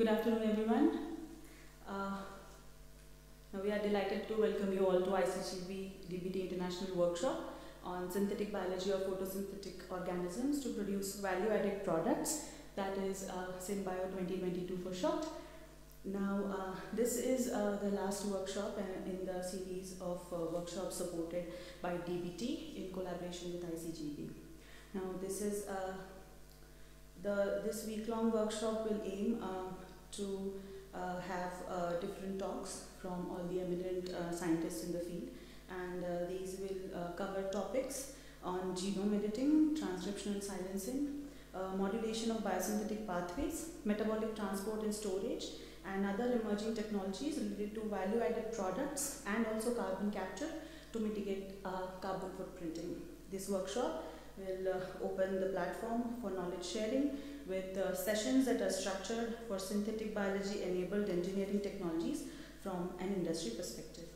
Good afternoon, everyone. Uh, now we are delighted to welcome you all to ICGB DBT International Workshop on synthetic biology of photosynthetic organisms to produce value-added products. That is uh, SynBio 2022 for short. Now, uh, this is uh, the last workshop uh, in the series of uh, workshops supported by DBT in collaboration with ICGB. Now, this is uh, the this week-long workshop will aim uh, to uh, have uh, different talks from all the eminent uh, scientists in the field, and uh, these will uh, cover topics on genome editing, transcriptional silencing, uh, modulation of biosynthetic pathways, metabolic transport and storage, and other emerging technologies related to value-added products and also carbon capture to mitigate carbon footprinting. This workshop will open the platform for knowledge sharing with uh, sessions that are structured for synthetic biology enabled engineering technologies from an industry perspective.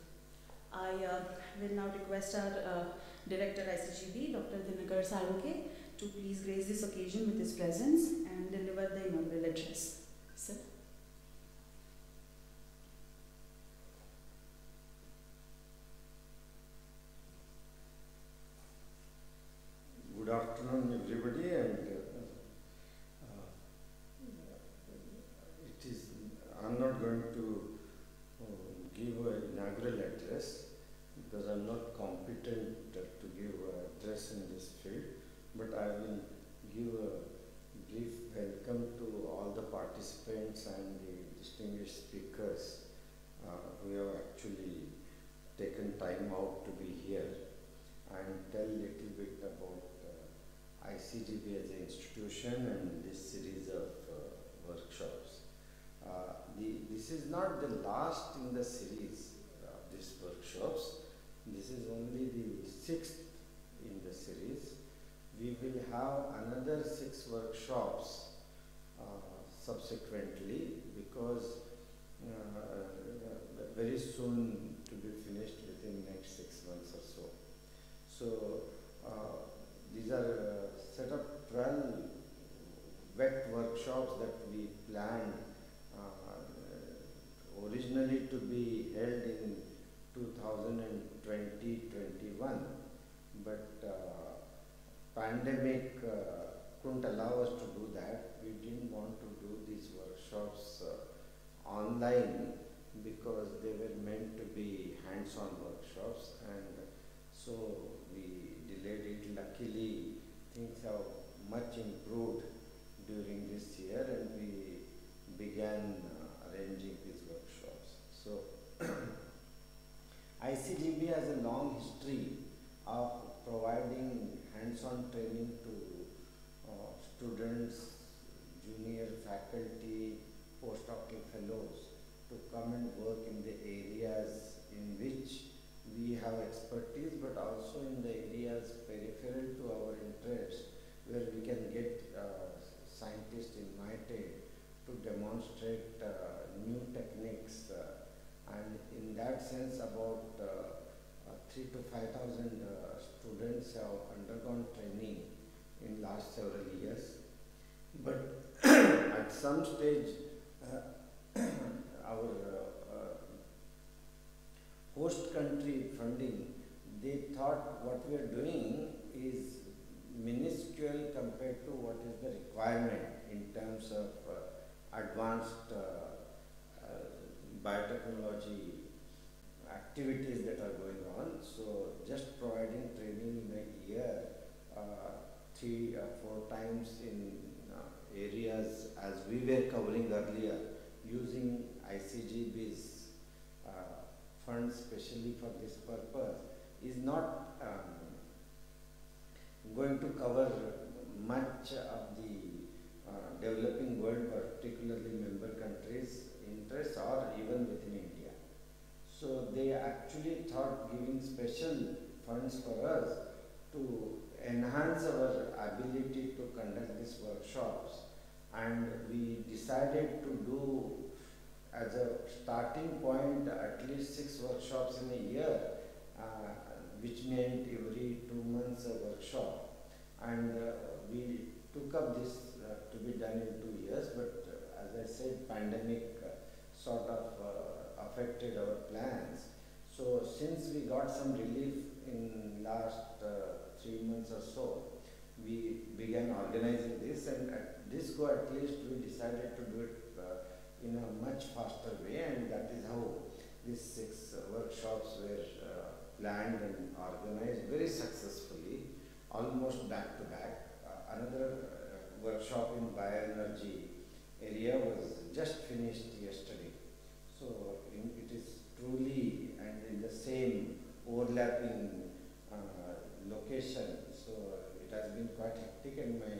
I uh, will now request our uh, Director ICGB, Dr. Dinagar Sarvake, to please grace this occasion with his presence and deliver the inaugural address. Sir. Good afternoon, everybody, and uh, it is. I'm not going to uh, give an inaugural address because I'm not competent to give an address in this field, but I will give a brief welcome to all the participants and the distinguished speakers uh, who have actually taken time out to be here and tell a little bit about uh, ICGB as an institution and this series of uh, workshops. Uh, the, this is not the last in the series of these workshops. This is only the sixth in the series. We will have another six workshops uh, subsequently because uh, very soon to be finished within next six months or so. So uh, these are uh, set up 12 wet workshops that we planned originally to be held in 2020-21, but uh, pandemic uh, couldn't allow us to do that. We didn't want to do these workshops uh, online because they were meant to be hands-on workshops and so we delayed it. Luckily, things have much improved during this year and we began uh, arranging. So, ICGB has a long history of providing hands-on training to uh, students, junior faculty, postdoctoral fellows to come and work in the areas in which we have expertise, but also in the areas peripheral to our interests, where we can get uh, scientists invited to demonstrate uh, new techniques. And in that sense, about uh, uh, three to five thousand uh, students have undergone training in last several years. But at some stage, our host country funding, they thought what we are doing is minuscule compared to what is the requirement in terms of uh, advanced uh, biotechnology activities that are going on. So just providing training in a year, uh, three or four times in uh, areas as we were covering earlier, using ICGB's uh, funds specially for this purpose is not um, going to cover much of the uh, developing world, particularly member countries' interests or even within India. So they actually thought giving special funds for us to enhance our ability to conduct these workshops and we decided to do as a starting point at least six workshops in a year, uh, which meant every two months a workshop. And uh, we took up this uh, to be done in two years, but uh, as I said, pandemic sort of uh, affected our plans. So since we got some relief in last uh, three months or so, we began organizing this and at this go at least we decided to do it uh, in a much faster way and that is how these six uh, workshops were uh, planned and organized very successfully, almost back to back. Uh, another workshop in bioenergy area was just finished yesterday. So in, it is truly and in the same overlapping uh, location. So it has been quite hectic and my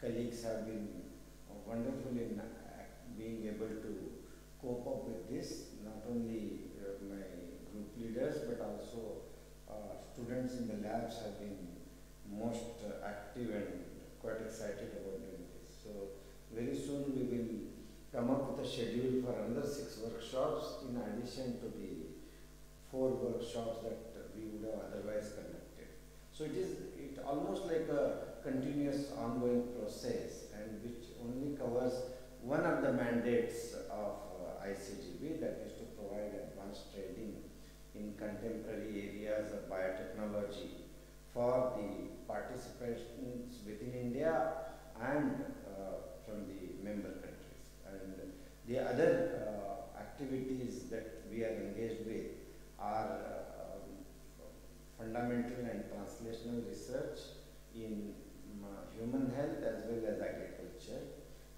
colleagues have been wonderful in uh, being able to cope up with this, not only uh, my group leaders but also uh, students in the labs have been most active and quite excited about doing this. So very soon we will come up with a schedule for another six workshops in addition to the four workshops that we would have otherwise conducted. So it is it almost like a continuous ongoing process and which only covers one of the mandates of uh, ICGB that is to provide advanced training in contemporary areas of biotechnology for the participants within India and uh, from the member countries. And the other uh, activities that we are engaged with are uh, fundamental and translational research in um, human health as well as agriculture.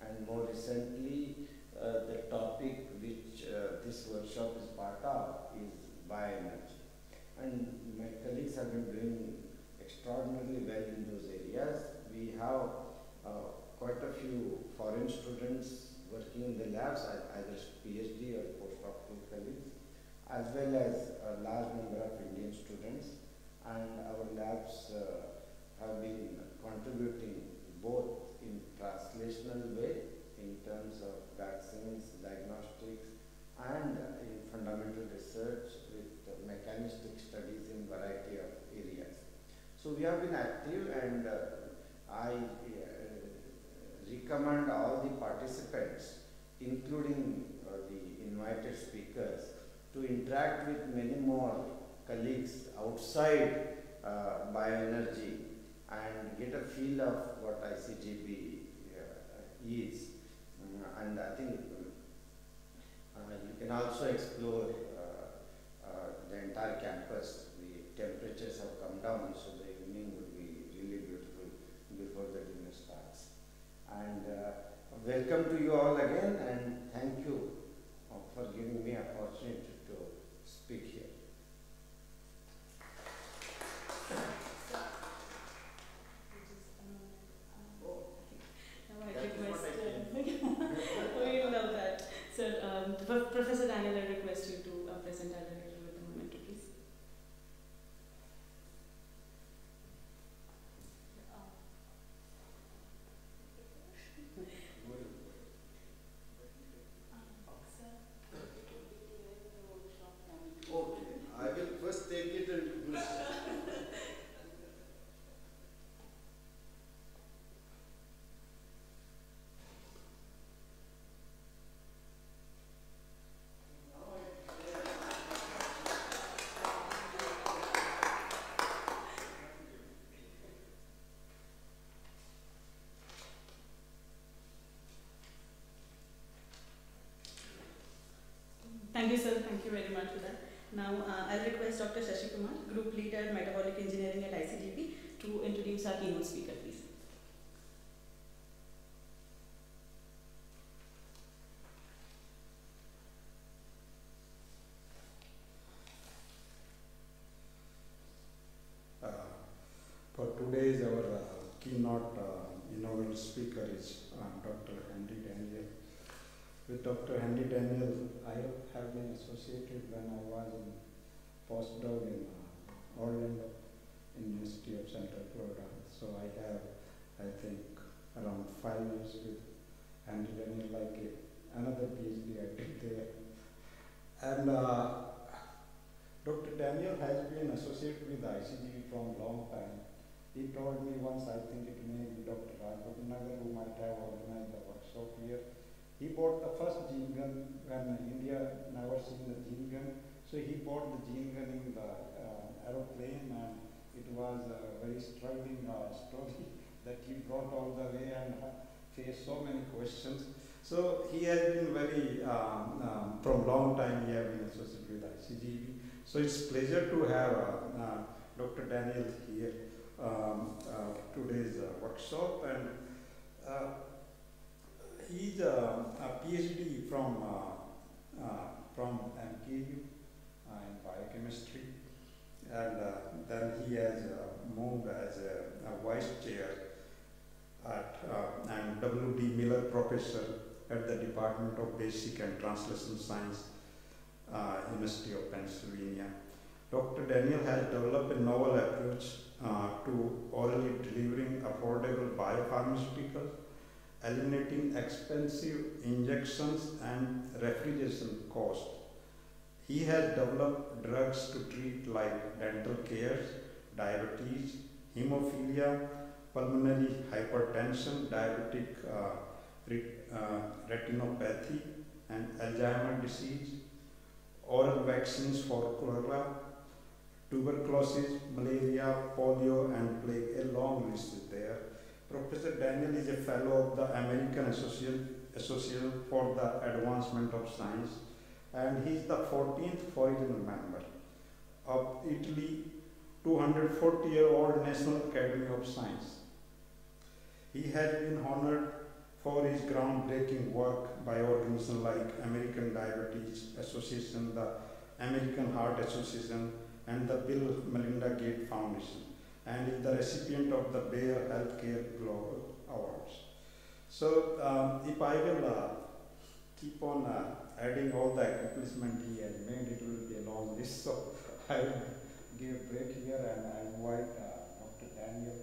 And more recently, uh, the topic which uh, this workshop is part of is bioenergy. And my colleagues have been doing extraordinarily well in those areas. We have uh, quite a few foreign students working in the labs, either PhD or postdoctoral colleagues, as well as a large number of Indian students. And our labs uh, have been contributing both in translational way in terms of vaccines, diagnostics, and in fundamental research with mechanistic studies in variety of areas. So we have been active and uh, I recommend all the participants, including uh, the invited speakers, to interact with many more colleagues outside uh, bioenergy and get a feel of what ICGB uh, is. Uh, and I think uh, you can also explore uh, uh, the entire campus. The temperatures have come down, so the evening would be really beautiful before the. And uh, welcome to you all again, and thank you for giving me opportunity to speak here. Now I request, uh, we love that. Sir, um, Prof- Professor Daniel, I request you to uh, present our director with the memento, please. Okay, I will first take it and do Thank you, sir. Thank you very much for that. Now, uh, I'll request Dr. Shashi Kumar, Group Leader, Metabolic Engineering at ICGP, to introduce our keynote speaker, please. Uh, For today's our uh, keynote uh, inaugural speaker is uh, Dr. Henry Daniel. With Dr. Henry Daniel, I have been associated when I was in postdoc in uh, Orlando, in University of Central Florida. So I have, I think, around five years with Henry Daniel, like uh, another PhD I did there. And uh, Dr. Daniel has been associated with ICGB from long time. He told me once, I think it may be Dr. Raj Bhatnagar who might have organized the workshop here. He bought the first gene gun when India never seen the gene gun. So he bought the gene gun in the uh, aeroplane and it was a very struggling uh, story that he brought all the way and uh, faced so many questions. So he has been very, um, um, from long time he has been associated with ICGB. So it's pleasure to have uh, uh, Dr. Daniel here um, uh, today's uh, workshop and uh, he's a, a PhD from uh, uh, from MKU uh, in biochemistry and uh, then he has uh, moved as a, a vice chair at uh, and W.D. Miller professor at the Department of Basic and Translation Science, uh, University of Pennsylvania. Dr. Daniel has developed a novel approach uh, to orally delivering affordable biopharmaceuticals, eliminating expensive injections and refrigeration costs. He has developed drugs to treat like dental cares, diabetes, hemophilia, pulmonary hypertension, diabetic uh, uh, retinopathy, and Alzheimer's disease, oral vaccines for cholera, tuberculosis, malaria, polio, and plague. A long list is there. Professor Daniel is a fellow of the American Association, Association for the Advancement of Science, and he is the 14th foreign member of Italy 240 year old National Academy of Science. He has been honored for his groundbreaking work by organizations like American Diabetes Association, the American Heart Association, and the Bill Melinda Gates Foundation, and is the recipient of the Bayer Healthcare Global Awards. So, um, if I will uh, keep on uh, adding all the accomplishment he has made, it will be a long list. So, I will give a break here and I invite uh, Dr. Daniel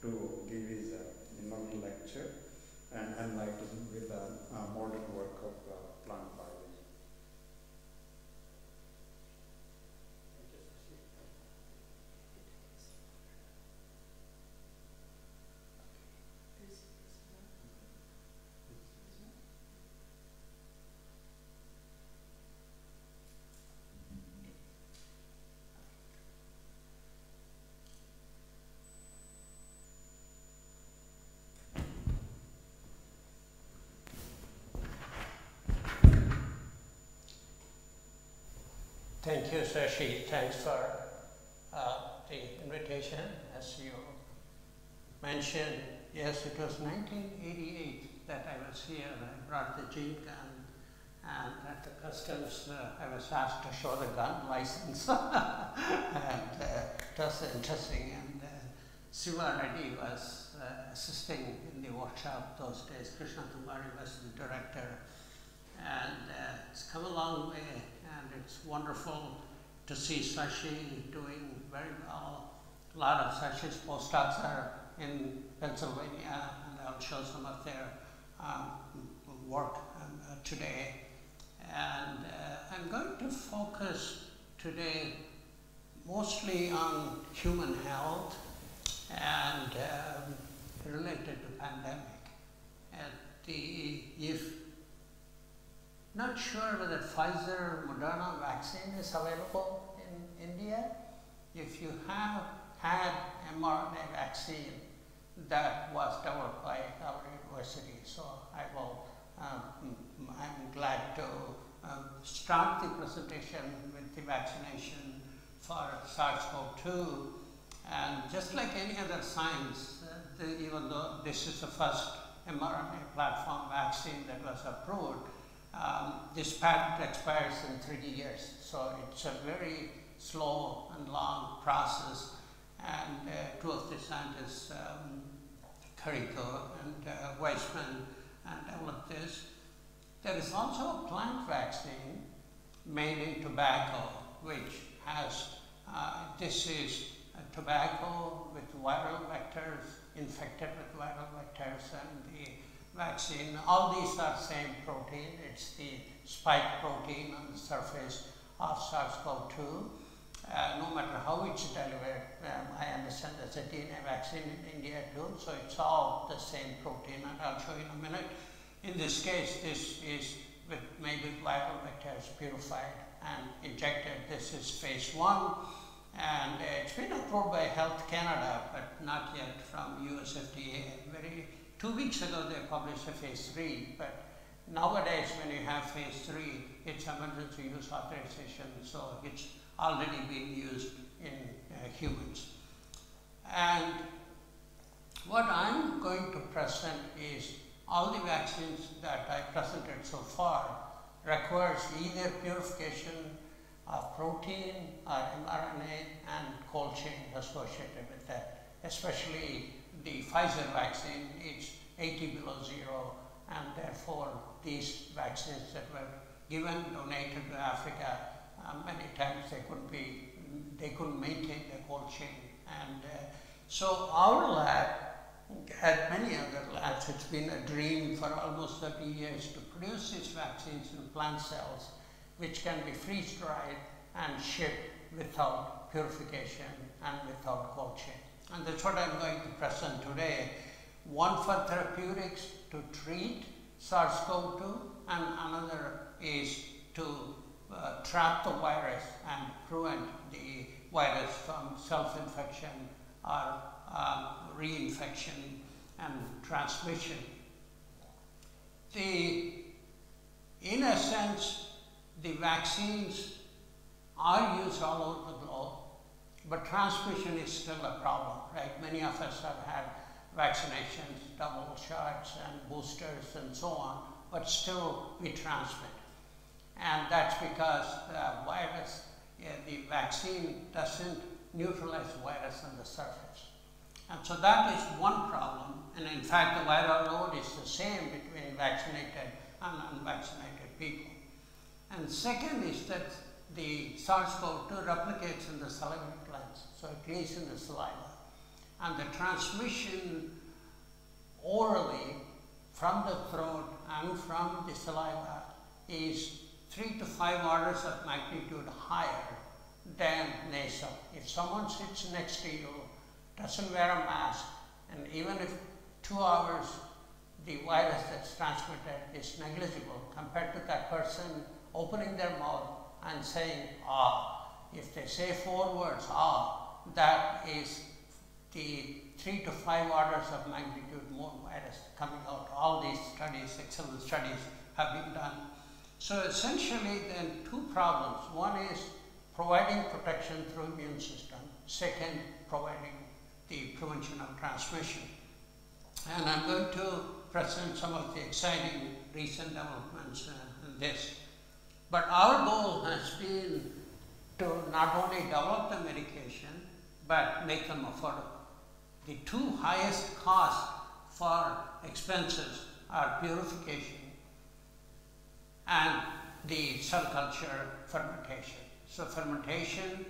to give his uh, lecture and enlighten with the modern work of uh, plant biology. Thank you, Sashi. Thanks for uh, the invitation. As you mentioned, yes, it was 1988 that I was here. I brought the gene gun, and at the customs, uh, I was asked to show the gun license, and uh, it was interesting. And uh, Siva Reddy was uh, assisting in the workshop those days. Krishna Kumari was the director, and uh, it's come a long way and it's wonderful to see Sashi doing very well. A lot of Sashi's postdocs are in Pennsylvania, and I'll show some of their um, work um, uh, today. And uh, I'm going to focus today mostly on human health and um, related to pandemic. And the, if not sure whether Pfizer or Moderna vaccine is available in India. If you have had mRNA vaccine that was developed by our university, so I will, um, I'm glad to um, start the presentation with the vaccination for SARS-CoV-2. And just like any other science, uh, the, even though this is the first mRNA platform vaccine that was approved, um, this patent expires in 30 years. So it's a very slow and long process. And uh, two of the scientists, um, and uh, Weissman, developed this. There is also a plant vaccine made in tobacco, which has, uh, this is tobacco with viral vectors, infected with viral vectors, and the vaccine. All these are same protein. It's the spike protein on the surface of SARS-CoV-2. Uh, no matter how it's delivered, um, I understand there's a DNA vaccine in India too, so it's all the same protein, and I'll show you in a minute. In this case, this is with maybe viral vectors purified and injected. This is phase one, and it's been approved by Health Canada, but not yet from US FDA. Very, two weeks ago, they published a phase three, but nowadays, when you have phase three, it's emergency use authorization, so it's already being used in uh, humans. And what I'm going to present is all the vaccines that I presented so far requires either purification of protein or mRNA and cold chain associated with that. Especially the Pfizer vaccine, it's 80 below zero, and therefore these vaccines that were given, donated to Africa, uh, many times they couldn't be, they couldn't maintain the cold chain. And uh, so our lab had many other labs. It's been a dream for almost 30 years to produce these vaccines in plant cells, which can be freeze dried and shipped without purification and without cold chain. And that's what I'm going to present today. One for therapeutics to treat SARS-CoV-2 and another is to uh, trap the virus and prevent the virus from self-infection or um, reinfection and transmission. The, in a sense, the vaccines are used all over the globe, but transmission is still a problem, right? Many of us have had vaccinations, double shots and boosters and so on, but still we transmit. And that's because the virus, yeah, the vaccine doesn't neutralize the virus on the surface. And so that is one problem. And in fact, the viral load is the same between vaccinated and unvaccinated people. And second is that the SARS-CoV-2 replicates in the salivary so it lays in the saliva. And the transmission orally from the throat and from the saliva is three to five orders of magnitude higher than nasal. If someone sits next to you doesn't wear a mask, and even if two hours the virus that's transmitted is negligible compared to that person opening their mouth and saying ah. If they say four words ah, that is the three to five orders of magnitude more virus coming out. All these studies, excellent studies, have been done. So essentially, then two problems. One is providing protection through immune system. Second, providing the prevention of transmission. And I'm going to present some of the exciting recent developments uh, in this. But our goal has been to not only develop the medication, but make them affordable. The two highest costs for expenses are purification and the cell culture fermentation. So fermentation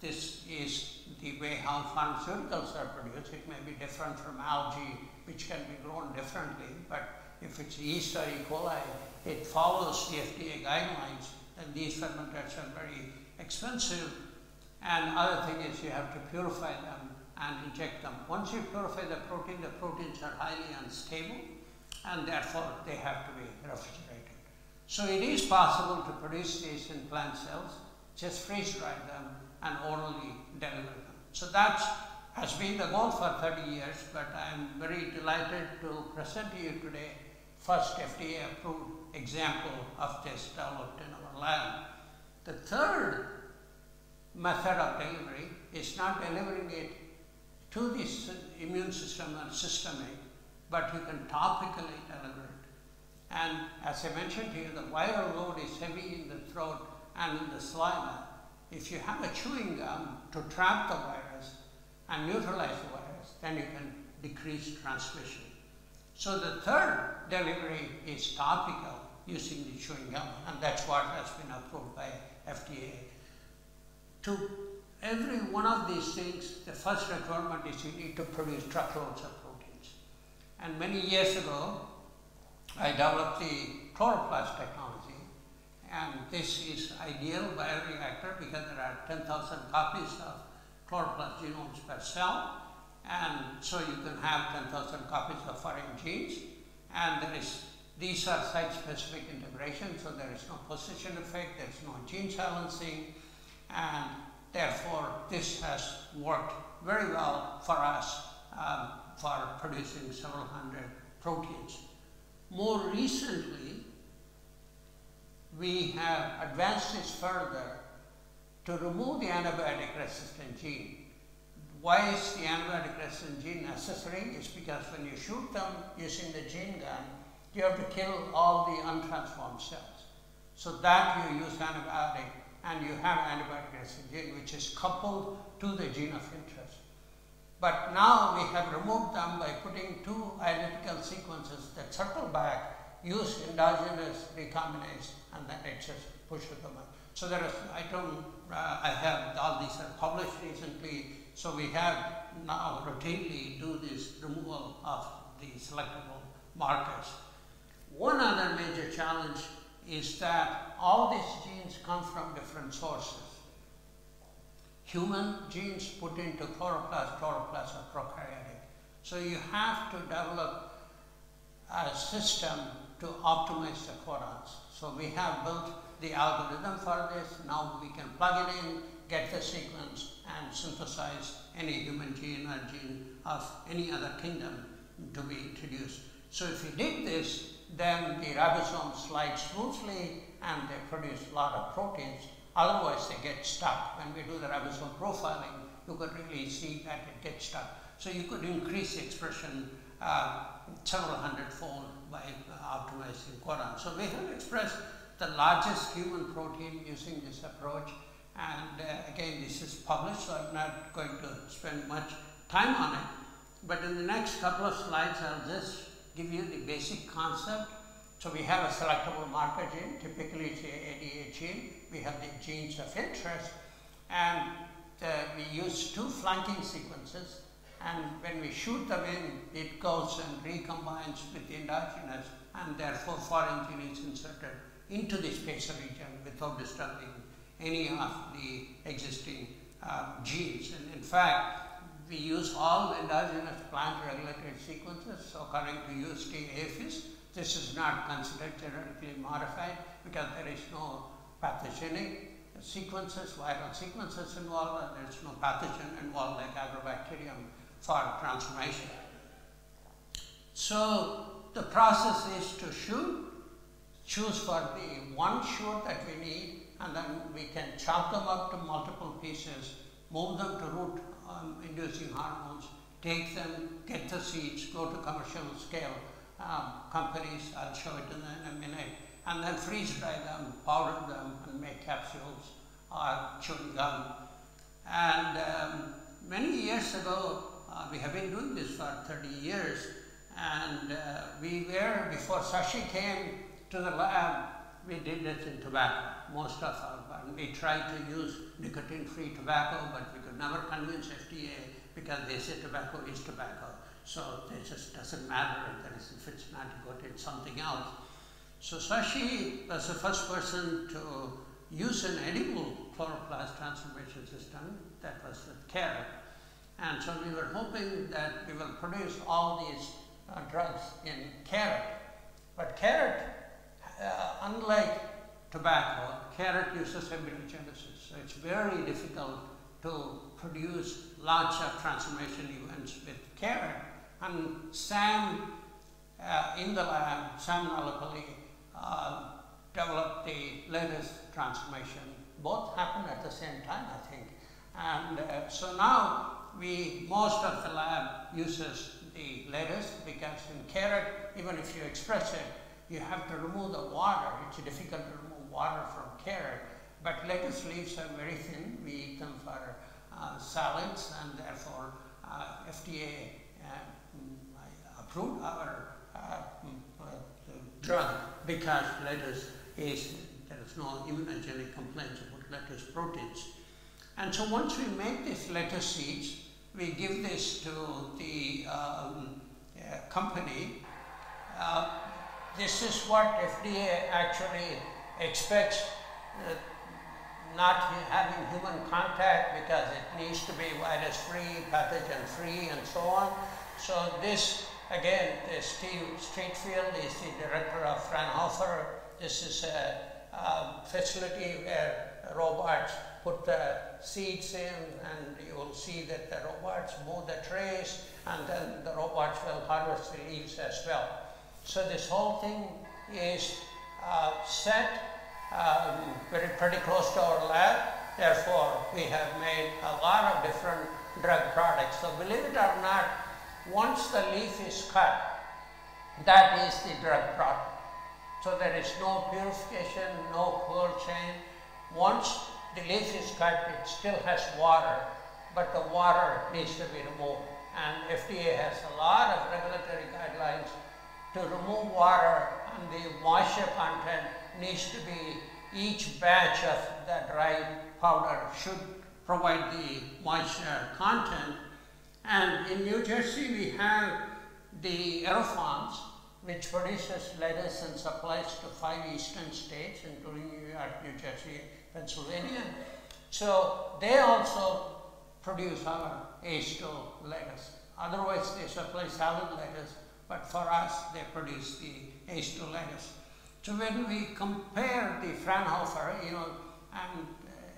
this is the way how pharmaceuticals are produced. It may be different from algae, which can be grown differently, but if it's yeast or E. coli, it follows the FDA guidelines, and these fermenters are very expensive. And other thing is you have to purify them and inject them. Once you purify the protein, the proteins are highly unstable, and therefore they have to be refrigerated. So it is possible to produce these in plant cells, just freeze dry them and orally deliver them. So that has been the goal for 30 years, but I'm very delighted to present to you today first FDA approved example of this developed in our lab. The third method of delivery is not delivering it to the immune system or systemic, but you can topically deliver it. And as I mentioned to you, the viral load is heavy in the throat and in the saliva, if you have a chewing gum to trap the virus and neutralize the virus, then you can decrease transmission. So the third delivery is topical using the chewing gum, and that's what has been approved by FDA. To every one of these things, the first requirement is you need to produce truckloads of proteins. And many years ago, I developed the chloroplast technology and this is ideal bioreactor because there are 10,000 copies of chloroplast genomes per cell. And so you can have 10,000 copies of foreign genes. And there is These are site-specific integration, so there is no position effect, there is no gene silencing, and therefore this has worked very well for us um, for producing several hundred proteins. More recently, we have advanced this further to remove the antibiotic resistant gene. Why is the antibiotic resistant gene necessary? It's because when you shoot them using the gene gun, you have to kill all the untransformed cells. So that you use antibiotic and you have antibiotic resistant gene which is coupled to the gene of interest. But now we have removed them by putting two identical sequences that circle back, use endogenous recombinase, and then it just pushes them up. So there is, I don't, uh, I have, all these are published recently, so we have now routinely do this removal of the selectable markers. One other major challenge is that all these genes come from different sources. Human genes put into chloroplast, chloroplast are prokaryotic. So you have to develop a system to optimize the codons. So we have built the algorithm for this. Now we can plug it in, get the sequence, and synthesize any human gene or gene of any other kingdom to be introduced. So if you did this, then the ribosomes slide smoothly and they produce a lot of proteins. Otherwise, they get stuck. When we do the ribosome profiling, you could really see that it gets stuck. So you could increase expression uh, several hundredfold by uh, optimizing codon. So we have expressed the largest human protein using this approach. And uh, again, this is published, so I'm not going to spend much time on it. But in the next couple of slides, I'll just give you the basic concept. So we have a selectable marker gene, typically it's ADA gene. We have the genes of interest and uh, we use two flanking sequences and when we shoot them in, it goes and recombines with the endogenous and therefore foreign gene is inserted into the spacer region without disturbing any of the existing uh, genes. And in fact, we use all endogenous plant regulatory sequences. According to UST APHIS, this is not considered genetically modified because there is no pathogenic sequences, viral sequences involved, and there is no pathogen involved like agrobacterium for transformation. So the process is to shoot, choose for the one shoot that we need, and then we can chop them up to multiple pieces, move them to root um, inducing hormones, take them, get the seeds, go to commercial scale um, companies, I'll show it in a, in a, minute, and then freeze dry them, powder them, and make capsules or chewing gum. And um, many years ago, uh, we have been doing this for 30 years, and uh, we were, before Sashi came to the lab, we did this in tobacco, most of our, we tried to use nicotine-free tobacco, but we could never convince FDA because they say tobacco is tobacco. So it just doesn't matter if it's not good, it's something else. So Sashi was the first person to use an edible chloroplast transformation system that was with carrot. And so we were hoping that we will produce all these uh, drugs in carrot. But carrot, uh, unlike tobacco, carrot uses embryogenesis. So it's very difficult to produce large transformation events with carrot. And Sam uh, in the lab, Sam Nalapalli, uh, developed the latest transformation. Both happened at the same time, I think. And uh, so now we, most of the lab uses the lettuce because in carrot, even if you express it, you have to remove the water. It's difficult to remove water from carrot. But lettuce leaves are very thin. We eat them for salads and therefore uh, FDA uh, approved our uh, uh, drug because lettuce is, there is no immunogenic complaints about lettuce proteins. And so once we make these lettuce seeds, we give this to the um, uh, company. Uh, this is what FDA actually expects, uh, not having human contact because it needs to be virus-free, pathogen-free, and so on. So this again, Steve Streetfield is the director of Fraunhofer. This is a, a facility where robots put the seeds in and you will see that the robots move the trays and then the robots will harvest the leaves as well. So this whole thing is uh, set um, very pretty close to our lab. Therefore, we have made a lot of different drug products. So believe it or not, once the leaf is cut, that is the drug product. So there is no purification, no cold chain. Once the leaf is cut, it still has water, but the water needs to be removed. And FDA has a lot of regulatory guidelines to remove water and the moisture content needs to be, each batch of the dry powder should provide the moisture content. And in New Jersey we have the Aerofarms which produces lettuce and supplies to five eastern states including New York, New Jersey, Pennsylvania. So they also produce our ACE2 lettuce. Otherwise they supply salad lettuce, but for us they produce the ACE2 lettuce. So when we compare the Fraunhofer, you know, and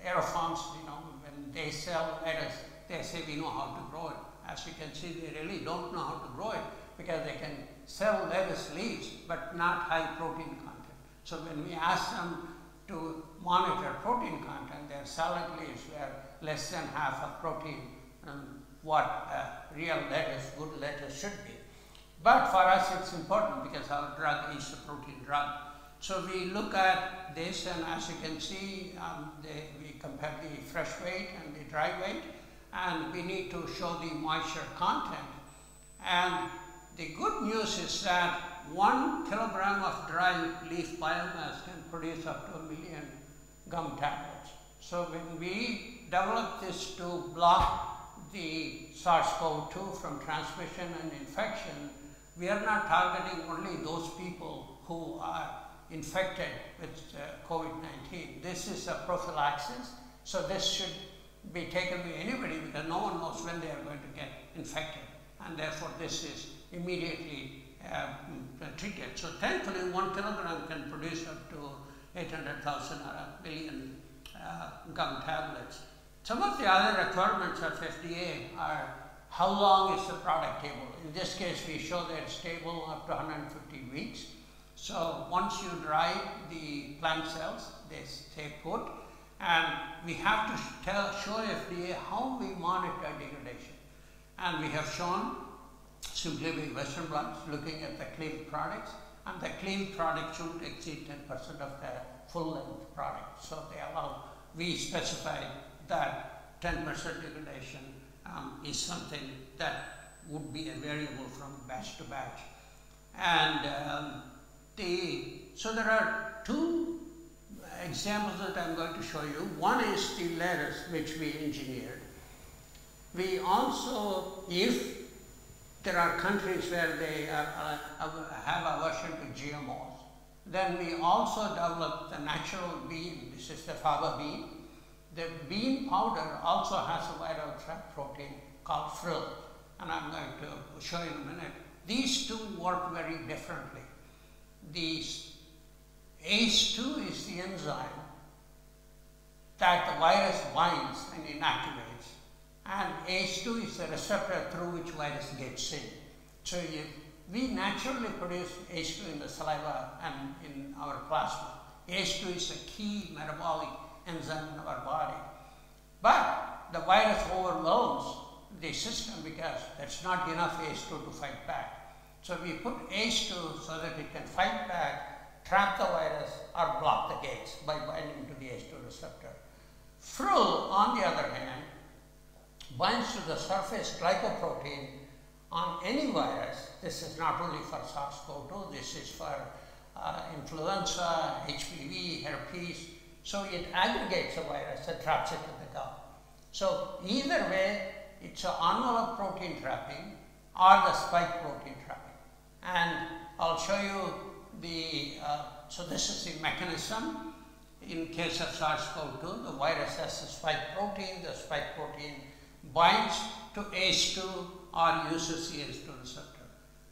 uh, you know, when they sell lettuce, they say we know how to grow it. As you can see, they really don't know how to grow it because they can sell lettuce leaves, but not high protein content. So when we ask them to monitor protein content, their salad leaves were less than half of protein um, what a real lettuce, good lettuce should be. But for us it's important because our drug is a protein drug. So we look at this and as you can see, um, we compare the fresh weight and the dry weight and we need to show the moisture content. And the good news is that one kilogram of dry leaf biomass can produce up to a million gum tablets. So when we develop this to block the SARS-CoV-2 from transmission and infection, we are not targeting only those people who are infected with uh, COVID-19. This is a prophylaxis, so this should be taken by anybody because no one knows when they are going to get infected and therefore this is immediately uh, treated. So thankfully one kilogram can produce up to 800,000 or a billion uh, gum tablets. Some of the other requirements of FDA are how long is the product stable. In this case we show that it's stable up to 150 weeks. So once you dry the plant cells, they stay put and we have to tell, show FDA how we monitor degradation. And we have shown simply by Western blots looking at the clean products and the clean product should exceed 10% of the full length product. So they allow, we specify that 10% degradation um, is something that would be a variable from batch to batch. And um, the, so there are two examples that I'm going to show you. One is the lettuce which we engineered. We also, if there are countries where they are, uh, have aversion to GMOs, then we also developed the natural bean, this is the faba bean. The bean powder also has a viral trap protein called frill, and I'm going to show you in a minute. These two work very differently. The ACE2 is the enzyme that the virus binds and inactivates, and ACE2 is the receptor through which virus gets in. So if we naturally produce ACE2 in the saliva and in our plasma. ACE2 is a key metabolic enzyme in our body. But the virus overwhelms the system because there's not enough ACE2 to fight back. So we put H2 so that it can fight back, trap the virus, or block the gates by binding to the H2 receptor. Frill, on the other hand, binds to the surface glycoprotein on any virus. This is not only for SARS-CoV-2, this is for uh, influenza, HPV, herpes. So it aggregates the virus and traps it in the gut. So either way, it's an envelope protein trapping or the spike protein. And I'll show you the, uh, so this is the mechanism. In case of SARS-CoV-2, the virus has a spike protein, the spike protein binds to ACE2 or uses the ACE2 receptor.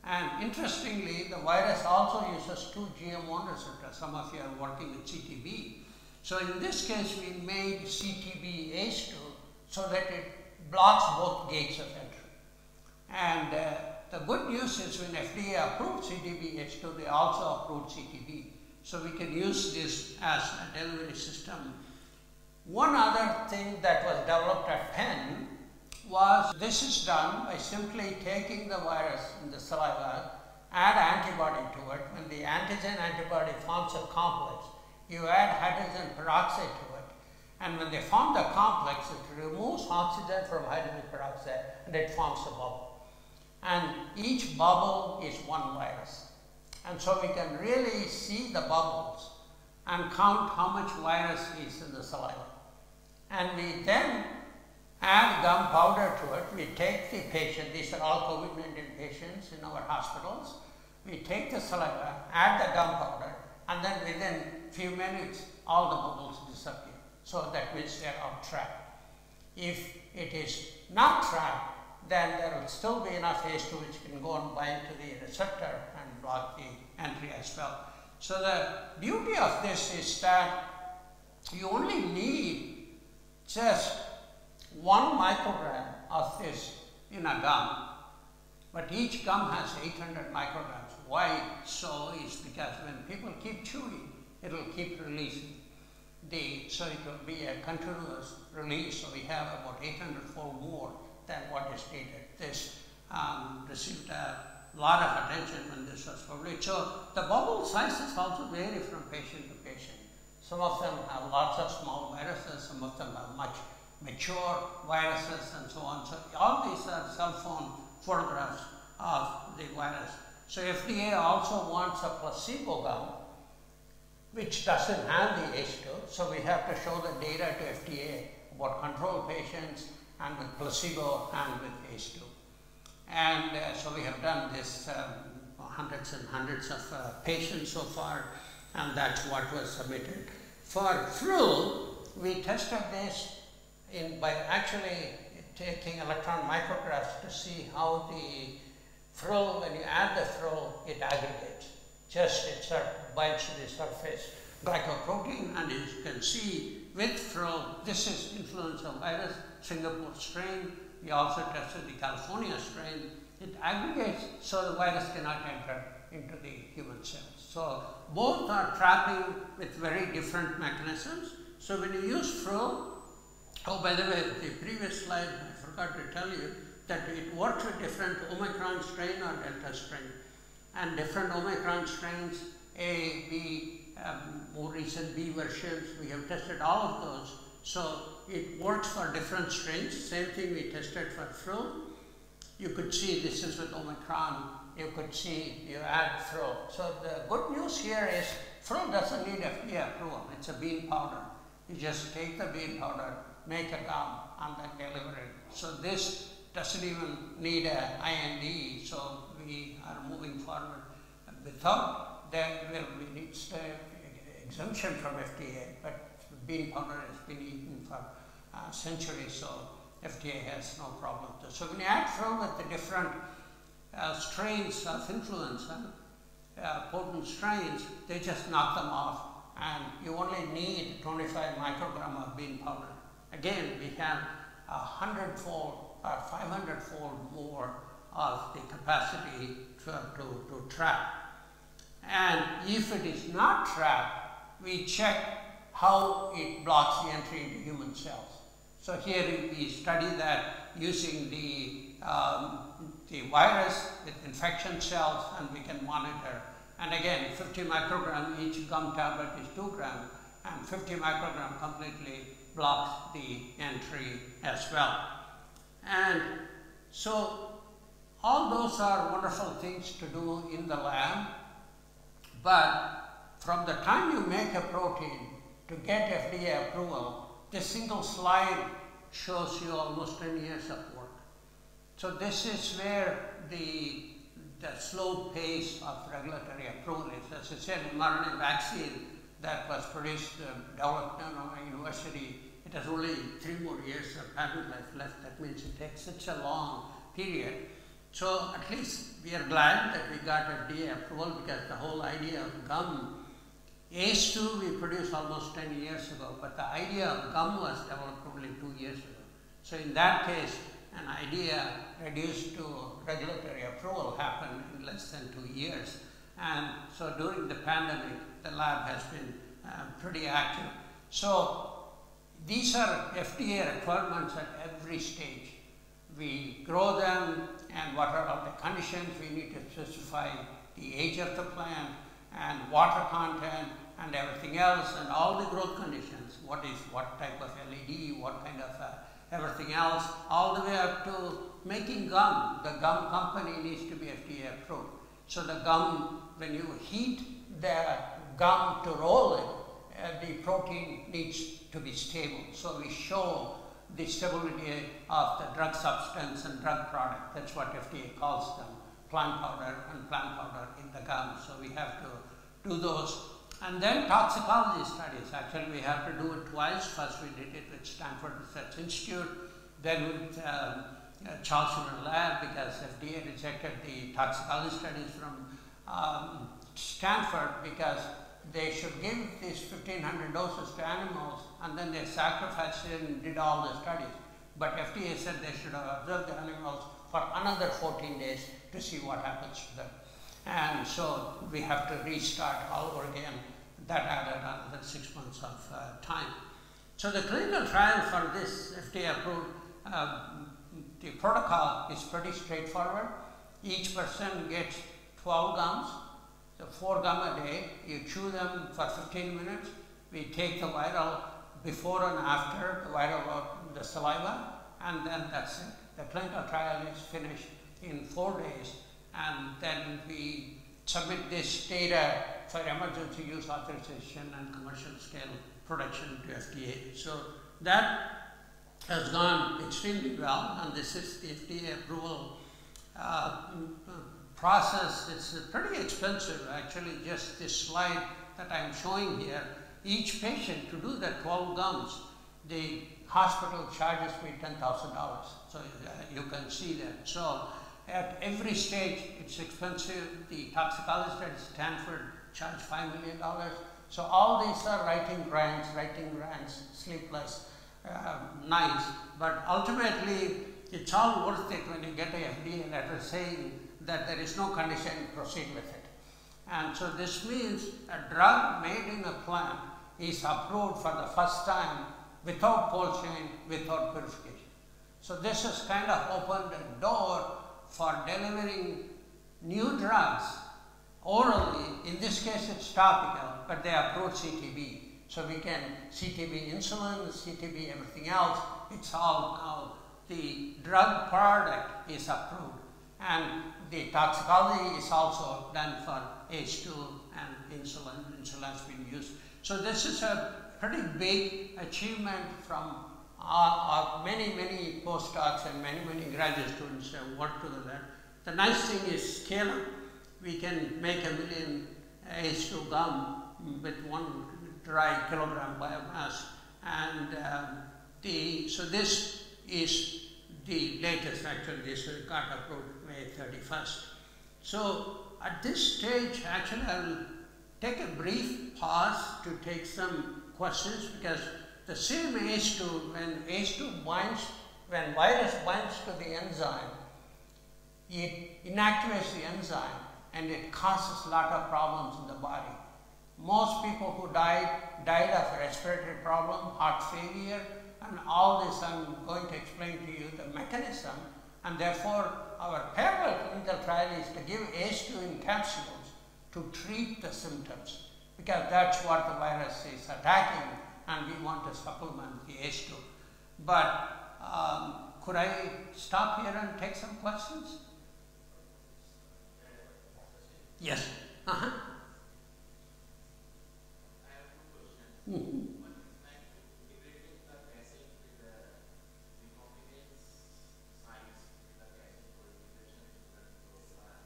And interestingly, the virus also uses two GM1 receptors. Some of you are working with CTB. So in this case, we made CTB ACE2 so that it blocks both gates of entry. And uh, the good news is when FDA approved CTB ACE2, they also approved CTB. So we can use this as a delivery system. One other thing that was developed at Penn was this is done by simply taking the virus in the saliva, add antibody to it. When the antigen antibody forms a complex, you add hydrogen peroxide to it. And when they form the complex, it removes oxygen from hydrogen peroxide and it forms a bubble. And each bubble is one virus. And so we can really see the bubbles and count how much virus is in the saliva. And we then add gum powder to it. We take the patient, these are all COVID-19 patients in our hospitals. We take the saliva, add the gum powder, and then within few minutes, all the bubbles disappear. So that means they are trapped. If it is not trapped, then there will still be enough ACE2 which can go and bind to the receptor and block the entry as well. So the beauty of this is that you only need just one microgram of this in a gum, but each gum has 800 micrograms. Why so is because when people keep chewing, it will keep releasing. The, so it will be a continuous release, so we have about 800 fold more than what is needed. This um, received a lot of attention when this was published. So the bubble sizes also vary from patient to patient. Some of them have lots of small viruses, some of them have much mature viruses and so on. So all these are cell phone photographs of the virus. So FDA also wants a placebo gum which doesn't have the H2. So we have to show the data to FDA about control patients and with placebo and with ACE2. And uh, so we have done this um, hundreds and hundreds of uh, patients so far and that's what was submitted. For flu, we tested this in, by actually taking electron micrographs to see how the frill, when you add the frill, it aggregates. Just it sort of binds to the surface glycoprotein, and as you can see with frill, this is influenza virus, Singapore strain. We also tested the California strain. It aggregates so the virus cannot enter into the human cells. So both are trapping with very different mechanisms. So when you use frill, Oh, by the way, the previous slide, I forgot to tell you that it works with different Omicron strain or Delta strain. And different Omicron strains, A, B, um, more recent B versions, we have tested all of those. So it works for different strains. Same thing we tested for flu. You could see this is with Omicron. You could see you add flu. So the good news here is flu doesn't need FDA approval. It's a bean powder. You just take the bean powder, make a gum and then deliver it. So this doesn't even need a IND, so we are moving forward. Without that, well, we need uh, exemption from FDA, but bean powder has been eaten for uh, centuries, so FDA has no problem. So when you add from with the different uh, strains of influenza, uh, potent strains, they just knock them off, and you only need 25 microgram of bean powder. Again, we have a hundredfold or 500 fold more of the capacity to, to, to trap. And if it is not trapped, we check how it blocks the entry into human cells. So here we study that using the, um, the virus with infection cells and we can monitor. And again, 50 microgram each gum tablet is 2 gram and 50 microgram completely blocks the entry as well. And so all those are wonderful things to do in the lab, but from the time you make a protein to get FDA approval, this single slide shows you almost 10 years of work. So this is where the, the slow pace of regulatory approval is. As I said, mRNA vaccine that was produced, uh, developed in our university, it has only three more years of patent life left. That means it takes such a long period. So at least we are glad that we got FDA approval because the whole idea of gum, ACE2 we produced almost 10 years ago, but the idea of gum was developed only two years ago. So in that case, an idea reduced to regulatory approval happened in less than two years. And so during the pandemic, the lab has been uh, pretty active. So these are FDA requirements at every stage. We grow them and what are all the conditions, we need to specify the age of the plant and water content and everything else and all the growth conditions. What is, what type of LED, what kind of uh, everything else, all the way up to making gum. The gum company needs to be FDA approved. So the gum, when you heat the gum to roll it, uh, the protein needs to be stable. So we show the stability of the drug substance and drug product. That's what FDA calls them, plant powder and plant powder in the gum. So we have to do those. And then toxicology studies. Actually, we have to do it twice. First, we did it with Stanford Research Institute, then with um, uh, Charles Schumer Lab because FDA rejected the toxicology studies from um, Stanford because they should give these 1500 doses to animals and then they sacrificed it and did all the studies. But FDA said they should have observed the animals for another 14 days to see what happens to them. And so we have to restart all over again. That added another six months of uh, time. So the clinical trial for this FDA approved, uh, the protocol is pretty straightforward. Each person gets 12 gums, so four gum a day. You chew them for 15 minutes. We take the viral before and after the viral the saliva, and then that's it. The clinical trial is finished in four days, and then we submit this data for emergency use authorization and commercial scale production to FDA. So that has gone extremely well, and this is the FDA approval uh, process. It's pretty expensive, actually. Just this slide that I'm showing here, each patient to do the 12 gums, the hospital charges me $10,000. So uh, you can see that. So at every stage, it's expensive. The toxicologist at Stanford charged $5 million. So all these are writing grants, writing grants, sleepless uh, nights. But ultimately, it's all worth it when you get a FDA letter saying that there is no condition, proceed with it. And so this means a drug made in a plant is approved for the first time without cold chain, without purification. So this has kind of opened a door for delivering new drugs orally. In this case, it's topical, but they approach CTB. So we can CTB insulin, CTB everything else. It's all now the drug product is approved, and the toxicology is also done for H2 and insulin. Insulin has been used. So this is a pretty big achievement from our many, many postdocs and many, many graduate students have worked together. The nice thing is scale up. We can make a million ACE2 gum with one dry kilogram biomass. And um, the, so this is the latest, actually, this got approved May 31st. So at this stage, actually, I will take a brief pause to take some questions because the same ACE2, when ACE2 binds, when virus binds to the enzyme, it inactivates the enzyme and it causes a lot of problems in the body. Most people who died, died of respiratory problem, heart failure, and all this I'm going to explain to you the mechanism and therefore our parallel clinical trial is to give ACE2 in capsules to treat the symptoms because that's what the virus is attacking and we want to supplement the ACE2. But um, could I stop here and take some questions? Yes. Uh-huh. Mm-hmm.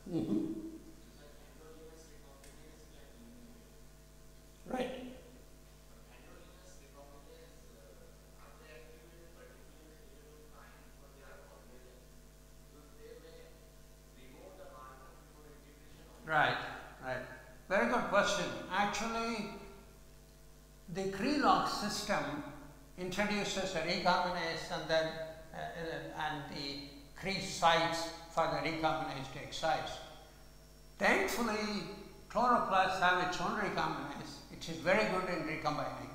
Mm-hmm. Right. Right, right. Very good question. Actually, the Krelok system introduces a recombinase and then uh, uh and the Cre sites for the recombinase to excise. Thankfully, chloroplasts have its own recombinase, which is very good in recombining.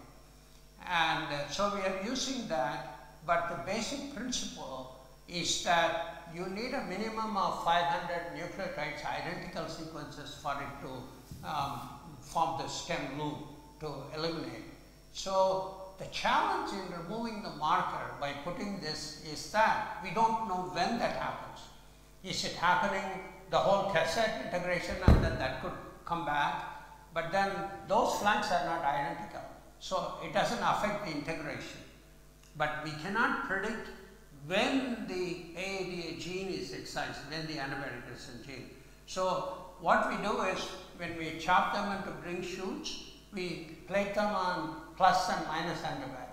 And uh, so we are using that, but the basic principle is that you need a minimum of 500 nucleotides, identical sequences for it to um, form the stem loop to eliminate. So the challenge in removing the marker by putting this is that we don't know when that happens. Is it happening the whole cassette integration and then that could come back? But then those flanks are not identical. So it doesn't affect the integration. But we cannot predict when the AADA gene is excised, when the antibiotic resistant gene. So what we do is when we chop them into green shoots, we plate them on plus and minus antibiotic.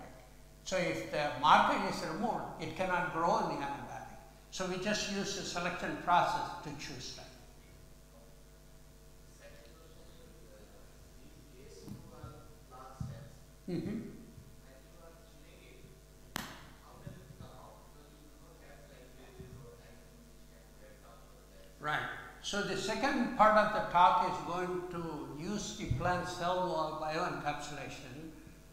So if the marker is removed, it cannot grow in the antibiotic. So we just use the selection process to choose them. Mm-hmm. Right. So the second part of the talk is going to use the plant cell wall bioencapsulation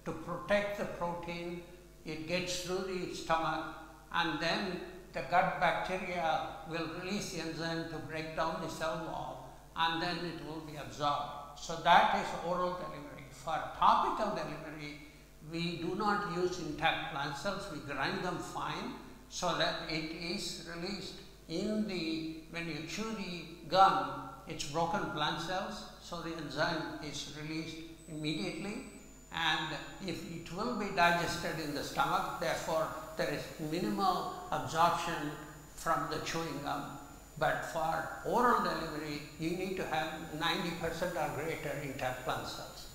to protect the protein. It gets through the stomach and then the gut bacteria will release the enzyme to break down the cell wall and then it will be absorbed. So that is oral delivery. For topical delivery, we do not use intact plant cells, we grind them fine so that it is released in the, when you chew the gum, it's broken plant cells, so the enzyme is released immediately and if it will be digested in the stomach, therefore there is minimal absorption from the chewing gum. But for oral delivery, you need to have 90% or greater intact plant cells.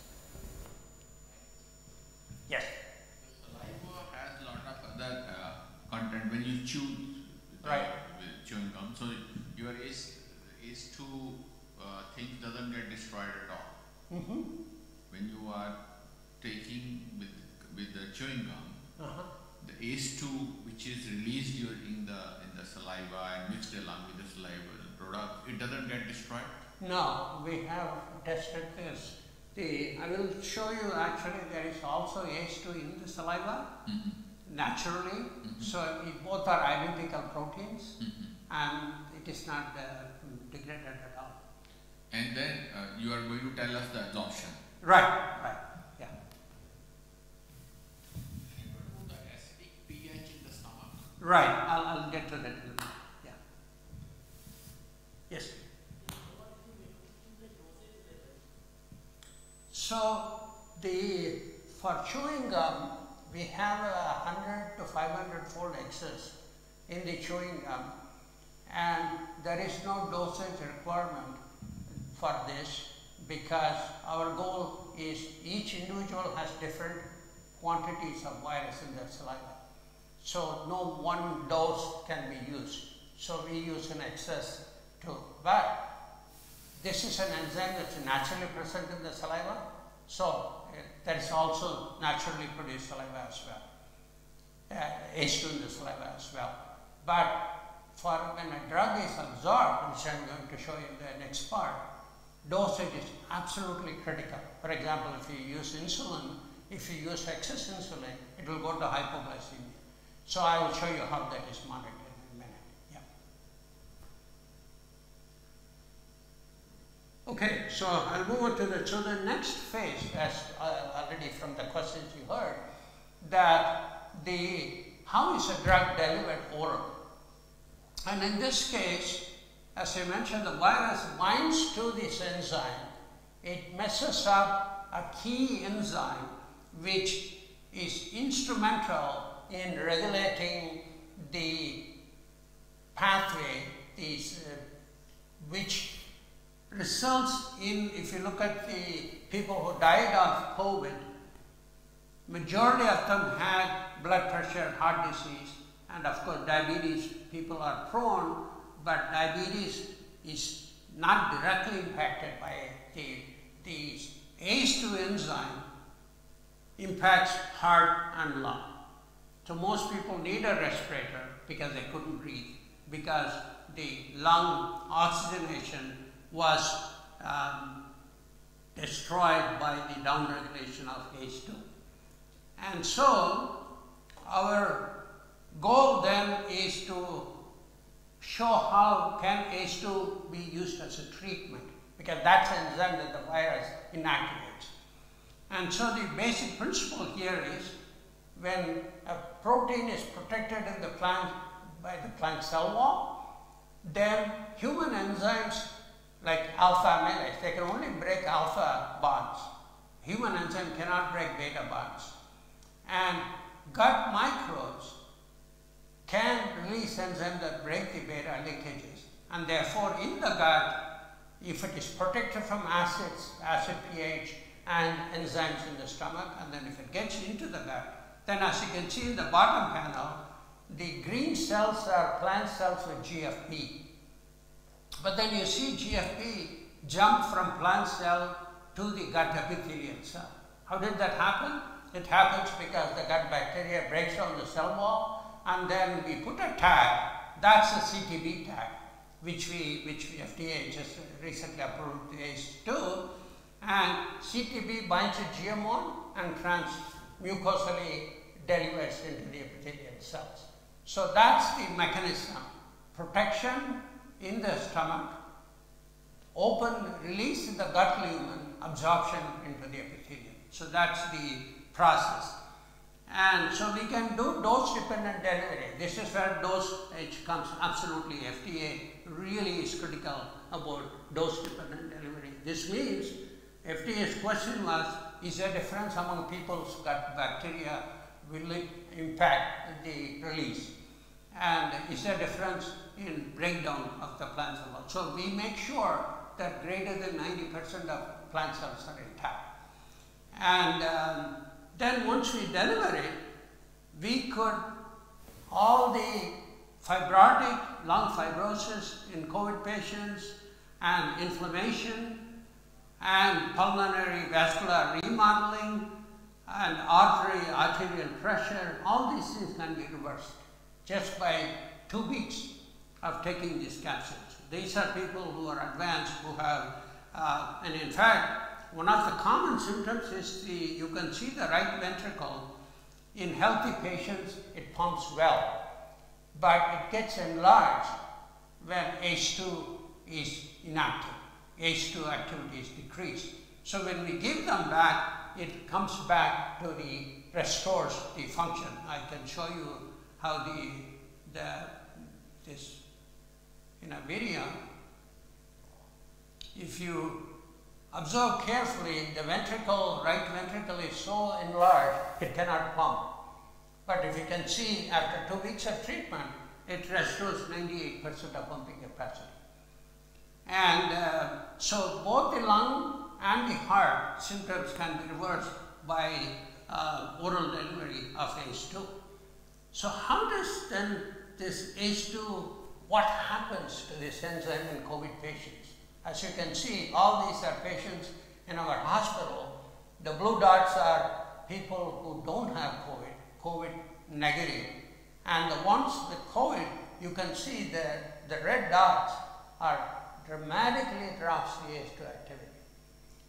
Yes? Saliva has a lot of other uh, content when you chew the, Right. with chewing gum. So your is is two uh, things doesn't get destroyed at all. Mm-hmm. When you are taking with with the chewing gum, Uh-huh. the ACE2 which is released during the in the saliva and mixed along with the saliva product, it doesn't get destroyed. No, we have tested this. The, I will show you actually there is also H2 in the saliva Mm-hmm. naturally. Mhm. So we both are identical proteins Mm-hmm. and is not uh, degraded at all. And then uh, you are going to tell us the absorption. Right, right, yeah. The acidic pH in the stomach. Right, I'll, I'll get to that in a minute, yeah. Yes. So the, for chewing gum, we have a hundred to five hundred fold excess in the chewing gum and there is no dosage requirement for this because our goal is each individual has different quantities of virus in their saliva. So no one dose can be used. So we use an excess too. But this is an enzyme that's naturally present in the saliva. So uh, there is also naturally produced saliva as well. Uh, H2 in the saliva as well. But for when a drug is absorbed, which I'm going to show you in the next part, dosage is absolutely critical. For example, if you use insulin, if you use excess insulin, it will go to hypoglycemia. So I will show you how that is monitored in a minute. Okay, so I'll move on to the so the next phase, as uh, already from the questions you heard, that the how is a drug delivered oral? And in this case, as I mentioned, the virus binds to this enzyme. It messes up a key enzyme which is instrumental in regulating the pathway these, uh, which results in, if you look at the people who died of COVID, majority of them had blood pressure, and heart disease, and of course diabetes people are prone, but diabetes is not directly impacted by the, the ACE2 enzyme impacts heart and lung. So most people need a respirator because they couldn't breathe, because the lung oxygenation was um, destroyed by the downregulation of ACE2. And so our goal then is to show how can ACE2 be used as a treatment because that's an enzyme that the virus inactivates. And so the basic principle here is when a protein is protected in the plant by the plant cell wall, then human enzymes like alpha amylase, they can only break alpha bonds. Human enzyme cannot break beta bonds. And gut microbes can release enzymes that break the beta linkages. And therefore, in the gut, if it is protected from acids, acid pH, and enzymes in the stomach, and then if it gets into the gut, then as you can see in the bottom panel, the green cells are plant cells with GFP. But then you see GFP jump from plant cell to the gut epithelial cell. How did that happen? It happens because the gut bacteria breaks down the cell wall and then we put a tag, that's a CTB tag, which we, which FDA just recently approved the ACE2 and CTB binds to GM1 and transmucosally delivers into the epithelial cells. So that's the mechanism. Protection in the stomach, open release in the gut lumen, absorption into the epithelium. So that's the process. And so we can do dose dependent delivery. This is where dose which comes absolutely FDA really is critical about dose dependent delivery. This means FDA's question was, is there a difference among people's gut bacteria? Will it impact the release? And is there a difference in breakdown of the plant cell? So we make sure that greater than 90% of plant cells are intact. And um, then once we deliver it, we could, all the fibrotic lung fibrosis in COVID patients and inflammation and pulmonary vascular remodeling and artery arterial pressure, all these things can be reversed just by two weeks of taking these capsules. These are people who are advanced, who have, uh, and in fact, one of the common symptoms is the, you can see the right ventricle. In healthy patients, it pumps well, but it gets enlarged when H2 is inactive. H2 activity is decreased. So when we give them back, it comes back to the, restores the function. I can show you how the, the this in a video. If you observe carefully, the ventricle, right ventricle is so enlarged, it cannot pump. But if you can see, after two weeks of treatment, it restores 98% of pumping capacity. And uh, so both the lung and the heart symptoms can be reversed by uh, oral delivery of ACE2. So how does then this ACE2, what happens to this enzyme in COVID patients? As you can see, all these are patients in our hospital. The blue dots are people who don't have COVID, COVID negative. And the ones with COVID, you can see that the red dots are dramatically drops the ACE2 activity.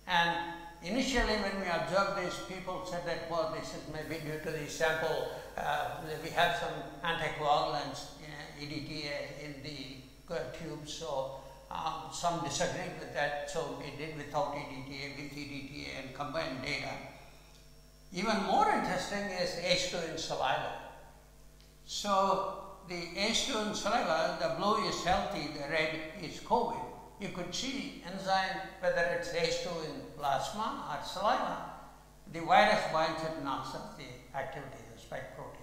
And initially when we observed this, people said that, well, this is maybe due to the sample, uh, we have some anticoagulants, uh, EDTA in the uh, tube, so um, some disagreed with that, so we did without EDTA, with EDTA and combined data. Even more interesting is H2 in saliva. So the H2 in saliva, the blue is healthy, the red is COVID you could see enzyme, whether it's H2 in plasma or saliva, the virus binds it knocks off the activity the spike protein.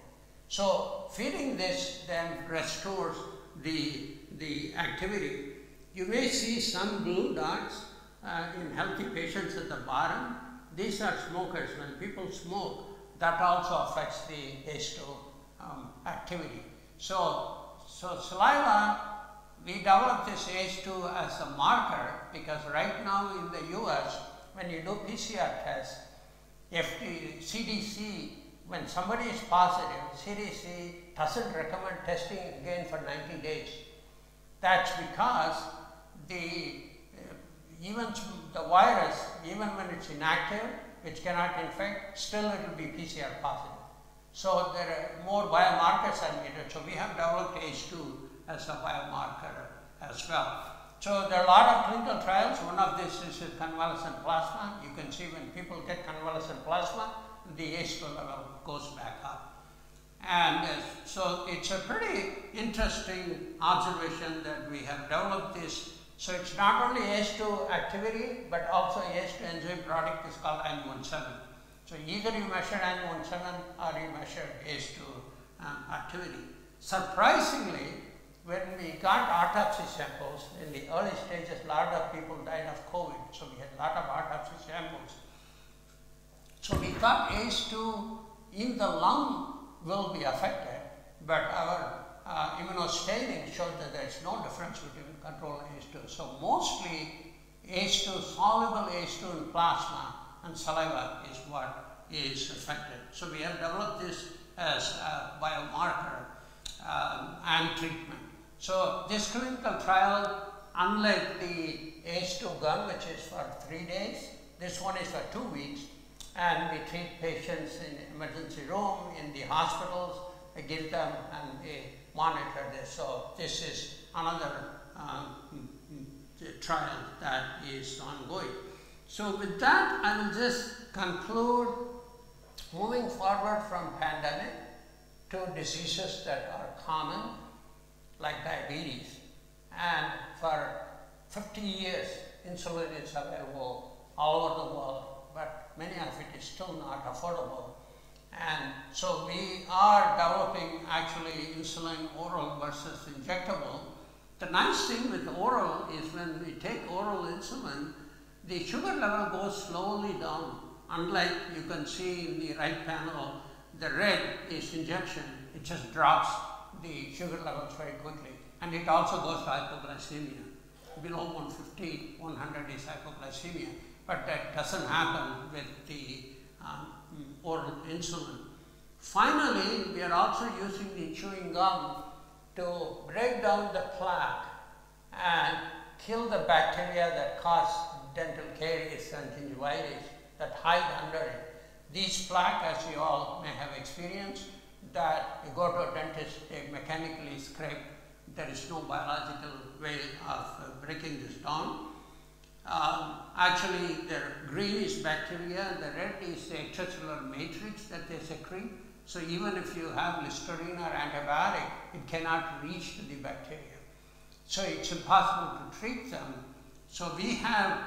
So feeding this then restores the, the activity. You may see some blue dots uh, in healthy patients at the bottom. These are smokers. When people smoke, that also affects the ACE2 um, activity. So, so saliva we developed this H2 as a marker because right now in the US, when you do PCR tests, if the CDC, when somebody is positive, CDC doesn't recommend testing again for 90 days. That's because the uh, even the virus, even when it's inactive, which cannot infect, still it will be PCR positive. So there are more biomarkers are needed. So we have developed H2 as a biomarker as well. So there are a lot of clinical trials. One of this is convalescent plasma. You can see when people get convalescent plasma, the H2 level goes back up. And uh, so it's a pretty interesting observation that we have developed this. So it's not only ACE2 activity, but also ACE2 enzyme product is called ANG17. So either you measure ANG17 or you measure ACE2 um, activity. Surprisingly, when we got autopsy samples in the early stages, a lot of people died of COVID. So we had a lot of autopsy samples. So we thought ACE2 in the lung will be affected, but our uh, immunostaining showed that there is no difference between control and ACE2. So mostly ACE2, soluble ACE2 in plasma and saliva is what is affected. So we have developed this as a biomarker um, and treatment. So this clinical trial, unlike the ACE2 gum, which is for three days, this one is for two weeks, and we treat patients in emergency room, in the hospitals, we give them and we monitor this. So this is another Um, trial that is ongoing. So with that, I will just conclude moving forward from pandemic to diseases that are common like diabetes. And for 50 years, insulin is available all over the world, but many of it is still not affordable. And so we are developing actually insulin oral versus injectable. The nice thing with oral is when we take oral insulin, the sugar level goes slowly down. Unlike you can see in the right panel, the red is injection, it just drops the sugar levels very quickly. And it also goes to hypoglycemia. Below 150, 100 is hypoglycemia. But that doesn't happen with the um, oral insulin. Finally, we are also using the chewing gum to break down the plaque and kill the bacteria that cause dental caries and gingivitis that hide under it. These plaque, as you all may have experienced, that you go to a dentist, they mechanically scrape. There is no biological way of breaking this down. Um, actually, the green is bacteria, and the red is the extracellular matrix that they secrete. So even if you have Listerine or antibiotic, it cannot reach the bacteria. So it's impossible to treat them. So we have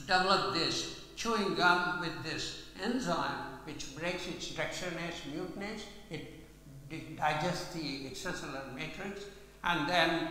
developed this chewing gum with this enzyme which breaks its dextranase mutinase. It digests the extracellular matrix and then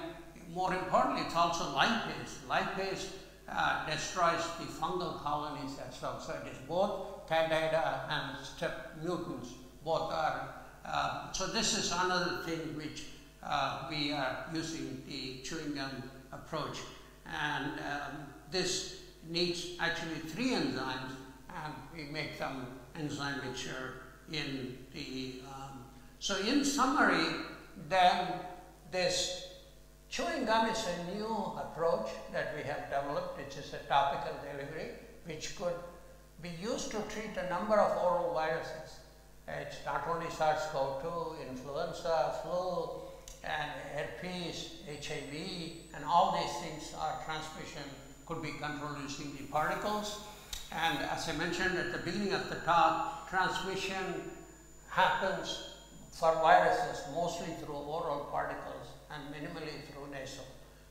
more importantly it's also lipase. Lipase uh, destroys the fungal colonies as well. So it is both candida and strep mutants. Both are. Uh, so this is another thing which uh, we are using the chewing gum approach. And um, this needs actually three enzymes and we make them enzyme mixture in the. Um, so in summary, then this Chewing gum is a new approach that we have developed, which is a topical delivery, which could be used to treat a number of oral viruses. It's not only SARS-CoV-2, influenza, flu, and herpes, HIV, and all these things are transmission could be controlled using the particles. And as I mentioned at the beginning of the talk, transmission happens for viruses mostly through oral particles and minimally through nasal.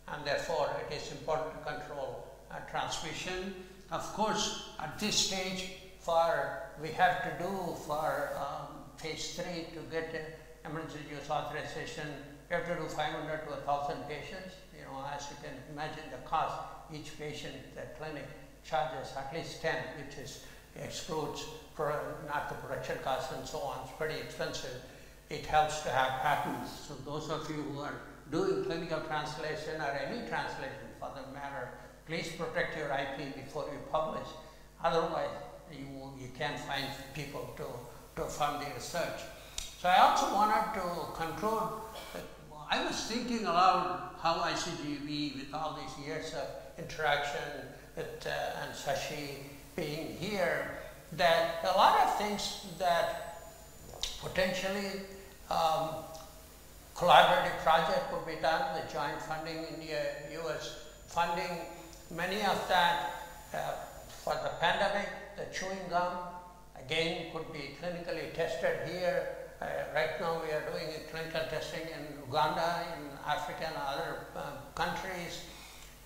And therefore, it is important to control uh, transmission. Of course, at this stage, for we have to do for um, phase three to get emergency use authorization, we have to do 500 to 1,000 patients. You know, as you can imagine, the cost each patient the clinic charges at least 10, which is excludes for not the production costs and so on. It's pretty expensive. It helps to have patents. So those of you who are doing clinical translation or any translation for that matter, please protect your IP before you publish. Otherwise, you, you can't find people to, to fund the research. So I also wanted to conclude that I was thinking aloud how ICGB, with all these years of interaction with uh, and Shashi being here, that a lot of things that potentially um, collaborative project would be done with joint funding, India, US funding, many of that uh, for the pandemic, the chewing gum, again, could be clinically tested here. Uh, right now we are doing clinical testing in Uganda, in Africa and other um, countries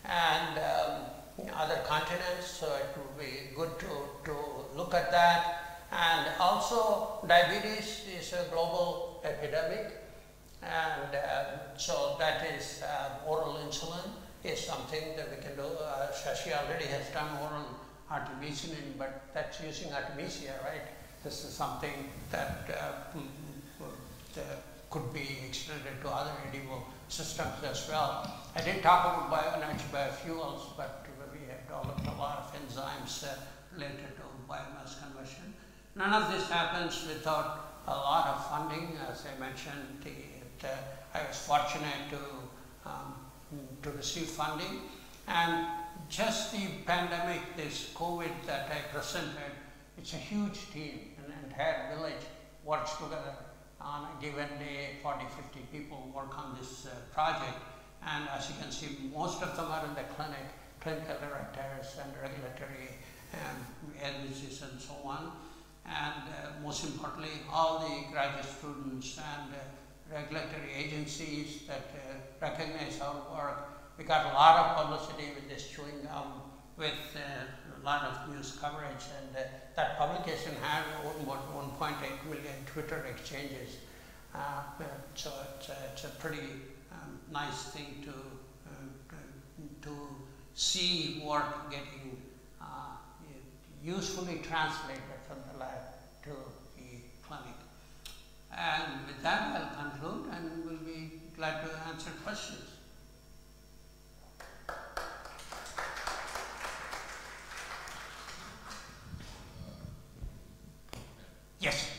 and um, other continents, so it would be good to, to look at that. And also diabetes is a global epidemic and uh, so that is uh, oral insulin is something that we can do. Uh, Shashi already has done oral artemisinin, but that's using artemisia, right? This is something that uh, could be extended to other edible systems as well. I did talk about bioenergy biofuels, but we have developed a lot of enzymes uh, related to biomass conversion. None of this happens without a lot of funding. As I mentioned, the, uh, I was fortunate to um, to receive funding. And just the pandemic, this COVID that I presented, it's a huge team. An entire village works together on a given day, 40, 50 people work on this uh, project. And as you can see, most of them are in the clinic, clinical directors and regulatory um, agencies and so on. And uh, most importantly, all the graduate students and uh, regulatory agencies that uh, recognize our work. We got a lot of publicity with this chewing gum, with uh, a lot of news coverage, and uh, that publication had about 1.8 million Twitter exchanges. Uh, uh, so it's, it's, a pretty um, nice thing to, to, to see work getting uh, usefully translated from the lab to the clinic. And with that, I'll conclude and we'll be glad to answer questions. Yes.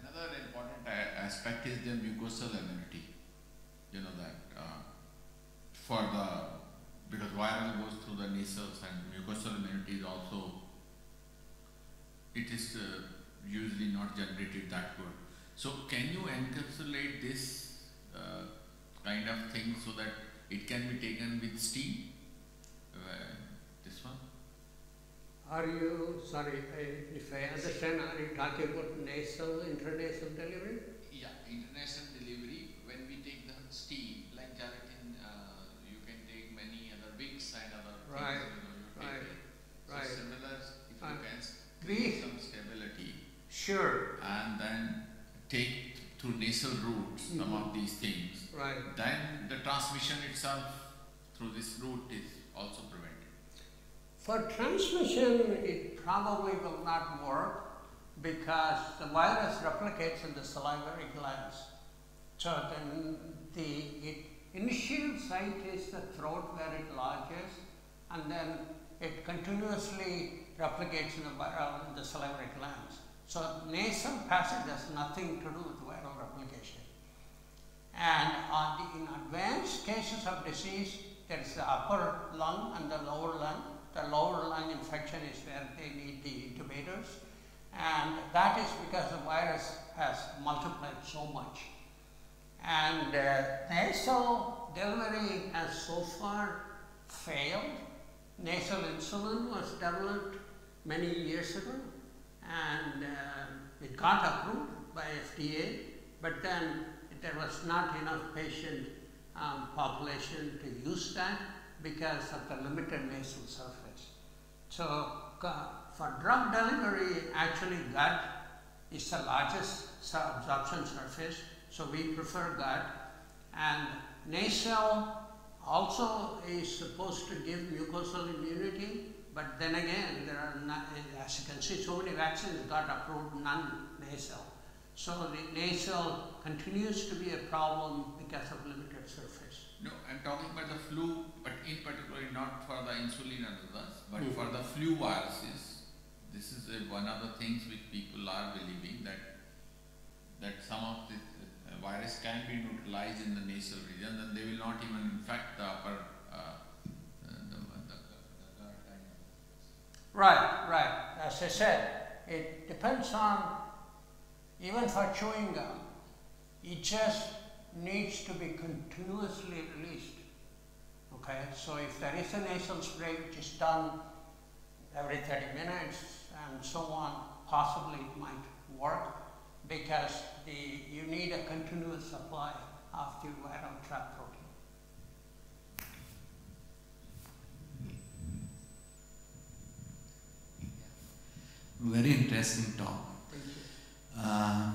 Another important aspect is the mucosal immunity. You know that uh, for the because viral goes through the nasals and mucosal immunity is also it is uh, usually not generated that good. So can you encapsulate this uh, kind of thing so that it can be taken with steam? Uh, this one? Are you, sorry, if I understand, are you talking about nasal, intranasal delivery? Yeah, intranasal delivery, when we take the steam, like gelatin, uh, you can take many other wigs and other right. things, you know, you right. take it. So right. similar, if uh, you can create some stability. Sure. And then take through nasal route mm -hmm. some of these things, right. then the transmission itself through this route is also. For transmission, it probably will not work because the virus replicates in the salivary glands. So then the it, initial site is the throat where it lodges, and then it continuously replicates in the, uh, the salivary glands. So nasal passage has nothing to do with viral replication. And the, in advanced cases of disease, there is the upper lung and the lower lung. The lower lung infection is where they need the intubators. And that is because the virus has multiplied so much. And uh, nasal delivery has so far failed. Nasal insulin was developed many years ago and uh, it got approved by FDA, but then there was not enough patient um, population to use that because of the limited nasal surface. So for drug delivery, actually gut is the largest absorption surface, so we prefer gut. And nasal also is supposed to give mucosal immunity, but then again, there are not, as you can see, so many vaccines got approved non-nasal. So the nasal continues to be a problem because of surface. No, I'm talking about the flu, but in particular not for the insulin and others, but mm -hmm. for the flu viruses, this is uh, one of the things which people are believing that that some of the uh, virus can be neutralized in the nasal region and they will not even infect the upper uh, the, the, the, Right, right. As I said, it depends on, even for chewing gum, it just needs to be continuously released. Okay, so if there is a nasal spray which is done every 30 minutes and so on, possibly it might work because the, you need a continuous supply of the viral trap protein. Very interesting talk. Thank you. Uh,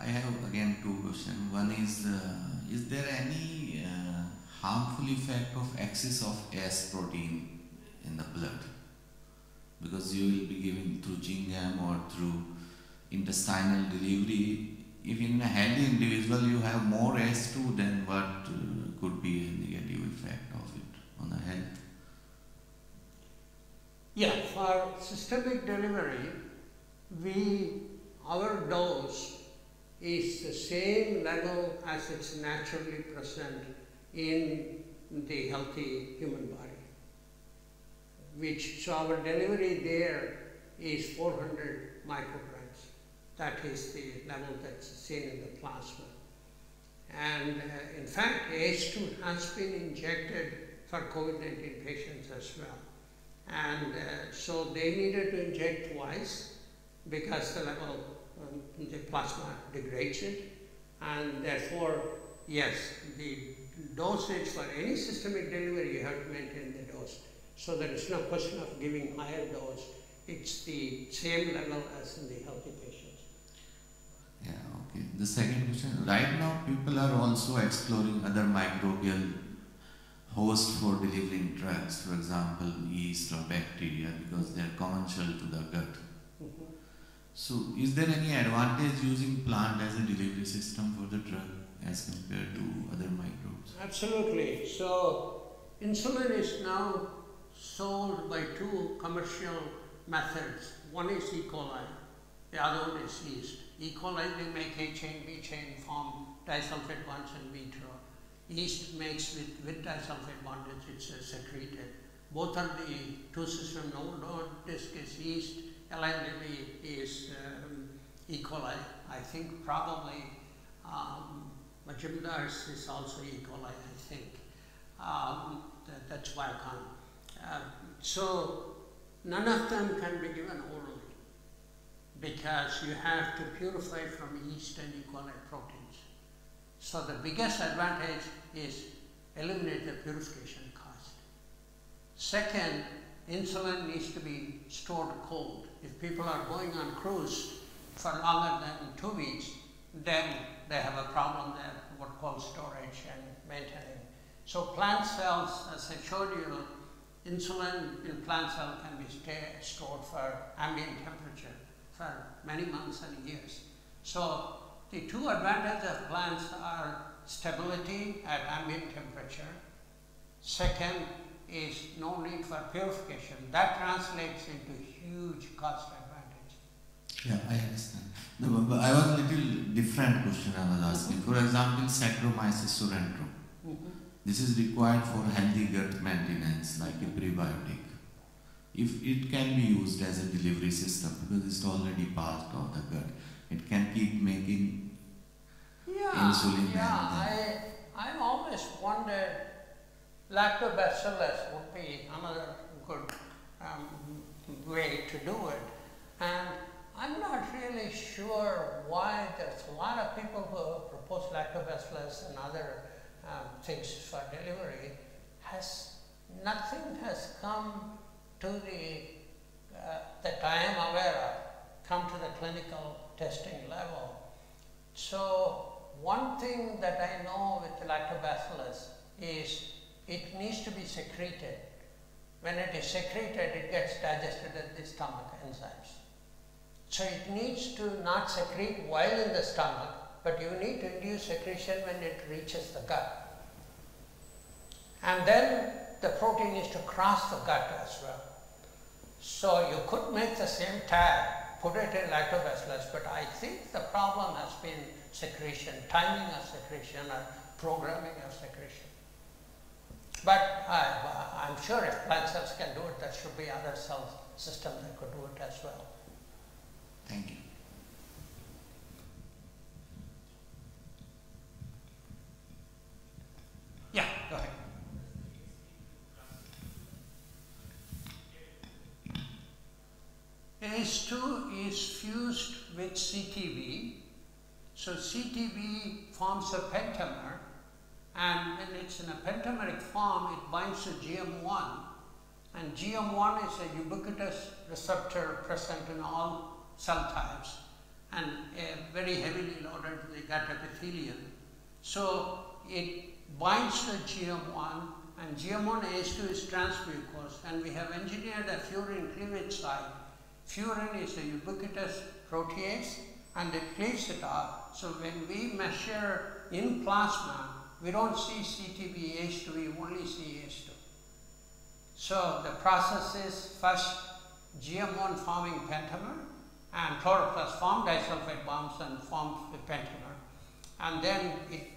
I have again two questions. One is, uh, is there any uh, harmful effect of excess of S protein in the blood? Because you will be giving through gum or through intestinal delivery. If in a healthy individual you have more S2, then what uh, could be a negative effect of it on the health? Yeah, for systemic delivery, we our dose is the same level as it's naturally present in the healthy human body. Which so our delivery there is 400 micrograms. That is the level that's seen in the plasma. And uh, in fact, ACE2 has been injected for COVID-19 patients as well and uh, so they needed to inject twice because the level the plasma degrades it and therefore yes the dosage for any systemic delivery you have to maintain the dose so there is no question of giving higher dose it's the same level as in the healthy patients Yeah, okay. The second question, right now people are also exploring other microbial hosts for delivering drugs, for example, yeast or bacteria, because they are commensal to the gut. So, is there any advantage using plant as a delivery system for the drug as compared to other microbes? Absolutely. So insulin is now sold by two commercial methods. One is E. coli, the other one is yeast. E. coli they make A chain, B chain, form disulfide bonds in vitro. Yeast makes with, with disulfide bonds, it's uh, secreted. Both are the two systems. No, no disk is yeast, Eli is um, E. coli. I think probably um, Majumdar's is also E. coli, I think. Um, that, that's Biocon. Uh, so none of them can be given orally because you have to purify from yeast and E. coli proteins. So the biggest advantage is eliminate the purification cost. Second, insulin needs to be stored cold. If people are going on cruise for longer than two weeks, then they have a problem there, what called storage and maintaining. So plant cells, as I showed you, insulin in plant cell can be stay, stored for ambient temperature for many months and years. So the two advantages of plants are stability at ambient temperature. Second is no need for purification. That translates into huge cost advantage. Yeah, I understand. No, but, but I was a little different question I was asking. For example, Saccharomyces sorrentum. Mm-hmm. This is required for healthy gut maintenance, like a prebiotic. If it can be used as a delivery system because it's already passed of the gut, it can keep making Yeah, Insulin yeah. I I always wondered lactobacillus would be another good um, way to do it, and I'm not really sure why there's a lot of people who propose lactobacillus and other um, things for delivery. Has nothing has come to the uh, that I am aware of come to the clinical testing level. So one thing that I know with lactobacillus is it needs to be secreted. When it is secreted, it gets digested at the stomach enzymes. So it needs to not secrete while in the stomach, but you need to induce secretion when it reaches the gut. And then the protein is to cross the gut as well. So you could make the same tag, put it in lactobacillus, but I think the problem has been secretion, timing of secretion or programming of secretion. But I, I'm sure if plant cells can do it, there should be other cell systems that could do it as well. Thank you. Yeah, go ahead. ACE2 is fused with CTB. So CTB forms a pentamer and when it's in a pentameric form it binds to GM1 and GM1 is a ubiquitous receptor present in all cell types and very heavily loaded to the gut epithelium. So it binds to GM1 and GM1 ACE2 is transmucose and we have engineered a furin cleavage site. Furin is a ubiquitous protease and it cleaves it off. So when we measure in plasma, we don't see CTB ACE2, we only see H2. So the process is first GM1 forming pentamer and chloroplast form disulfide bonds and forms the pentamer. And then it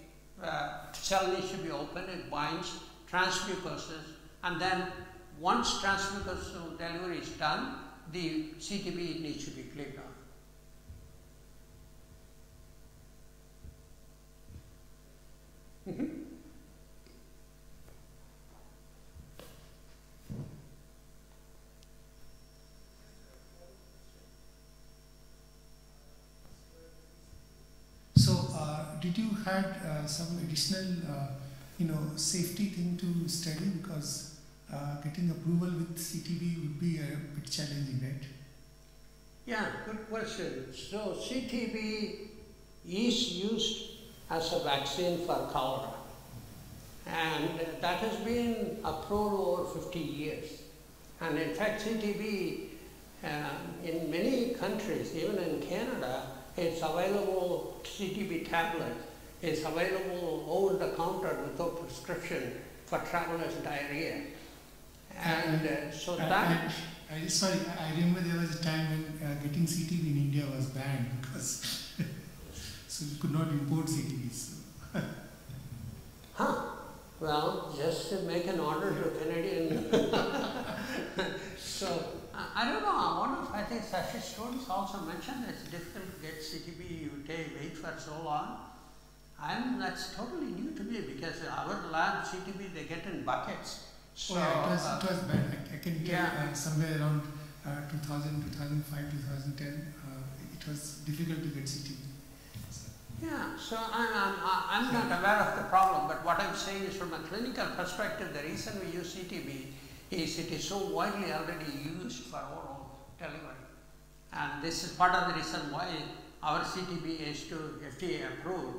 uh, cell needs to be opened, it binds transmucoses, and then once transmucosal delivery is done, the CTB needs to be cleaved off. Mm-hmm. So, uh, did you had uh, some additional, uh, you know, safety thing to study because uh, getting approval with CTB would be a bit challenging, right? Yeah, good question. So CTB is used as a vaccine for cholera, and that has been approved over 50 years. And in fact, CTB um, in many countries, even in Canada, it's available, CTB tablet is available over the counter without prescription for traveler's diarrhea. And uh, so I- that, I, I, sorry, I I remember there was a time when uh, getting CTB in India was banned because so you could not import CTBs. So. huh, well, just to make an order to Canadian. so, I I don't know, one of, I think Sashi students also mentioned it's difficult to get CTB, you take, wait for so long. I'm, that's totally new to me because our lab CTB they get in buckets. So, oh, yeah, it was, uh, it was banned. I, I can tell yeah. uh, somewhere around uh, 2000, 2005, 2010, uh, it was difficult to get CTB. So, Yeah, so I'm, I'm, I'm not aware of the problem, but what I'm saying is from a clinical perspective, the reason we use CTB is it is so widely already used for oral delivery. And this is part of the reason why our CTB is to FDA approved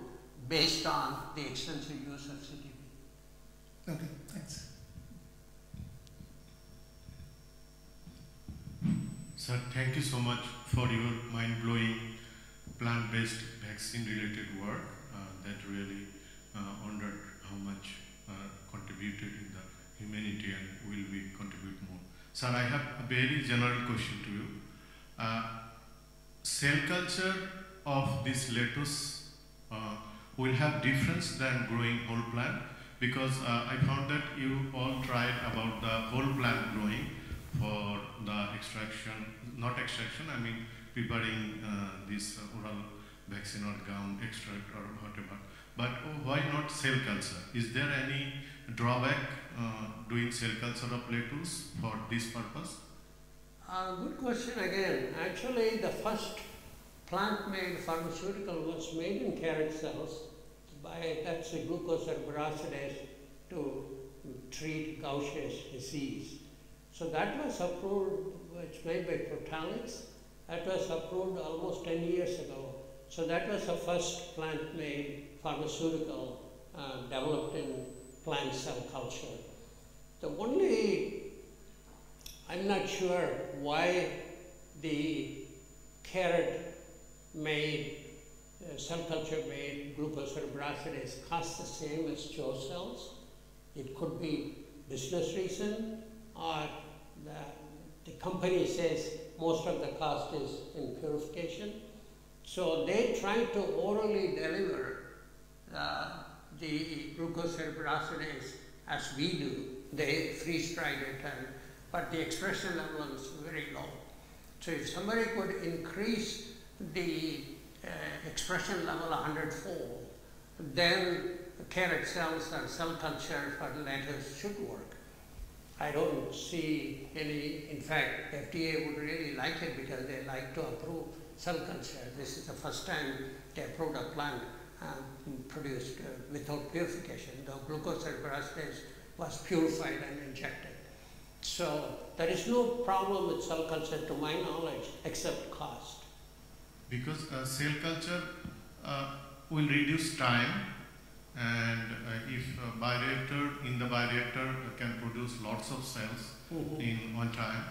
based on the extensive use of CTB. okay, thanks. Sir, thank you so much for your mind-blowing plant-based vaccine-related work. Uh, that really uh, honored how much uh, contributed in the humanity and will we contribute more. Sir, I have a very general question to you. Cell culture of this lettuce will have difference than growing whole plant because uh, I found that you all tried about the whole plant growing for the extraction, not extraction, I mean preparing uh, this oral vaccine or gum extract or whatever. But oh, why not cell culture? Is there any drawback uh, doing cell culture of lettuce for this purpose? Uh, good question again. Actually, the first plant-made pharmaceutical was made in carrot cells by that's the glucocerebrosidase to treat Gaucher's disease. So that was approved. It's made by Protalix. That was approved almost 10 years ago. So that was the first plant-made pharmaceutical uh, developed in plant cell culture. The only I'm not sure why the carrot made, uh, cell culture made glucocerebrosidase cost the same as CHO cells. It could be business reason or the the company says most of the cost is in purification. So they try to orally deliver uh, the glucose cerebrosidase as we do. They freeze dried it, and, but the expression level is very low. So if somebody could increase the uh, expression level 100 fold, then carrot cells and cell culture for lettuce should work. I don't see any, in fact, FDA would really like it because they like to approve cell culture. This is the first time they approved a plant um, produced uh, without purification. The glucose cerebrosidase was purified and injected. So there is no problem with cell culture to my knowledge except cost. Because uh, cell culture uh, will reduce time and uh, if a bioreactor in the bioreactor can produce lots of cells Mhm. in one time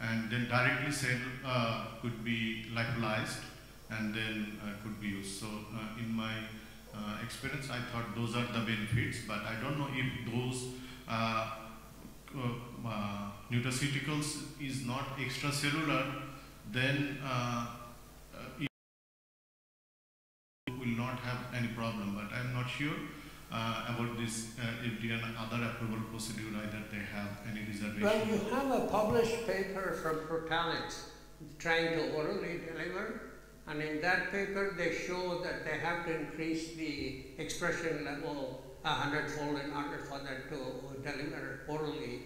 and then directly cell uh, could be lyophilized and then uh, could be used. So uh, in my uh, experience I thought those are the benefits but I don't know if those uh, uh, nutraceuticals is not extracellular then it will not have any problem but I'm not sure about this uh, FDA and other approval procedure either they have any reservation. Well, you have a published paper from Protalix trying to orally deliver, and in that paper they show that they have to increase the expression level a hundredfold in order for that to deliver orally.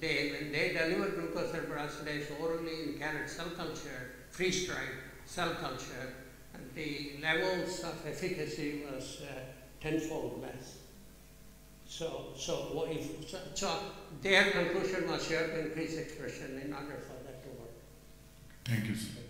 They, when they deliver glucose cerebrosidase orally in carrot cell culture, freeze-dried cell culture, and the levels of efficacy was uh, tenfold less. So, so what if, so, so their conclusion was you have to increase expression in order for that to work. Thank you, sir.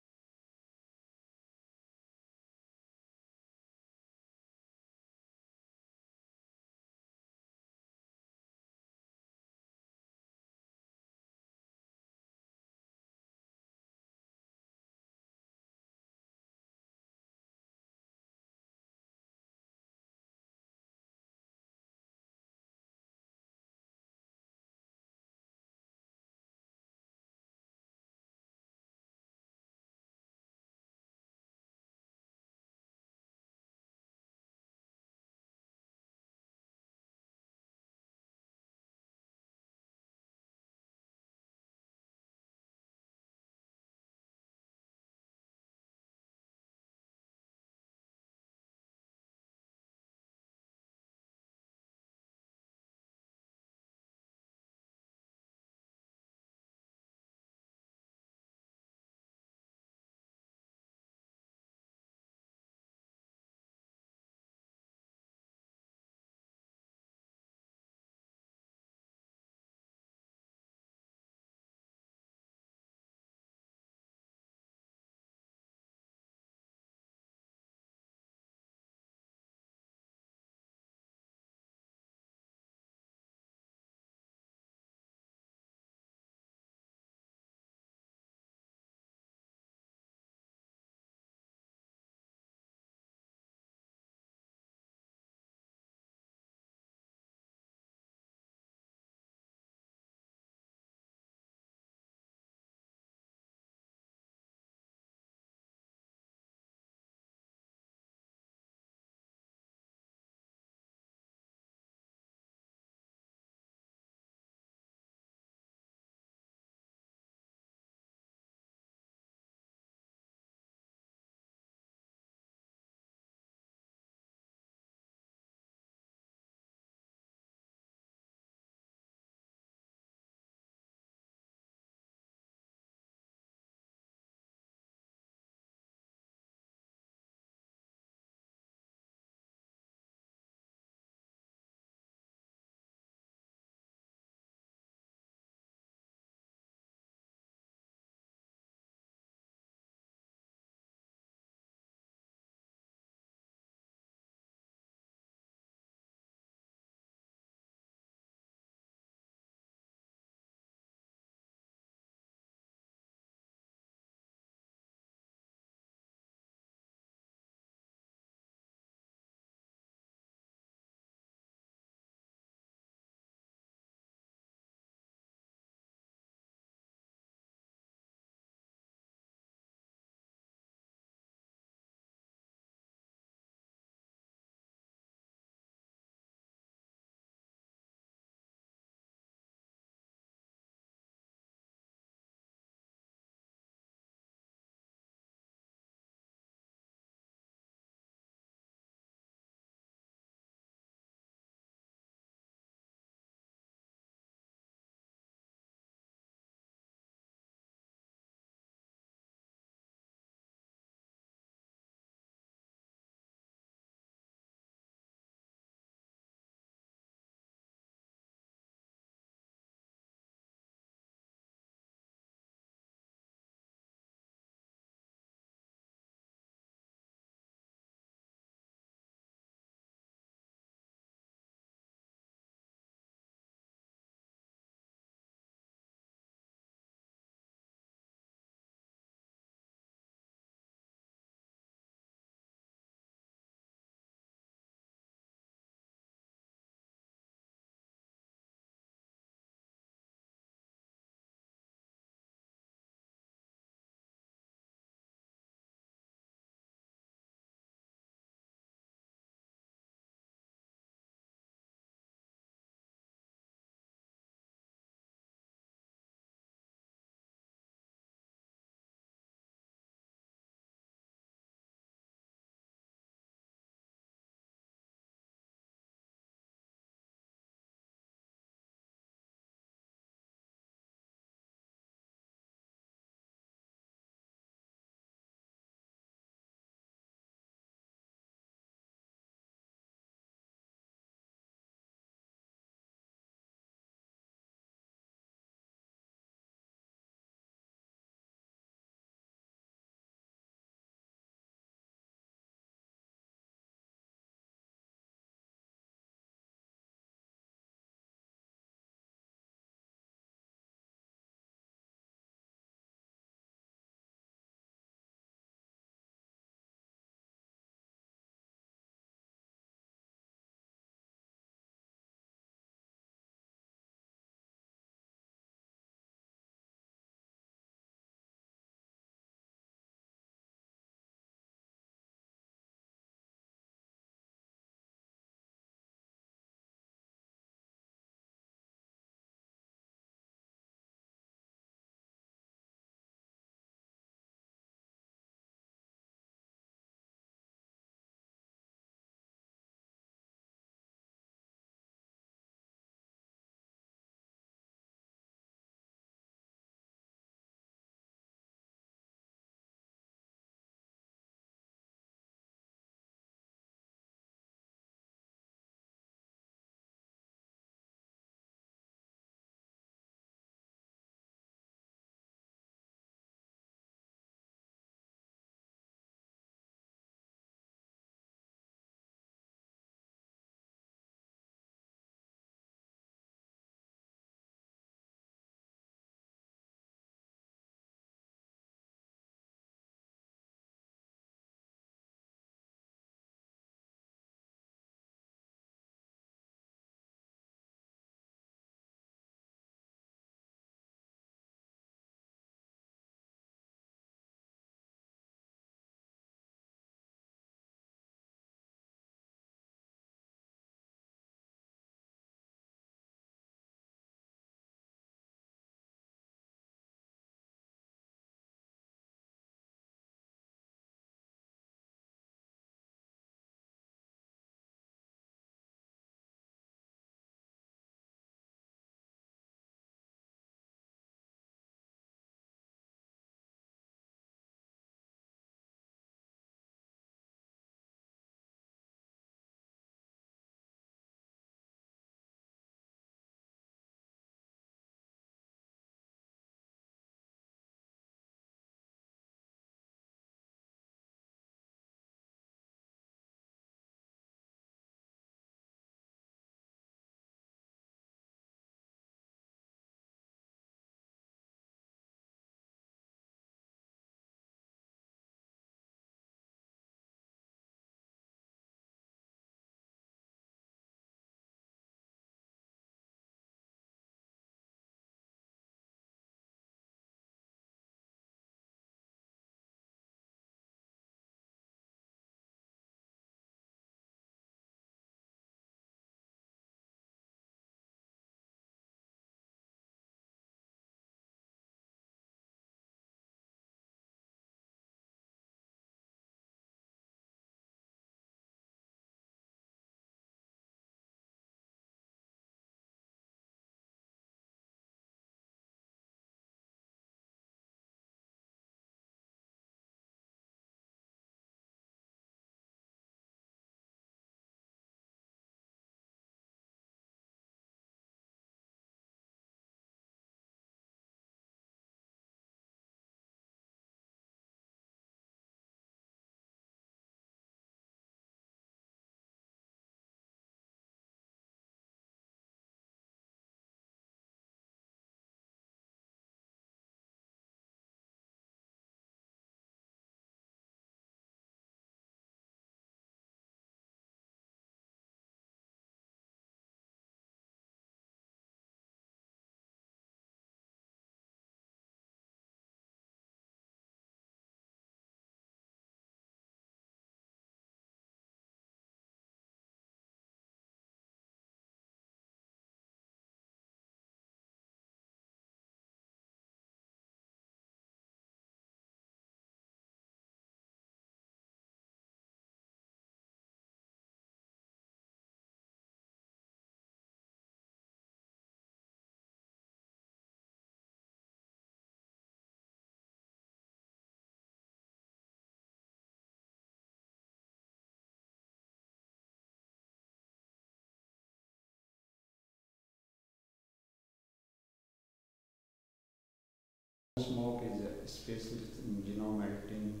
Smoke is a specialist in genome editing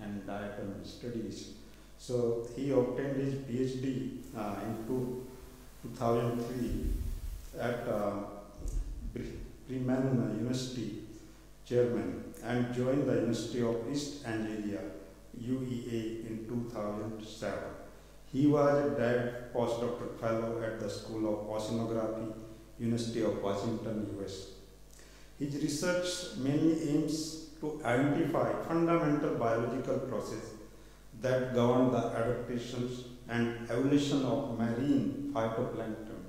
and diatom studies. So he obtained his PhD uh, in two, 2003 at uh, Bremen University, Germany, and joined the University of East Anglia, UEA, in 2007. He was a DAAD postdoctoral fellow at the School of Oceanography, University of Washington, US. His research mainly aims to identify fundamental biological processes that govern the adaptations and evolution of marine phytoplankton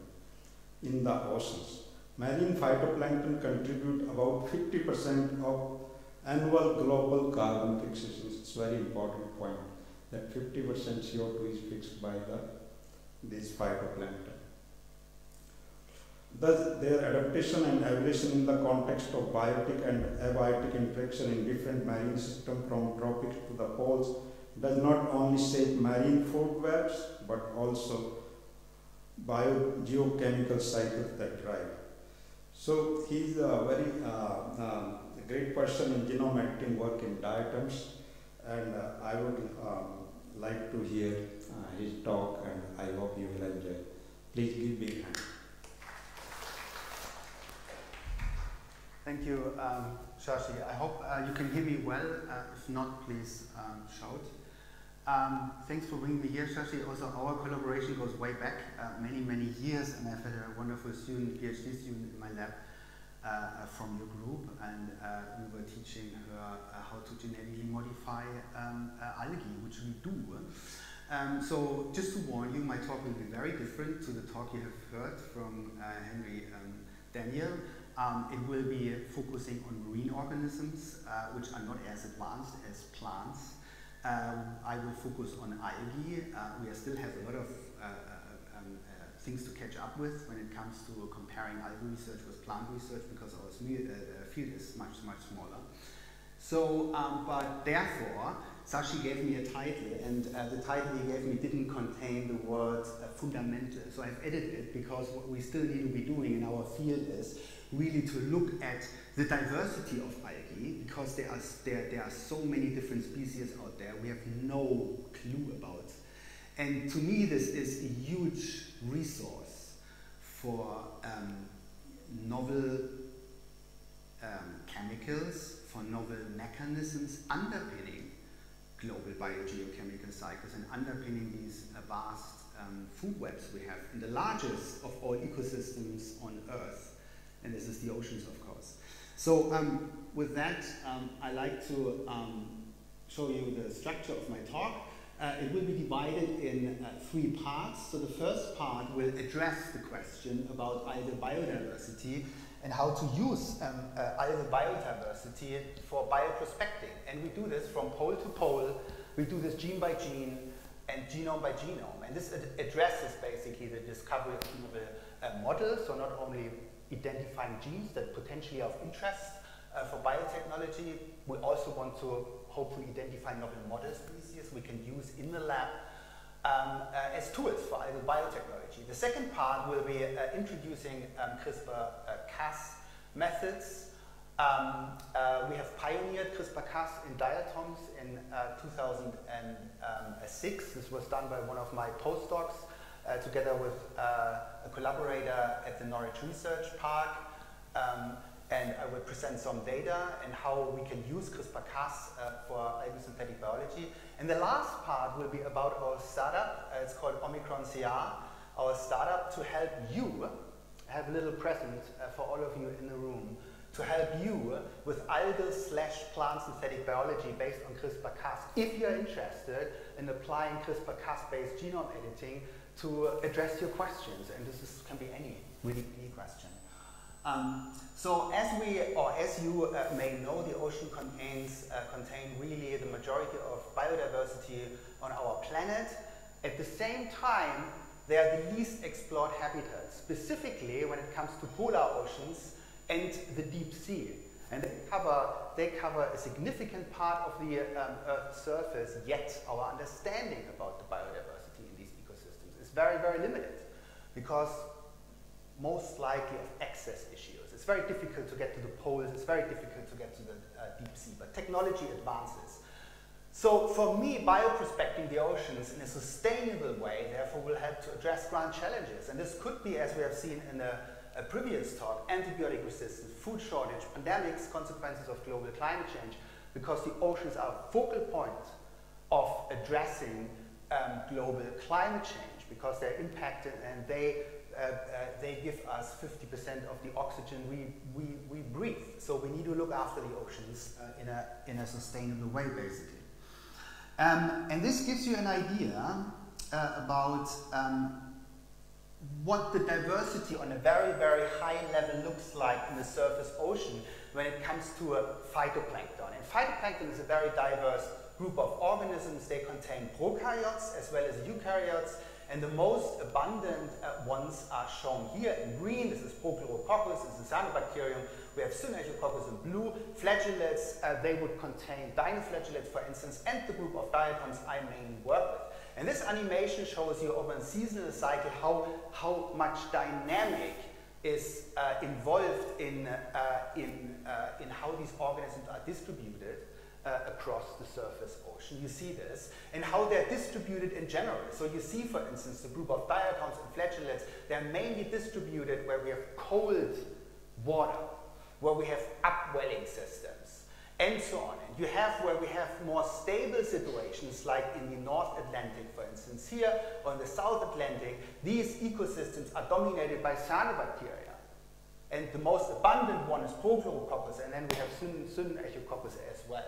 in the oceans. Marine phytoplankton contribute about 50% of annual global carbon fixation. It's a very important point that 50% CO2 is fixed by the this phytoplankton. Thus, their adaptation and evolution in the context of biotic and abiotic interaction in different marine systems from tropics to the poles does not only shape marine food webs but also biogeochemical cycles that drive. So he's a very uh, uh, great person in genome editing work in diatoms and uh, I would um, like to hear uh, his talk and I hope you will enjoy. Please give big hand. Thank you, um, Shashi. I hope uh, you can hear me well. Uh, if not, please um, shout. Um, thanks for bringing me here, Shashi. Also, our collaboration goes way back, uh, many, many years, and I've had a wonderful student, PhD student in my lab uh, from your group, and uh, we were teaching her uh, how to genetically modify um, algae, which we do. Um, so, just to warn you, my talk will be very different to the talk you have heard from Henry um, Daniell. Um, it will be focusing on marine organisms, uh, which are not as advanced as plants. Um, I will focus on algae. Uh, we still have a lot of uh, uh um, uh, things to catch up with when it comes to comparing algae research with plant research because our uh, field is much, much smaller. So, um, but therefore, Shashi gave me a title, and the title he gave me didn't contain the word fundamental. So I've edited it because what we still need to be doing in our field is really to look at the diversity of algae because there are, there, there are so many different species out there we have no clue about. And to me, this is a huge resource for um, novel um, chemicals, for novel mechanisms underpinning global biogeochemical cycles and underpinning these uh, vast um, food webs we have in the largest of all ecosystems on Earth and this is the oceans, of course. So um, with that, um, I like to um, show you the structure of my talk. Uh, it will be divided in uh, three parts. So the first part will address the question about algal biodiversity and how to use um, uh, algal biodiversity for bioprospecting. And we do this from pole to pole. We do this gene by gene and genome by genome. And this ad addresses basically the discovery of novel uh, models, so not only identifying genes that potentially are of interest uh, for biotechnology. We also want to hopefully identify novel model species we can use in the lab um, uh, as tools for biotechnology. The second part will be uh, introducing um, CRISPR-Cas uh, methods. Um, uh, we have pioneered CRISPR-Cas in diatoms in uh, 2006. This was done by one of my postdocs uh, together with uh, a collaborator at the Norwich Research Park. Um, and I will present some data and how we can use CRISPR-Cas uh, for algosynthetic biology. And the last part will be about our startup. Uh, it's called Omicron CR, our startup to help you have a little present uh, for all of you in the room to help you with algal slash plant synthetic biology based on CRISPR-Cas. If you're interested in applying CRISPR-Cas based genome editing to address your questions, and this is, can be any, really any question. Um, so as we, or as you uh, may know, the ocean contains, uh, contain really the majority of biodiversity on our planet. At the same time, they are the least explored habitats, specifically when it comes to polar oceans and the deep sea. And they cover, they cover a significant part of the um, Earth's surface, yet our understanding about the biodiversity very, very limited because most likely of access issues. It's very difficult to get to the poles, it's very difficult to get to the uh, deep sea, but technology advances. So for me, bioprospecting the oceans in a sustainable way, therefore, will help to address grand challenges. And this could be, as we have seen in a, a previous talk, antibiotic resistance, food shortage, pandemics, consequences of global climate change, because the oceans are a focal point of addressing um, global climate change, because they're impacted and they uh, uh, they give us 50% of the oxygen we, we, we breathe. So we need to look after the oceans uh, in, a, in a sustainable way, basically. Um, and this gives you an idea uh, about um, what the diversity on a very, very high level looks like in the surface ocean when it comes to a phytoplankton. And phytoplankton is a very diverse group of organisms. They contain prokaryotes as well as eukaryotes. And the most abundant uh, ones are shown here in green. This is Prochlorococcus, this is cyanobacterium. We have Synechococcus in blue. Flagellates, uh, they would contain dinoflagellates, for instance, and the group of diatoms I mainly work with. And this animation shows you over a seasonal cycle how, how much dynamic is uh, involved in, uh, in, uh, in how these organisms are distributed uh, across the surface ocean. You see this, and how they're distributed in general. So you see, for instance, the group of diatoms and flagellates, they're mainly distributed where we have cold water, where we have upwelling systems, and so on. And you have where we have more stable situations, like in the North Atlantic, for instance, here, or in the South Atlantic, these ecosystems are dominated by cyanobacteria. And the most abundant one is Prochlorococcus, and then we have Synechococcus as well.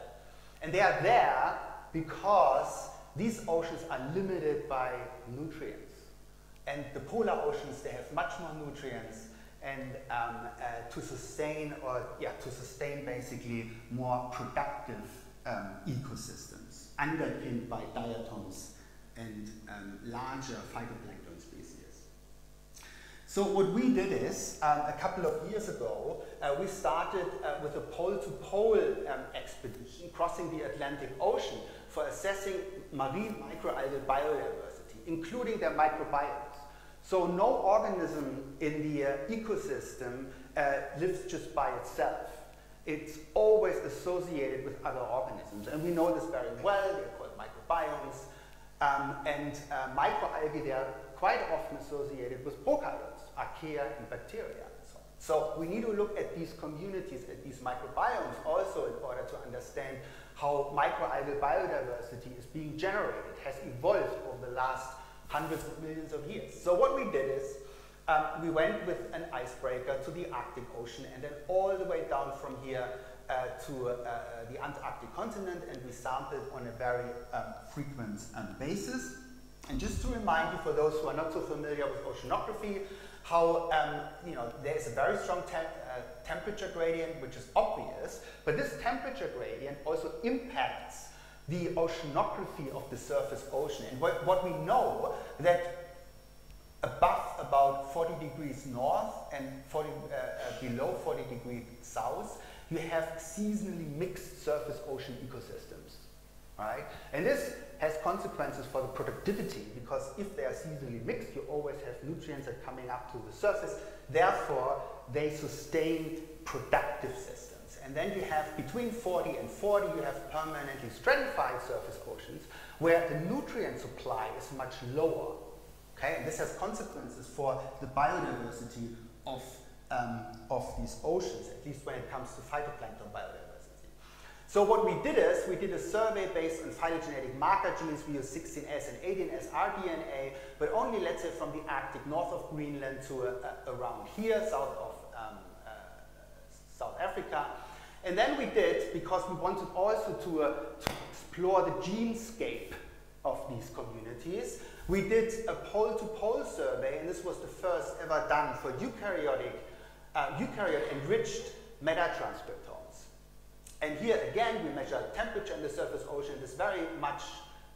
And they are there because these oceans are limited by nutrients. And the polar oceans, they have much more nutrients and um, uh, to sustain or yeah, to sustain basically more productive um, ecosystems underpinned by diatoms and um, larger phytoplankton. So what we did is, um, a couple of years ago, uh, we started uh, with a pole-to-pole -pole, um, expedition crossing the Atlantic Ocean for assessing marine microalgal biodiversity, including their microbiomes. So no organism in the uh, ecosystem uh, lives just by itself. It's always associated with other organisms, and we know this very well. They're called microbiomes. Um, and uh, microalgae, they are quite often associated with prokaryotes archaea, and bacteria. So, so we need to look at these communities, at these microbiomes also in order to understand how microalgal biodiversity is being generated, has evolved over the last hundreds of millions of years. So what we did is um, we went with an icebreaker to the Arctic Ocean and then all the way down from here uh, to uh, the Antarctic continent and we sampled on a very um, frequent um, basis. And just to remind you, for those who are not so familiar with oceanography, how um, you know there's a very strong te uh, temperature gradient, which is obvious, but this temperature gradient also impacts the oceanography of the surface ocean. And what, what we know that above about 40 degrees north and 40, uh, uh, below 40 degrees south, you have seasonally mixed surface ocean ecosystems, right? And this has consequences for the productivity because if they are seasonally mixed, you always have nutrients that are coming up to the surface. Therefore, they sustain productive systems. And then you have between 40 and 40, you have permanently stratified surface oceans where the nutrient supply is much lower. Okay, and this has consequences for the biodiversity of, um, of these oceans, at least when it comes to phytoplankton biodiversity. So what we did is we did a survey based on phylogenetic marker genes. We used 16S and 18S rDNA, but only let's say from the Arctic north of Greenland to uh, uh, around here, south of um, uh, South Africa. And then we did, because we wanted also to, uh, to explore the genescape of these communities, we did a pole-to-pole -pole survey, and this was the first ever done for eukaryotic, uh, eukaryote enriched metatranscriptome. And here again, we measure temperature in the surface ocean. This very much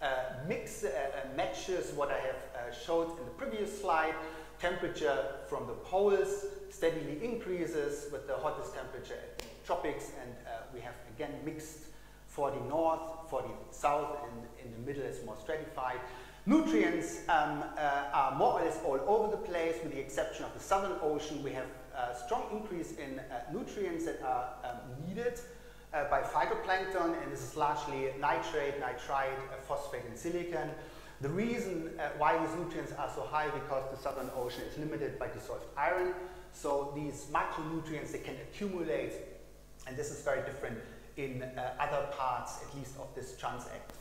uh, mix, uh, uh, matches what I have uh, showed in the previous slide. Temperature from the poles steadily increases with the hottest temperature at the tropics, and uh, we have again mixed for the north, for the south, and in the middle is more stratified. Nutrients um, uh, are more or less all over the place with the exception of the Southern Ocean. We have a strong increase in nutrients that are um, needed uh, by phytoplankton and this is largely nitrate, nitrite, uh, phosphate and silicon. The reason uh, why these nutrients are so high because the Southern Ocean is limited by dissolved iron. So these micronutrients, they can accumulate and this is very different in uh, other parts, at least of this transect.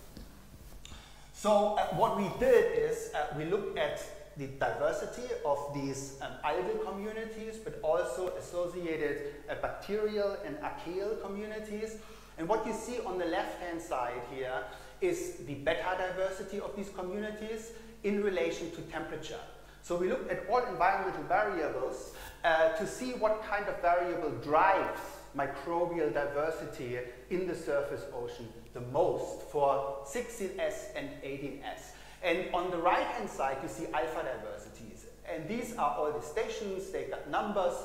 So uh, what we did is uh, we looked at the diversity of these um, algal communities, but also associated uh, bacterial and archaeal communities. And what you see on the left-hand side here is the beta diversity of these communities in relation to temperature. So we looked at all environmental variables uh, to see what kind of variable drives microbial diversity in the surface ocean the most for 16S and 18S. And on the right hand side you see alpha diversities. And these are all the stations, they got numbers,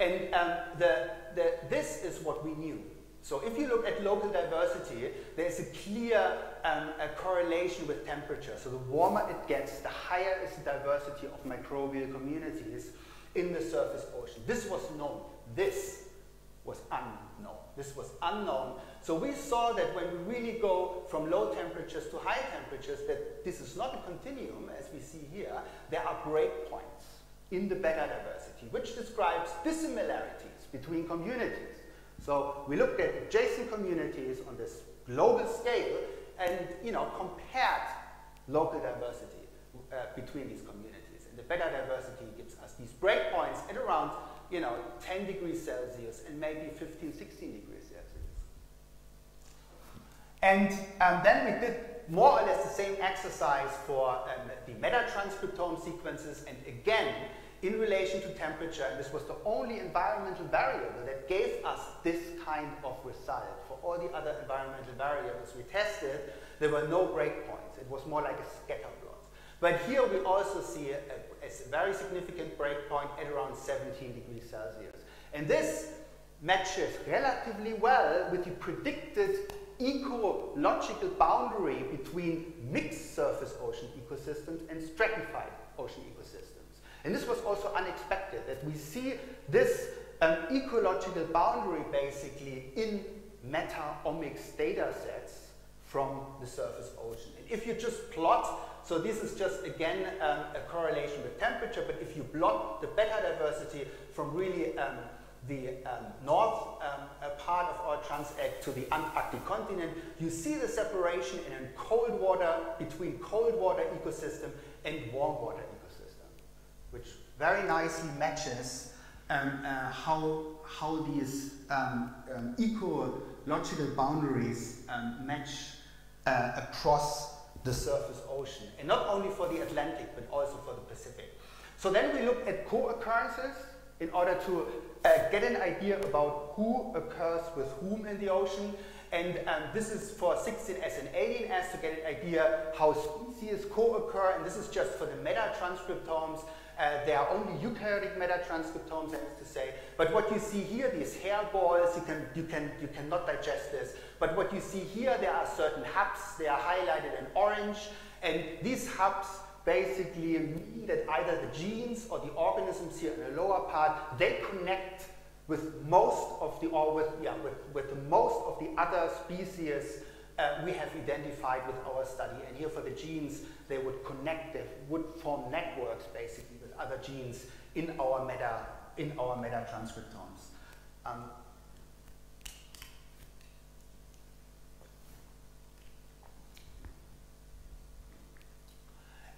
and um, the, the, this is what we knew. So if you look at local diversity, there's a clear um, a correlation with temperature. So the warmer it gets, the higher is the diversity of microbial communities in the surface ocean. This was known. This was unknown. This was unknown. So we saw that when we really go from low temperatures to high temperatures, that this is not a continuum, as we see here. There are breakpoints in the beta diversity, which describes dissimilarities between communities. So we looked at adjacent communities on this global scale and you know, compared local diversity uh, between these communities. And the beta diversity gives us these breakpoints at around you know, 10 degrees Celsius and maybe 15, 16 degrees. And um, then we did more or less the same exercise for um, the metatranscriptome sequences and again in relation to temperature and this was the only environmental variable that gave us this kind of result. For all the other environmental variables we tested, there were no breakpoints. It was more like a scatter plot. But here we also see a, a, a very significant breakpoint at around 17 degrees Celsius. And this matches relatively well with the predicted ecological boundary between mixed surface ocean ecosystems and stratified ocean ecosystems. And this was also unexpected that we see this um, ecological boundary basically in meta-omics data sets from the surface ocean. And if you just plot so this is just, again, um, a correlation with temperature, but if you plot the beta diversity from really um, the um, north um, part of our transect to the Antarctic continent, you see the separation in a cold water, between cold water ecosystem and warm water ecosystem, which very nicely matches um, uh, how, how these um, ecological boundaries match uh, across the surface ocean, and not only for the Atlantic, but also for the Pacific. So then we look at co-occurrences in order to uh, get an idea about who occurs with whom in the ocean. And um, this is for 16S and 18S to get an idea how species co-occur. And this is just for the metatranscriptomes. Uh, there are only eukaryotic metatranscriptomes, that is to say. But what you see here, these hairballs, you, can, you, can, you cannot digest this. But what you see here, there are certain hubs, they are highlighted in orange, and these hubs basically mean that either the genes or the organisms here in the lower part, they connect with most of the, or with, yeah, with, with most of the other species uh, we have identified with our study. And here for the genes, they would connect, they would form networks basically with other genes in our meta, in our meta transcriptomes. Um,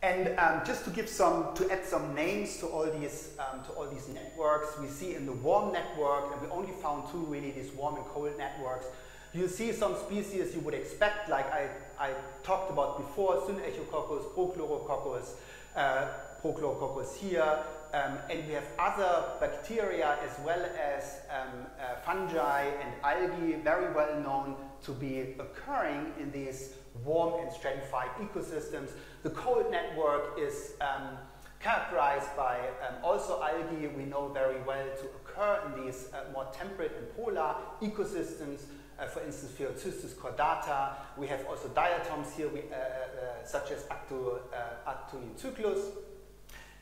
And um, just to give some, to add some names to all these, um, to all these networks, we see in the warm network, and we only found two really, these warm and cold networks. You see some species you would expect, like I, I talked about before, Synechococcus, Prochlorococcus, uh, Prochlorococcus here, um, and we have other bacteria as well as um, uh, fungi and algae, very well known to be occurring in these warm and stratified ecosystems. The cold network is um, characterized by um, also algae we know very well to occur in these uh, more temperate and polar ecosystems uh, for instance, Phaeocystis cordata. We have also diatoms here, we, uh, uh, such as Acto, uh,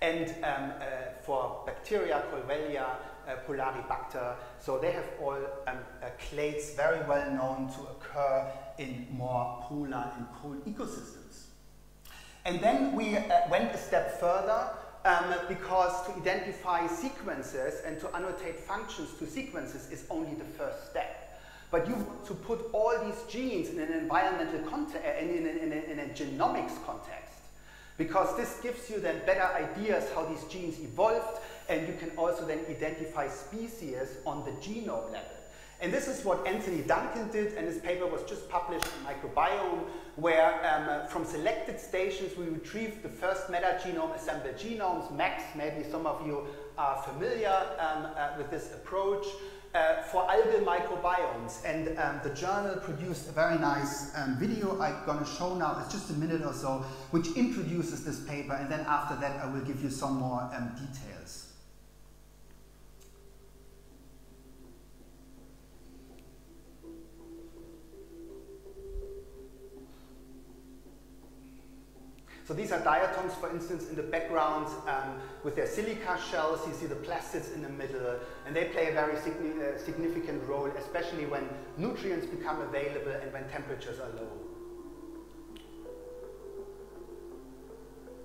And um, uh, for bacteria, Colwellia, uh, Polaribacter, so they have all um, clades very well known to occur in more polar and cold ecosystems. And then we went a step further um, because to identify sequences and to annotate functions to sequences is only the first step. But you want to put all these genes in an environmental context, uh, in, in, in, in a genomics context, because this gives you then better ideas how these genes evolved, and you can also then identify species on the genome level. And this is what Anthony Duncan did, and his paper was just published in Microbiome, where um, from selected stations we retrieved the first metagenome assembled genomes. MAGs, maybe some of you are familiar um, uh, with this approach. Uh, for algal microbiomes. And um, the journal produced a very nice um, video I'm going to show now. It's just a minute or so, which introduces this paper. And then after that, I will give you some more um, details. So these are diatoms, for instance, in the background um, with their silica shells. You see the plastids in the middle, and they play a very signi uh, significant role, especially when nutrients become available and when temperatures are low.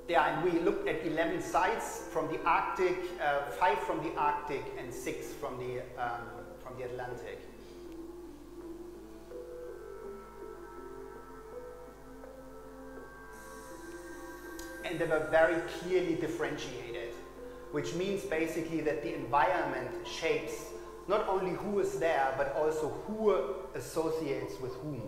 Yeah, and we looked at 11 sites from the Arctic, uh, five from the Arctic, and six from the, um, from the Atlantic. And they were very clearly differentiated, which means basically that the environment shapes not only who is there, but also who associates with whom.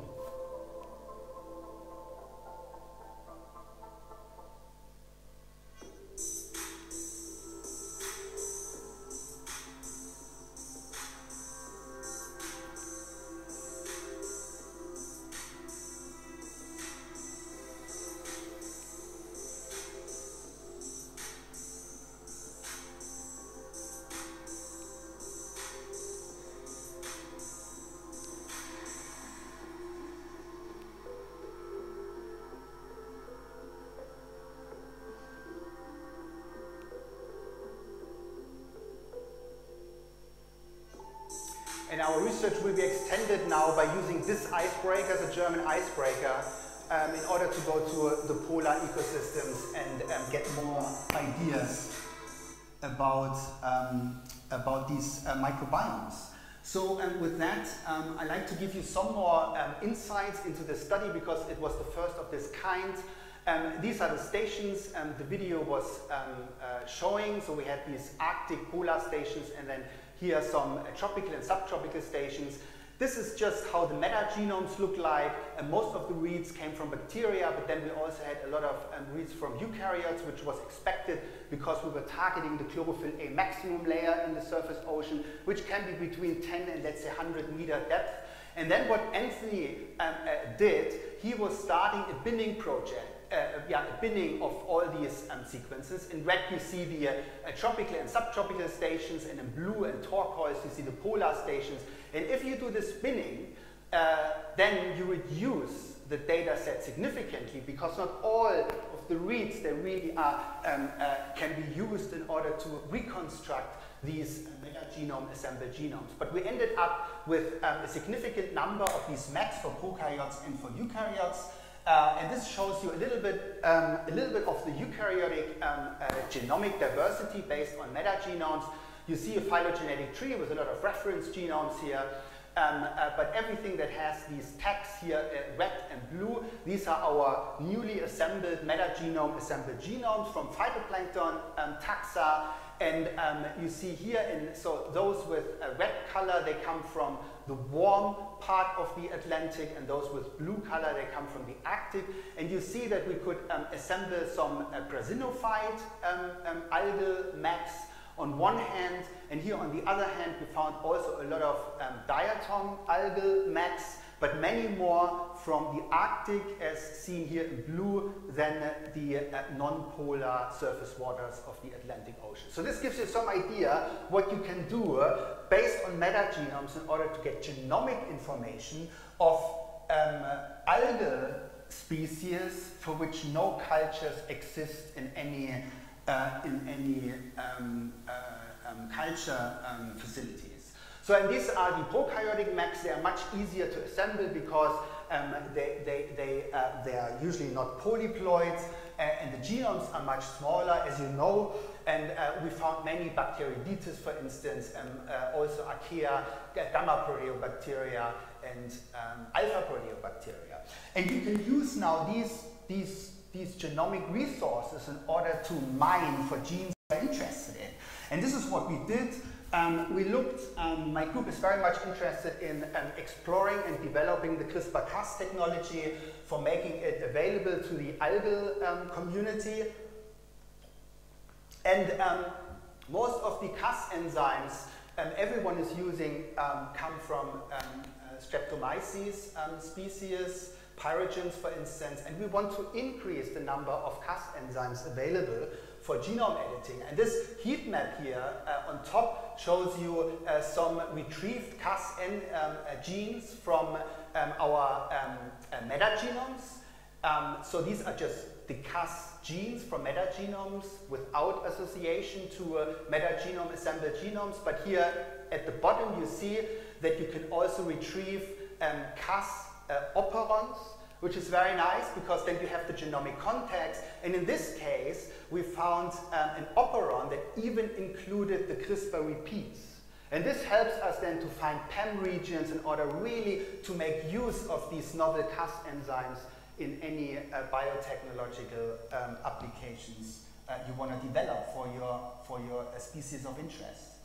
By using this icebreaker, the German icebreaker, um, in order to go to uh, the polar ecosystems and um, get more ideas about, um, about these uh, microbiomes. So um, with that, um, I'd like to give you some more um, insights into the study because it was the first of this kind. Um, these are the stations um, the video was uh, showing. So we had these Arctic polar stations and then here are some uh, tropical and subtropical stations. This is just how the metagenomes look like. And most of the reads came from bacteria, but then we also had a lot of um, reads from eukaryotes, which was expected because we were targeting the chlorophyll A maximum layer in the surface ocean, which can be between 10 and let's say 100 meter depth. And then what Anthony um, uh, did, he was starting a binning project uh, yeah, a binning of all these um, sequences. In red, you see the uh, tropical and subtropical stations, and in blue and turquoise, you see the polar stations. And if you do the spinning, uh, then you reduce the data set significantly because not all of the reads that really are, um, uh, can be used in order to reconstruct these metagenome assembled genomes. But we ended up with um, a significant number of these MAGs for prokaryotes and for eukaryotes. Uh, and this shows you a little bit, um, a little bit of the eukaryotic um, uh, genomic diversity based on metagenomes. You see a phylogenetic tree with a lot of reference genomes here. Um, uh, but everything that has these tags here, uh, red and blue, these are our newly assembled metagenome assembled genomes from phytoplankton um, taxa. And um, you see here, in, so those with a red color, they come from the warm part of the Atlantic, and those with blue color, they come from the Arctic. And you see that we could um, assemble some uh, um, um, algal MAGs on one hand, and here on the other hand, we found also a lot of um, diatom algal mats, but many more from the Arctic, as seen here in blue, than the uh, non-polar surface waters of the Atlantic Ocean. So this gives you some idea what you can do uh, based on metagenomes in order to get genomic information of um, algal species for which no cultures exist in any, uh, in any um, uh, um, culture um, facilities. So and these are the prokaryotic MACs. They are much easier to assemble because um, they, they, they, uh, they are usually not polyploids uh, and the genomes are much smaller, as you know. And uh, we found many Bacteroidetes, for instance, um, uh, also archaea, gamma proteobacteria, and um, alpha proteobacteria. And you can use now these, these, these genomic resources in order to mine for genes we're interested in. And this is what we did. Um, we looked, um, my group is very much interested in um, exploring and developing the CRISPR-Cas technology for making it available to the algal um, community. And um, most of the Cas enzymes um, everyone is using come from Streptomyces um, species, pyrogens for instance, and we want to increase the number of Cas enzymes available for genome editing. And this heat map here uh, on top shows you uh, some retrieved Cas um, uh, genes from um, our um, uh, metagenomes. Um, so these are just the Cas genes from metagenomes without association to uh, metagenome assembled genomes. But here at the bottom you see that you can also retrieve um, Cas operons, which is very nice because then you have the genomic context. And in this case, we found um, an operon that even included the CRISPR repeats. And this helps us then to find PEM regions in order really to make use of these novel Cas enzymes in any uh, biotechnological um, applications uh, you want to develop for your, for your uh, species of interest.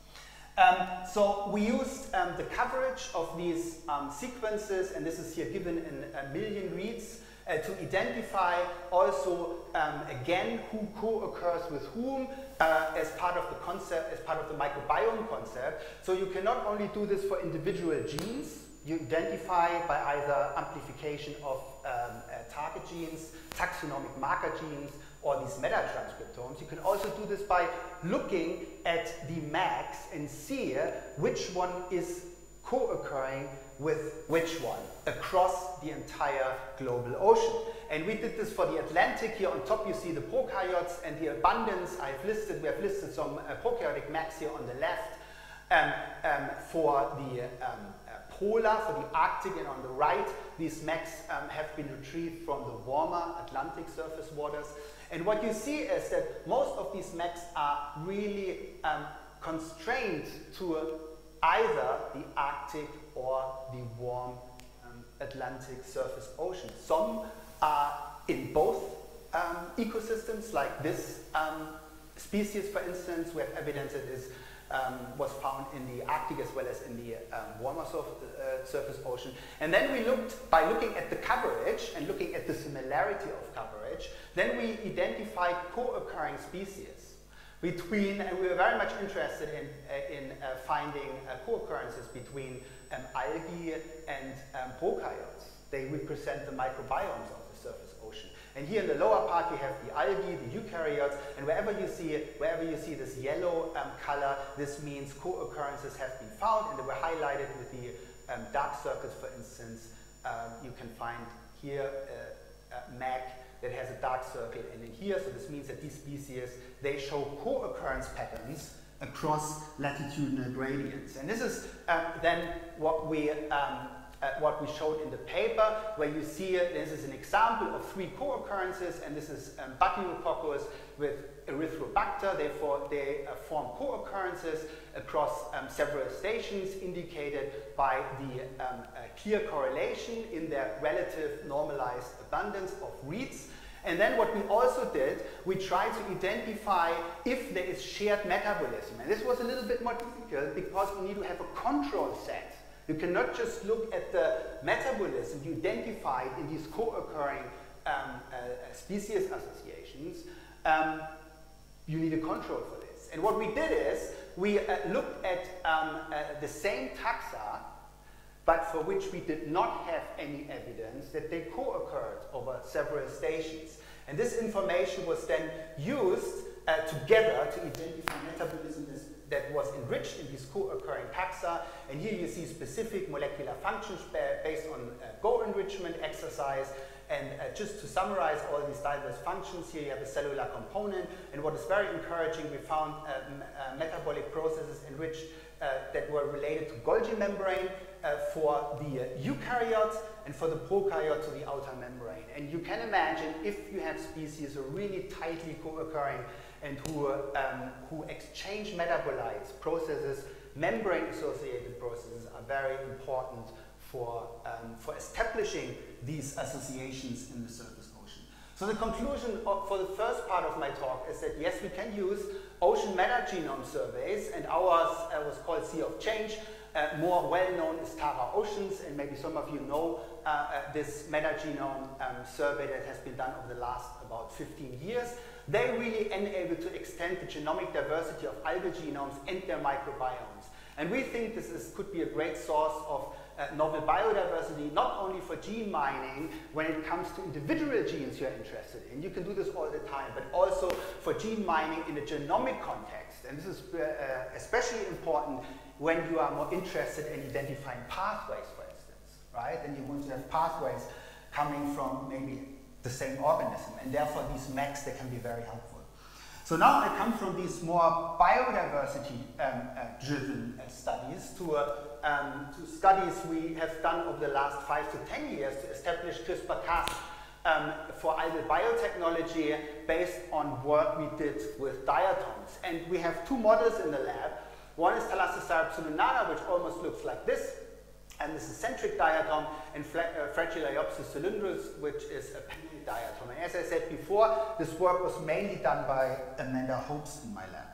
Um, so we used um, the coverage of these um, sequences, and this is here given in a million reads, uh, to identify also, um, again, who co-occurs with whom uh, as part of the concept, as part of the microbiome concept. So you can not only do this for individual genes, you identify by either amplification of um, uh, target genes, taxonomic marker genes, or these metatranscriptomes. You can also do this by looking at the max and see which one is co-occurring with which one across the entire global ocean. And we did this for the Atlantic. Here on top you see the prokaryotes and the abundance I've listed. We have listed some uh, prokaryotic max here on the left. Um, um, for the um, polar, for the Arctic, and on the right, these max um, have been retrieved from the warmer Atlantic surface waters. And what you see is that most of these MACs are really um, constrained to either the Arctic or the warm um, Atlantic surface ocean. Some are in both um, ecosystems, like this um, species, for instance, we have evidence that is um, was found in the Arctic as well as in the um, warmer surf, uh, surface ocean. And then we looked, by looking at the coverage and looking at the similarity of coverage, then we identified co-occurring species between, and we were very much interested in, uh, in uh, finding uh, co-occurrences between um, algae and um, prokaryotes. They represent the microbiomes of the surface ocean. And here in the lower part you have the algae, the eukaryotes, and wherever you see it, wherever you see this yellow um, color, this means co-occurrences have been found, and they were highlighted with the um, dark circles, for instance. Um, you can find here uh, a MAC that has a dark circle and in here, so this means that these species, they show co-occurrence patterns across latitudinal gradients. And this is um, then what we um, uh, what we showed in the paper, where you see it, this is an example of three co-occurrences, and this is um, with Erythrobacter, therefore they uh, form co-occurrences across um, several stations indicated by the um, uh, clear correlation in their relative normalized abundance of reads. And then what we also did, we tried to identify if there is shared metabolism. And this was a little bit more difficult because we need to have a control set you cannot just look at the metabolism you identified in these co-occurring um, uh, species associations. Um, you need a control for this. And what we did is we uh, looked at um, uh, the same taxa but for which we did not have any evidence that they co-occurred over several stations. And this information was then used uh, together to identify metabolism that was enriched in these co-occurring taxa. And here you see specific molecular functions based on uh, Go enrichment exercise. And uh, just to summarize all these diverse functions, here you have a cellular component. And what is very encouraging, we found um, uh, metabolic processes enriched uh, that were related to Golgi membrane uh, for the uh, eukaryotes and for the prokaryote to the outer membrane. And you can imagine if you have species are really tightly co-occurring and who, um, who exchange metabolites, processes, membrane-associated processes are very important for, um, for establishing these associations in the surface ocean. So the conclusion of, for the first part of my talk is that yes, we can use ocean metagenome surveys, and ours uh, was called Sea of Change. Uh, more well known is Tara Oceans, and maybe some of you know uh, uh, this metagenome um, survey that has been done over the last about 15 years. They really enable to extend the genomic diversity of algal genomes and their microbiomes. And we think this is, could be a great source of uh, novel biodiversity, not only for gene mining when it comes to individual genes you're interested in, you can do this all the time, but also for gene mining in a genomic context. And this is uh, uh, especially important when you are more interested in identifying pathways, for instance, right? And you want to have pathways coming from maybe the same organism, and therefore these MACs, they can be very helpful. So now I come from these more biodiversity-driven um, uh, studies to, uh, um, to studies we have done over the last five to 10 years to establish CRISPR-Cas um, for algal biotechnology based on work we did with diatoms. And we have two models in the lab. One is Thalassocerat pseudonana, which almost looks like this, and this is centric diatom, and uh, Fragileiopsis cylindrus, which is a diatom. And as I said before, this work was mainly done by Amanda Hopes in my lab.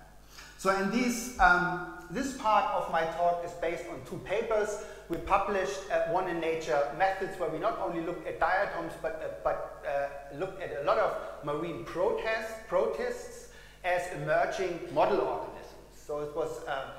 So in these, um, this part of my talk is based on two papers. We published one in Nature Methods where we not only looked at diatoms but, uh, but uh, looked at a lot of marine protists, protists as emerging model organisms. So it was uh,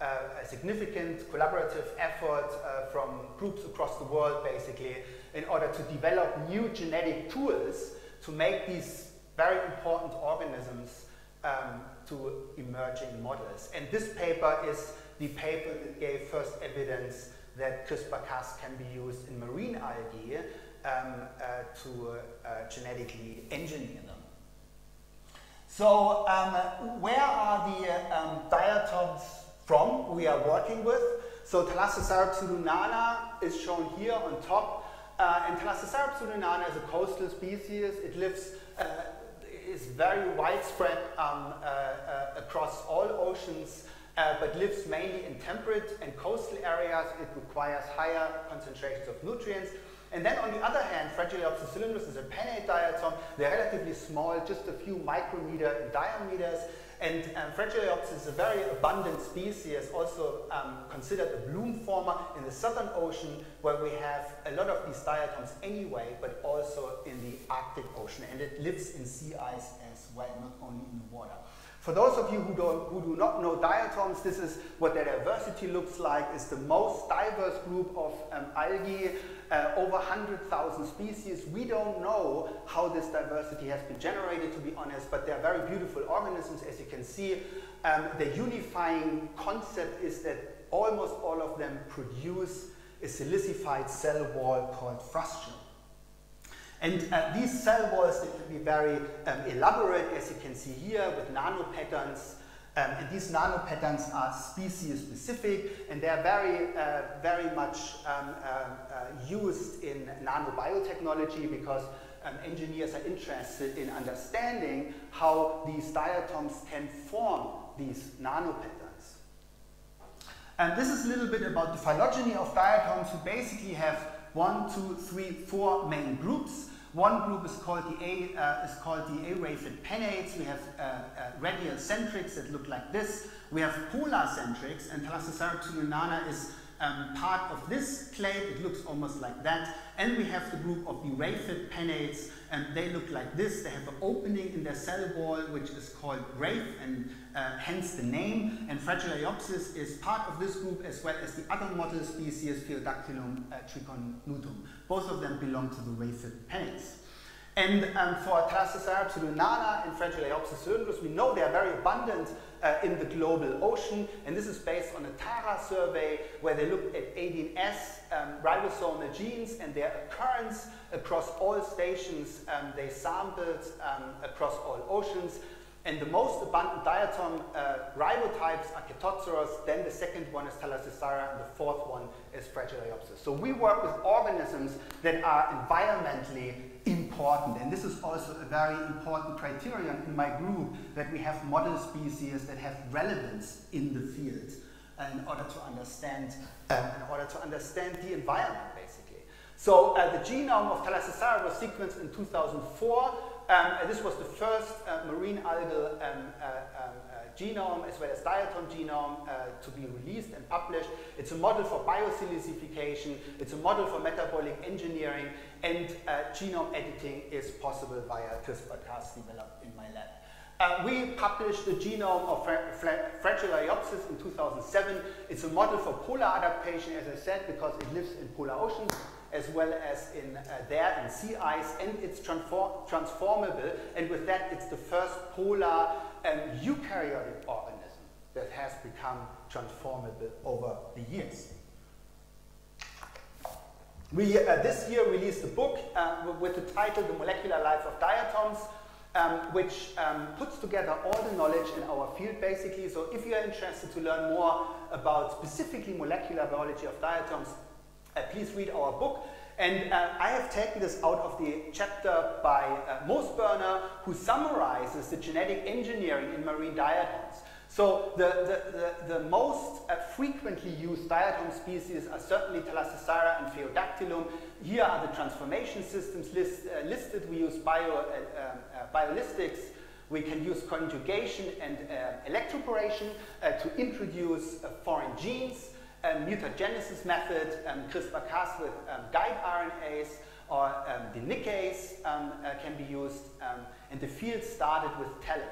uh, a significant collaborative effort uh, from groups across the world basically in order to develop new genetic tools to make these very important organisms um, to emerging models. And this paper is the paper that gave first evidence that CRISPR-Cas can be used in marine algae um, uh, to uh, genetically engineer them. So um, where are the uh, diatoms from we are working with? So Thalassocerat pseudonana is shown here on top. Uh, and Thalassocerat pseudonana is a coastal species. It lives, uh, is very widespread um, uh, uh across all oceans, uh, but lives mainly in temperate and coastal areas. It requires higher concentrations of nutrients. And then on the other hand, Fragileiopsis cylindrus is a pennate diatom. They're relatively small, just a few micrometer in diameters. And um, Fragileiopsis is a very abundant species, also um, considered a bloom former in the Southern Ocean, where we have a lot of these diatoms anyway, but also in the Arctic Ocean. And it lives in sea ice as well, not only in the water. For those of you who, don't, who do not know diatoms, this is what their diversity looks like. It's the most diverse group of um, algae, uh, over 100,000 species. We don't know how this diversity has been generated, to be honest, but they're very beautiful organisms, as you can see. Um, the unifying concept is that almost all of them produce a silicified cell wall called frustum. And uh, these cell walls they can be very um, elaborate, as you can see here, with nanopatterns. Um, and these nanopatterns are species specific, and they are very, uh, very much um, uh, uh used in nanobiotechnology because um, engineers are interested in understanding how these diatoms can form these nanopatterns. And this is a little bit about the phylogeny of diatoms who basically have one, two, three, four main groups. One group is called the A uh, is called the araphid pennates. We have uh, uh, radial centrics that look like this. We have polar centrics, and Thalassocerat is um, part of this plate. It looks almost like that. And we have the group of the Raphid pennates, and they look like this. They have an opening in their cell wall, which is called Raph, and uh, hence the name. And Fragileiopsis is part of this group, as well as the other model species, Phaeodactylum uh. Both of them belong to the Raphid pennates. And um, for Thalassosauria pseudonana and Fragileiopsis cylindrus, we know they are very abundant uh, in the global ocean. And this is based on a TARA survey where they looked at 18S um, ribosomal genes and their occurrence across all stations um, they sampled um, across all oceans. And the most abundant diatom uh, ribotypes are Chaetoceros, then the second one is Thalassosauria, and the fourth one is. So we work with organisms that are environmentally important. And this is also a very important criterion in my group that we have model species that have relevance in the field in order to understand uh, in order to understand the environment basically. So uh, the genome of Thalassosauria was sequenced in 2004. Um, this was the first uh, marine algal um, uh, um, genome as well as diatom genome uh, to be released and published. It's a model for biosilicification, it's a model for metabolic engineering, and uh, genome editing is possible via CRISPR-Cas developed in my lab. Uh, we published the genome of fra fra Fragileiopsis in 2007. It's a model for polar adaptation, as I said, because it lives in polar oceans as well as in uh, there in sea ice, and it's transform transformable. And with that, it's the first polar um, eukaryotic organism that has become transformable over the years. We uh, this year released a book uh, with the title The Molecular Life of Diatoms, um, which um, puts together all the knowledge in our field basically. So if you are interested to learn more about specifically molecular biology of diatoms, uh, please read our book. And uh, I have taken this out of the chapter by uh, Moosburner, who summarizes the genetic engineering in marine diatoms. So the, the, the, the most uh, frequently used diatom species are certainly Thalassosauria and Phaeodactylum. Here are the transformation systems list, uh, listed. We use bio, uh, uh biolistics. We can use conjugation and uh, electroporation uh, to introduce foreign genes. Um, mutagenesis method, um, CRISPR-Cas with um, guide RNAs, or um, the nickase um, can be used. And the field started with talent.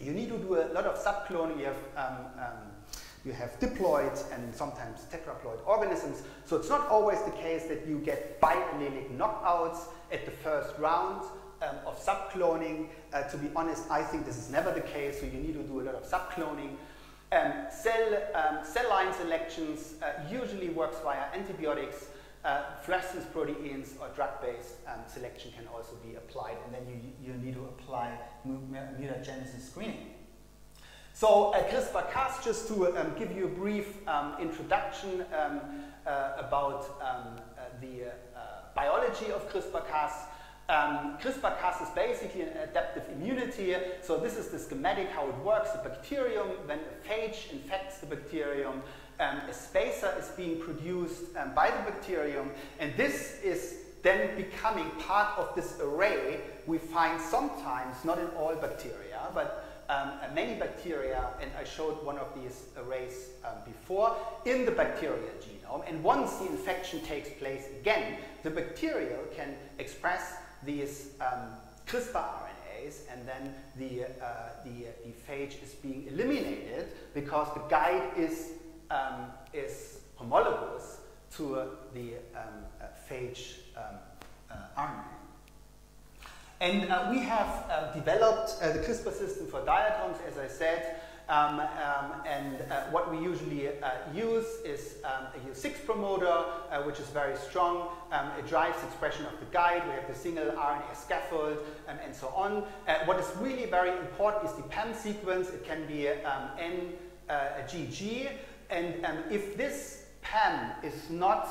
You need to do a lot of subcloning. You have, you have diploid and sometimes tetraploid organisms. So it's not always the case that you get biallelic knockouts at the first round um, of subcloning. Uh, to be honest, I think this is never the case. So you need to do a lot of subcloning. Um, cell, um, cell line selections uh, usually works via antibiotics. Uh, fluorescence proteins or drug-based um, selection can also be applied, and then you, you need to apply mutagenesis screening. So uh, CRISPR-Cas, just to um, give you a brief um, introduction um, uh, about um, uh, the uh, biology of CRISPR-Cas. Um, CRISPR-Cas is basically an adaptive immunity. So this is the schematic how it works. The bacterium, when a phage infects the bacterium, um, a spacer is being produced um, by the bacterium, and this is then becoming part of this array we find sometimes, not in all bacteria, but um, many bacteria, and I showed one of these arrays um, before, in the bacterial genome. And once the infection takes place again, the bacterial can express these um, CRISPR RNAs, and then the, uh, the, the phage is being eliminated because the guide is um, is homologous to uh, the um, uh, phage um, uh, RNA. And uh, we have uh, developed uh, the CRISPR system for diatoms, as I said, um, um, and what we usually use is um, a U6 promoter, which is very strong. Um, it drives expression of the guide. We have the single RNA scaffold, and so on. what is really very important is the PAM sequence. It can be N, GG, and um, if this PAM is not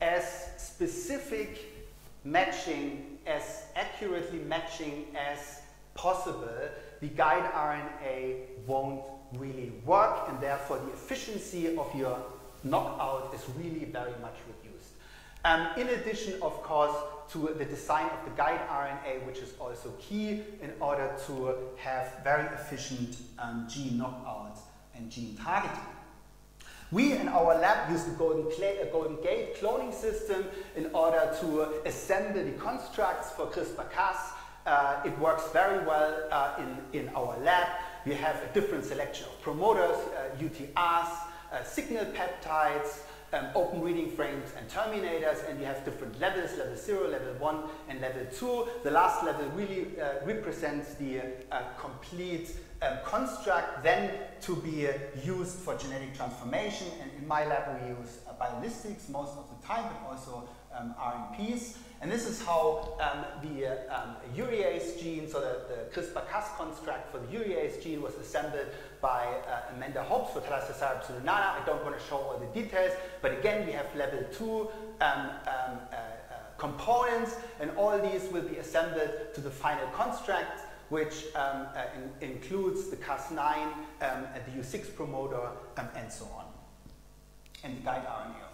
as specific matching, as accurately matching as possible, the guide RNA won't really work, and therefore the efficiency of your knockout is really very much reduced. Um, in addition, of course, to the design of the guide RNA, which is also key in order to have very efficient um, gene knockout and gene targeting. We in our lab use the Golden, uh, Golden, Gate cloning system in order to assemble the constructs for CRISPR-Cas. Uh, it works very well uh, in, in our lab. We have a different selection of promoters, UTRs, uh, signal peptides, um, open reading frames and terminators, and you have different levels, level 0, level 1, and level 2. The last level really uh, represents the uh, complete um, construct then to be uh, used for genetic transformation. And in my lab, we use uh, biolistics most of the time, but also um, RNPs. And this is how um, the uh, um, urease gene, so the, the CRISPR-Cas construct for the urease gene was assembled by uh, Amanda Hobbs for Thalassocerat pseudonana. I don't want to show all the details, but again, we have level two um, um, uh, uh, components, and all these will be assembled to the final construct, which um, uh, in, includes the Cas9, um, and the U6 promoter, and so on, and the guide RNA.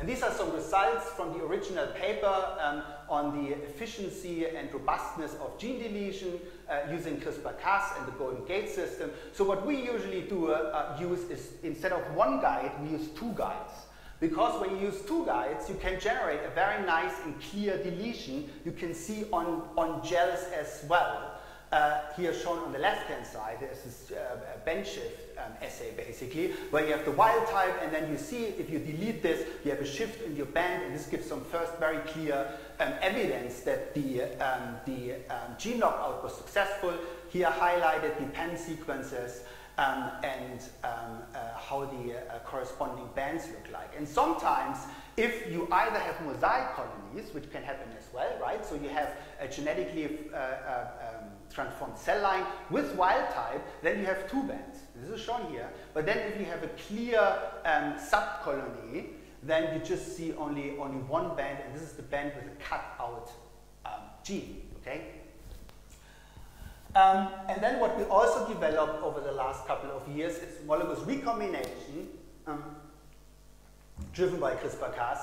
And these are some results from the original paper um, on the efficiency and robustness of gene deletion uh, using CRISPR-Cas and the Golden Gate system. So what we usually do uh, uh, use is instead of one guide, we use two guides. Because when you use two guides, you can generate a very nice and clear deletion you can see on, on gels as well. Uh, here shown on the left-hand side, there's this uh, bend shift um, basically, where you have the wild type and then you see if you delete this, you have a shift in your band and this gives some first very clear um, evidence that the, um, the um, gene knockout was successful. Here highlighted the pen sequences um, and um, uh, how the uh, corresponding bands look like. And sometimes if you either have mosaic colonies, which can happen as well, right? So you have a genetically uh, uh transformed cell line with wild type, then you have two bands. This is shown here. But then if you have a clear um, subcolony, then you just see only, only one band, and this is the band with a cut out um, gene, okay? Um, and then what we also developed over the last couple of years is homologous recombination um, driven by CRISPR-Cas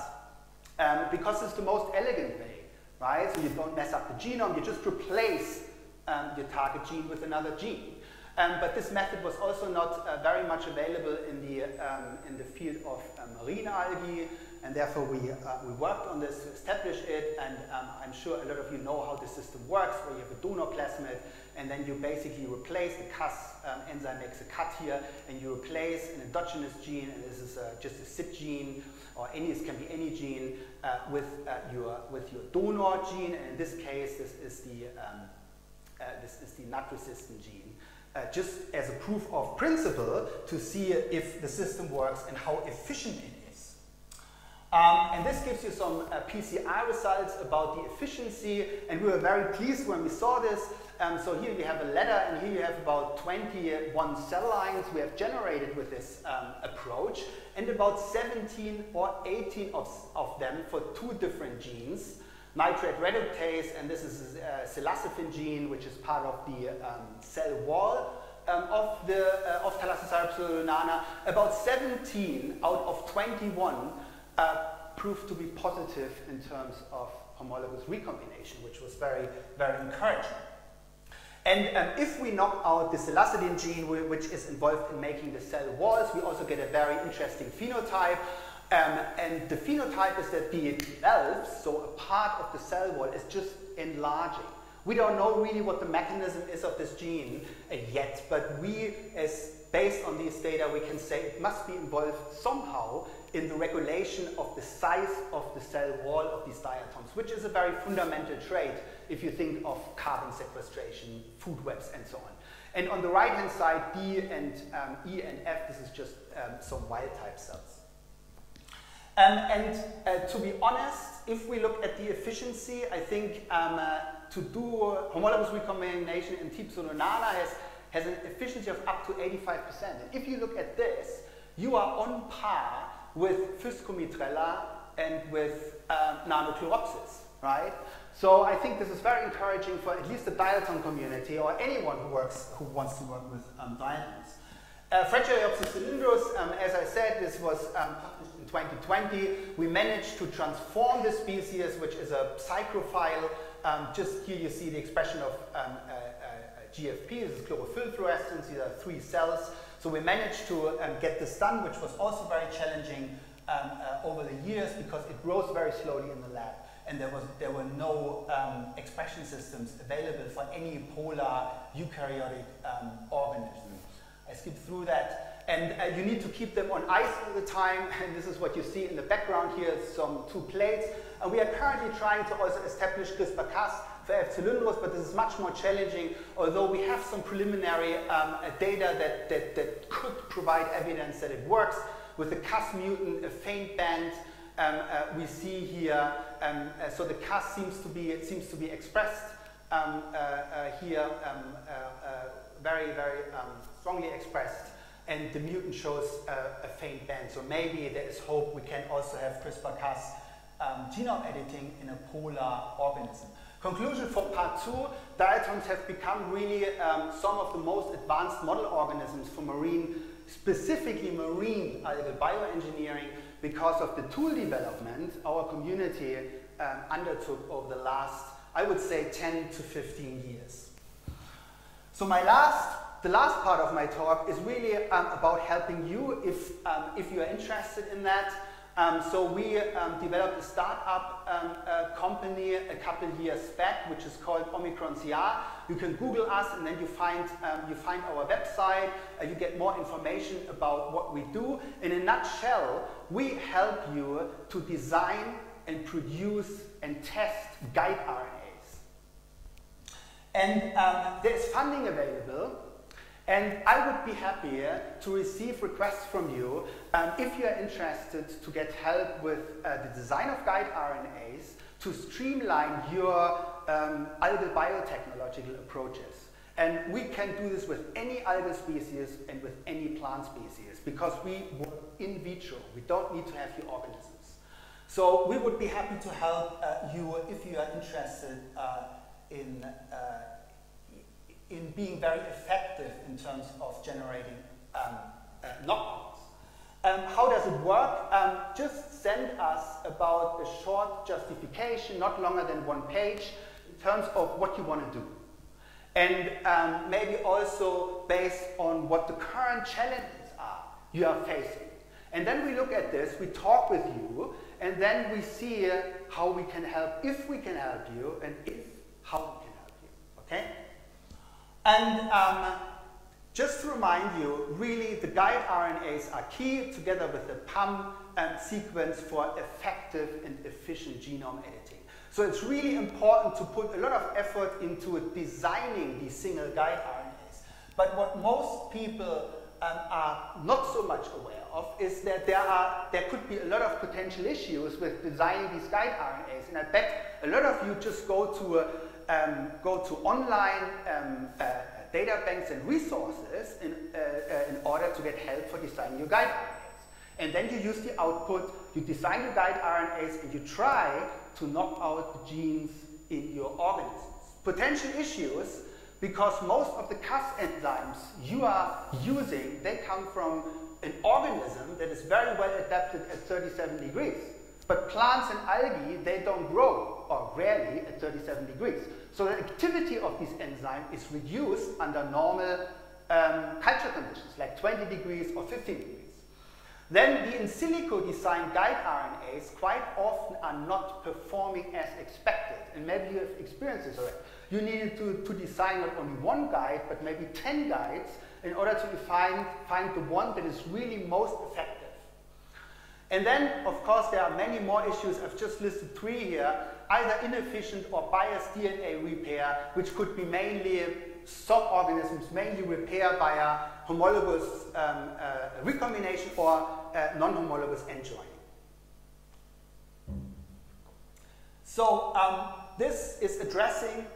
um, because it's the most elegant way, right? So you don't mess up the genome, you just replace um, your target gene with another gene. Um, but this method was also not uh, very much available in the, um, in the field of uh, marine algae, and therefore we, uh, we worked on this to establish it, and um, I'm sure a lot of you know how the system works, where you have a donor plasmid, and then you basically replace the Cas um, enzyme makes a cut here, and you replace an endogenous gene, and this is uh, just a CYP gene, or any, this can be any gene, uh, with, uh, your, with your donor gene, and in this case, this is the um, this is the NUT-resistant gene, uh, just as a proof of principle to see if the system works and how efficient it is. Um, and this gives you some uh, PCR results about the efficiency, and we were very pleased when we saw this. Um, so here we have a letter, and here you have about 21 cell lines we have generated with this um, approach, and about 17 or 18 of, of them for two different genes nitrate reductase, and this is a psilocybin gene, which is part of the um, cell wall um, of the uh, of pseudonana. About 17 out of 21 uh, proved to be positive in terms of homologous recombination, which was very, very encouraging. And um, if we knock out the psilocybin gene, which is involved in making the cell walls, we also get a very interesting phenotype. Um, and the phenotype is that the valves, so a part of the cell wall, is just enlarging. We don't know really what the mechanism is of this gene uh, yet, but we, as based on these data, we can say it must be involved somehow in the regulation of the size of the cell wall of these diatoms, which is a very fundamental trait if you think of carbon sequestration, food webs, and so on. And on the right-hand side, D and um, E and F, this is just um, some wild-type cells. Um, and uh, to be honest, if we look at the efficiency, I think um, uh, to do homologous recombination in T. pseudonana has, has an efficiency of up to 85%. And if you look at this, you are on par with Physcomitrella and with um, right? So I think this is very encouraging for at least the diatom community or anyone who works who wants to work with um, diatoms. Uh, cylindrus, um, as I said, this was um, 2020, we managed to transform the species, which is a psychrophile. Um, just here you see the expression of um, uh, uh, GFP, this is chlorophyll fluorescence, these are three cells So we managed to um, get this done, which was also very challenging um, uh, over the years because it grows very slowly in the lab. And there, was, there were no um, expression systems available for any polar eukaryotic um, organism. I skipped through that. And uh, you need to keep them on ice all the time. And this is what you see in the background here, some two plates. And we are currently trying to also establish CRISPR-Cas for F. cylindrus, but this is much more challenging, although we have some preliminary um, uh, data that, that, that could provide evidence that it works. With the Cas mutant, a faint band, um, uh, we see here, um, uh, so the Cas seems to be, it seems to be expressed um, uh, uh here, um, uh, very, very um, strongly expressed, and the mutant shows a faint band. So maybe there is hope we can also have CRISPR-Cas um, genome editing in a polar organism. Conclusion for part two, diatoms have become really um, some of the most advanced model organisms for marine, specifically marine algal bioengineering because of the tool development our community um, undertook over the last, I would say, 10 to 15 years. So my last, the last part of my talk is really um, about helping you if, um, if you are interested in that. Um, so we um, developed a startup um, uh, company a couple years back, which is called Omicron CR. You can Google us, and then you find you find our website. Uh, you get more information about what we do. In a nutshell, we help you to design and produce and test guide RNAs. And um, there's funding available and I would be happy to receive requests from you um, if you are interested to get help with uh, the design of guide RNAs to streamline your um, algal biotechnological approaches. And we can do this with any algal species and with any plant species because we work in vitro. We don't need to have your organisms. So we would be happy to help uh, you if you are interested uh, in uh, in being very effective in terms of generating um, uh, knockouts. Um, how does it work? Um, just send us about a short justification, not longer than one page, in terms of what you want to do. And um, maybe also based on what the current challenges are you are facing. And then we look at this, we talk with you, and then we see how we can help, if we can help you, and if, how we can help you. Okay? And um, just to remind you, really the guide RNAs are key together with the PAM um, sequence for effective and efficient genome editing. So it's really important to put a lot of effort into designing these single guide RNAs. But what most people um, are not so much aware of is that there, are, there could be a lot of potential issues with designing these guide RNAs. And I bet a lot of you just go to a, um, go to online um, uh, data banks and resources in, uh, uh, in order to get help for designing your guide RNAs. And then you use the output, you design your guide RNAs, and you try to knock out the genes in your organisms. Potential issues, because most of the Cas enzymes you are using, they come from an organism that is very well adapted at 37 degrees. But plants and algae, they don't grow, or rarely, at 37 degrees. So the activity of this enzyme is reduced under normal um, culture conditions, like 20 degrees or 15 degrees. Then the in silico designed guide RNAs quite often are not performing as expected. And maybe you have experienced this already. You needed to, to design not only one guide, but maybe 10 guides in order to find, find the one that is really most effective. And then, of course, there are many more issues. I've just listed three here. Either inefficient or biased DNA repair, which could be mainly some organisms mainly repair via homologous um, uh, recombination or uh, non-homologous end joining. So um, this is addressing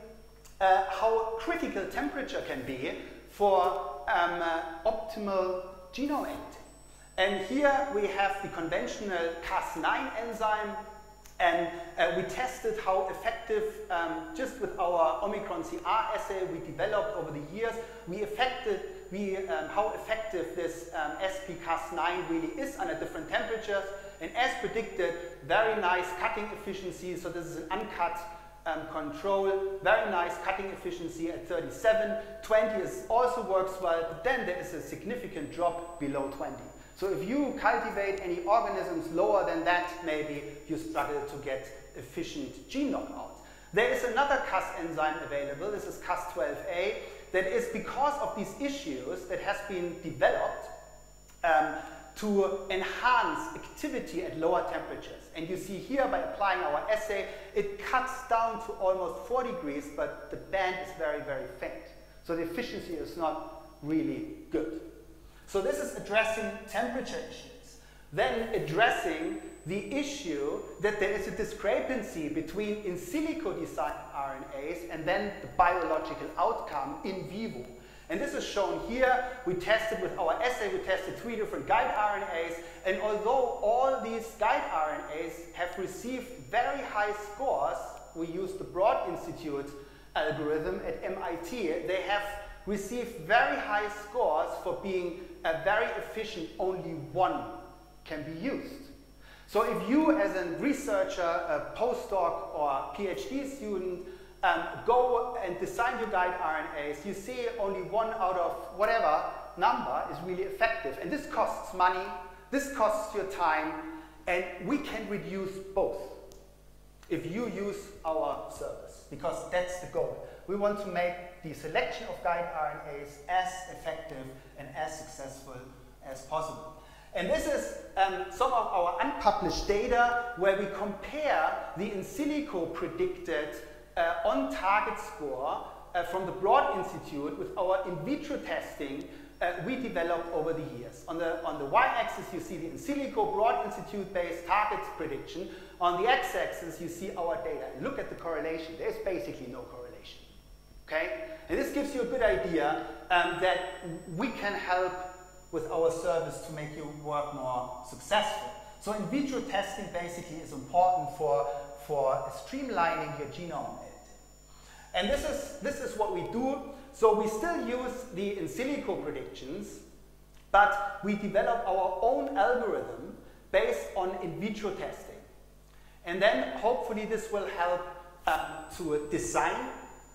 uh, how critical temperature can be for um, uh, optimal genome. And here we have the conventional Cas9 enzyme, and uh, we tested how effective, um, just with our Omicron CR assay we developed over the years, we affected we, um, how effective this um, SP-Cas9 really is under different temperatures. And as predicted, very nice cutting efficiency. So this is an uncut um, control, very nice cutting efficiency at 37. 20 is also works well, but then there is a significant drop below 20. So if you cultivate any organisms lower than that, maybe you struggle to get efficient gene knockout. There is another Cas enzyme available, this is Cas12a, that is because of these issues that has been developed um, to enhance activity at lower temperatures. And you see here by applying our assay, it cuts down to almost 4 degrees, but the band is very, very faint. So the efficiency is not really good. So this is addressing temperature issues. Then addressing the issue that there is a discrepancy between in silico designed RNAs and then the biological outcome in vivo. And this is shown here. We tested with our assay, we tested three different guide RNAs. And although all these guide RNAs have received very high scores, we used the Broad Institute algorithm at MIT, they have received very high scores for being a very efficient, only one can be used. So if you as a researcher, a postdoc or PhD student um, go and design your guide RNAs, you see only one out of whatever number is really effective. And this costs money, this costs your time, and we can reduce both if you use our service, because that's the goal. We want to make the selection of guide RNAs as effective and as successful as possible. And this is um, some of our unpublished data where we compare the in silico predicted uh, on target score uh, from the Broad Institute with our in vitro testing uh, we developed over the years. On the, on the y-axis you see the in silico Broad Institute based targets prediction. On the x-axis you see our data. Look at the correlation. There's basically no correlation. Okay? And this gives you a good idea um, that we can help with our service to make your work more successful. So in vitro testing basically is important for for streamlining your genome editing. And this is, this is what we do. So we still use the in silico predictions, but we develop our own algorithm based on in vitro testing. And then hopefully this will help um, to design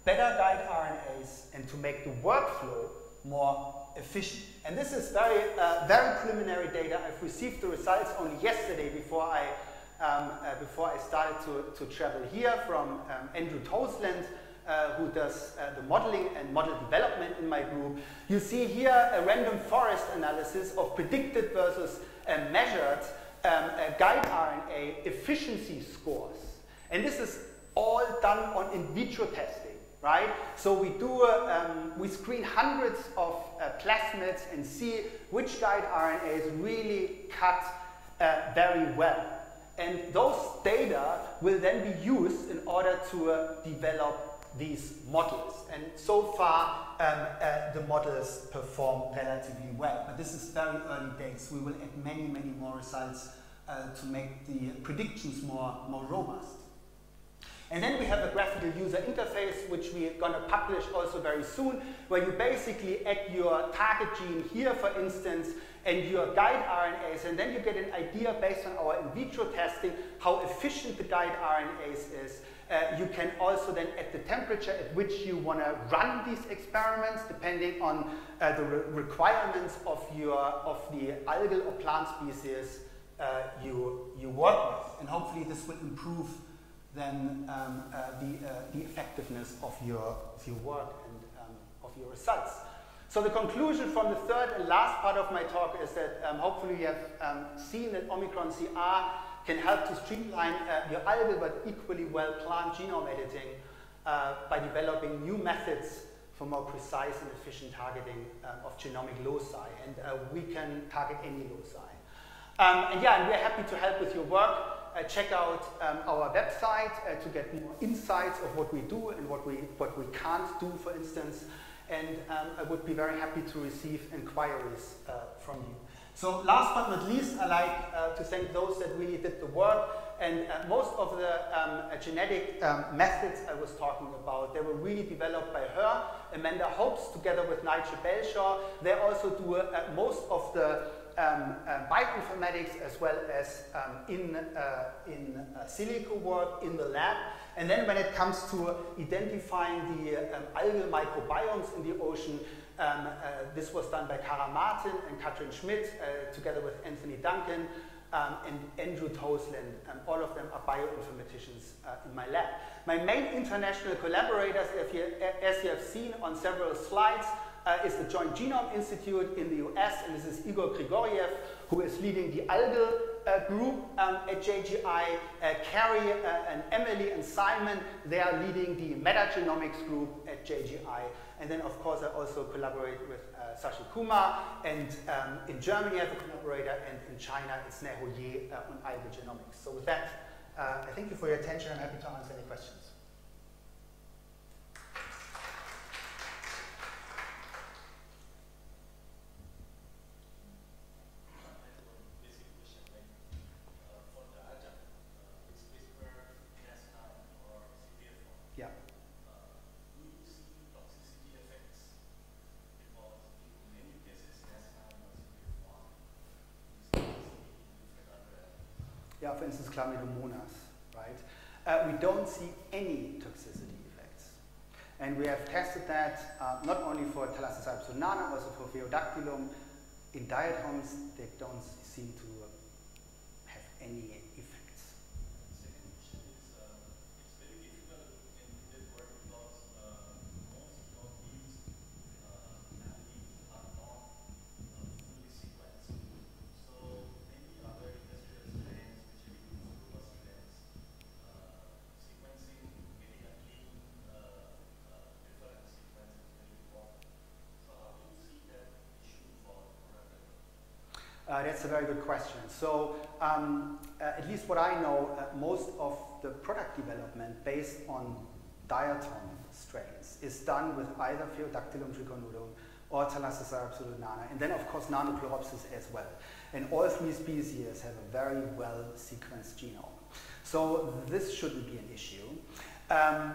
better guide RNAs and to make the workflow more efficient. And this is very, uh, very preliminary data. I've received the results only yesterday before I um, uh, before I started to, to travel here from um, Andrew Toseland, uh, who does uh, the modeling and model development in my group. You see here a random forest analysis of predicted versus uh, measured um, guide RNA efficiency scores. And this is all done on in vitro testing, right? So we do, um, we screen hundreds of uh, plasmids and see which guide RNAs really cut uh, very well. And those data will then be used in order to uh, develop these models. And so far, um, uh, the models perform relatively well. But this is very early days. We will add many, many more results uh, to make the predictions more, more robust. And then we have a graphical user interface, which we're going to publish also very soon, where you basically add your target gene here, for instance, and your guide RNAs, and then you get an idea based on our in vitro testing how efficient the guide RNAs is. Uh, you can also then at the temperature at which you want to run these experiments, depending on uh, the re requirements of your of the algal or plant species uh, you you work with, and hopefully this will improve then um, uh, the uh, the effectiveness of your of your work and um, of your results. So the conclusion from the third and last part of my talk is that um, hopefully you have um, seen that Omicron CR can help to streamline uh, your algal but equally well planned genome editing uh, by developing new methods for more precise and efficient targeting um, of genomic loci. And uh, we can target any loci. Um, and yeah, and we're happy to help with your work. Uh, check out um, our website uh, to get more insights of what we do and what we, what we can't do, for instance and um, I would be very happy to receive inquiries uh, from you. So last but not least, I like uh, to thank those that really did the work. And uh, most of the um, uh, genetic um, methods I was talking about, they were really developed by her, Amanda Hopes, together with Nigel Belshaw. They also do most of the um, uh, bioinformatics as well as um, in, uh, in uh, silico work in the lab. And then when it comes to identifying the um, algal microbiomes in the ocean, um, uh, this was done by Cara Martin and Katrin Schmidt uh, together with Anthony Duncan um, and Andrew Toseland. Um, all of them are bioinformaticians in my lab. My main international collaborators, you, as you have seen on several slides, uh, is the Joint Genome Institute in the US, and this is Igor Grigoriev, who is leading the algal uh, group um, at JGI. Uh, Carrie uh, and Emily and Simon, they are leading the metagenomics group at JGI. And then, of course, I also collaborate with uh, Kumar, and um, in Germany I have a collaborator, and in China it's Neho Ye on algal genomics. So with that, uh, I thank you for your attention. I'm happy to answer any questions. Instance, chlamydomonas, right? Uh, we don't see any toxicity effects. And we have tested that uh, not only for Thalassocypes solnana, also for Phaeodactylum. In diatoms, they don't seem to have any Uh, that's a very good question. So, um, uh, at least what I know, uh, most of the product development based on diatom strains is done with either Phaeodactylum triconudum or Thalassocypes solnana, and then of course Nanochloropsis as well. And all three species have a very well sequenced genome. So this shouldn't be an issue. Um,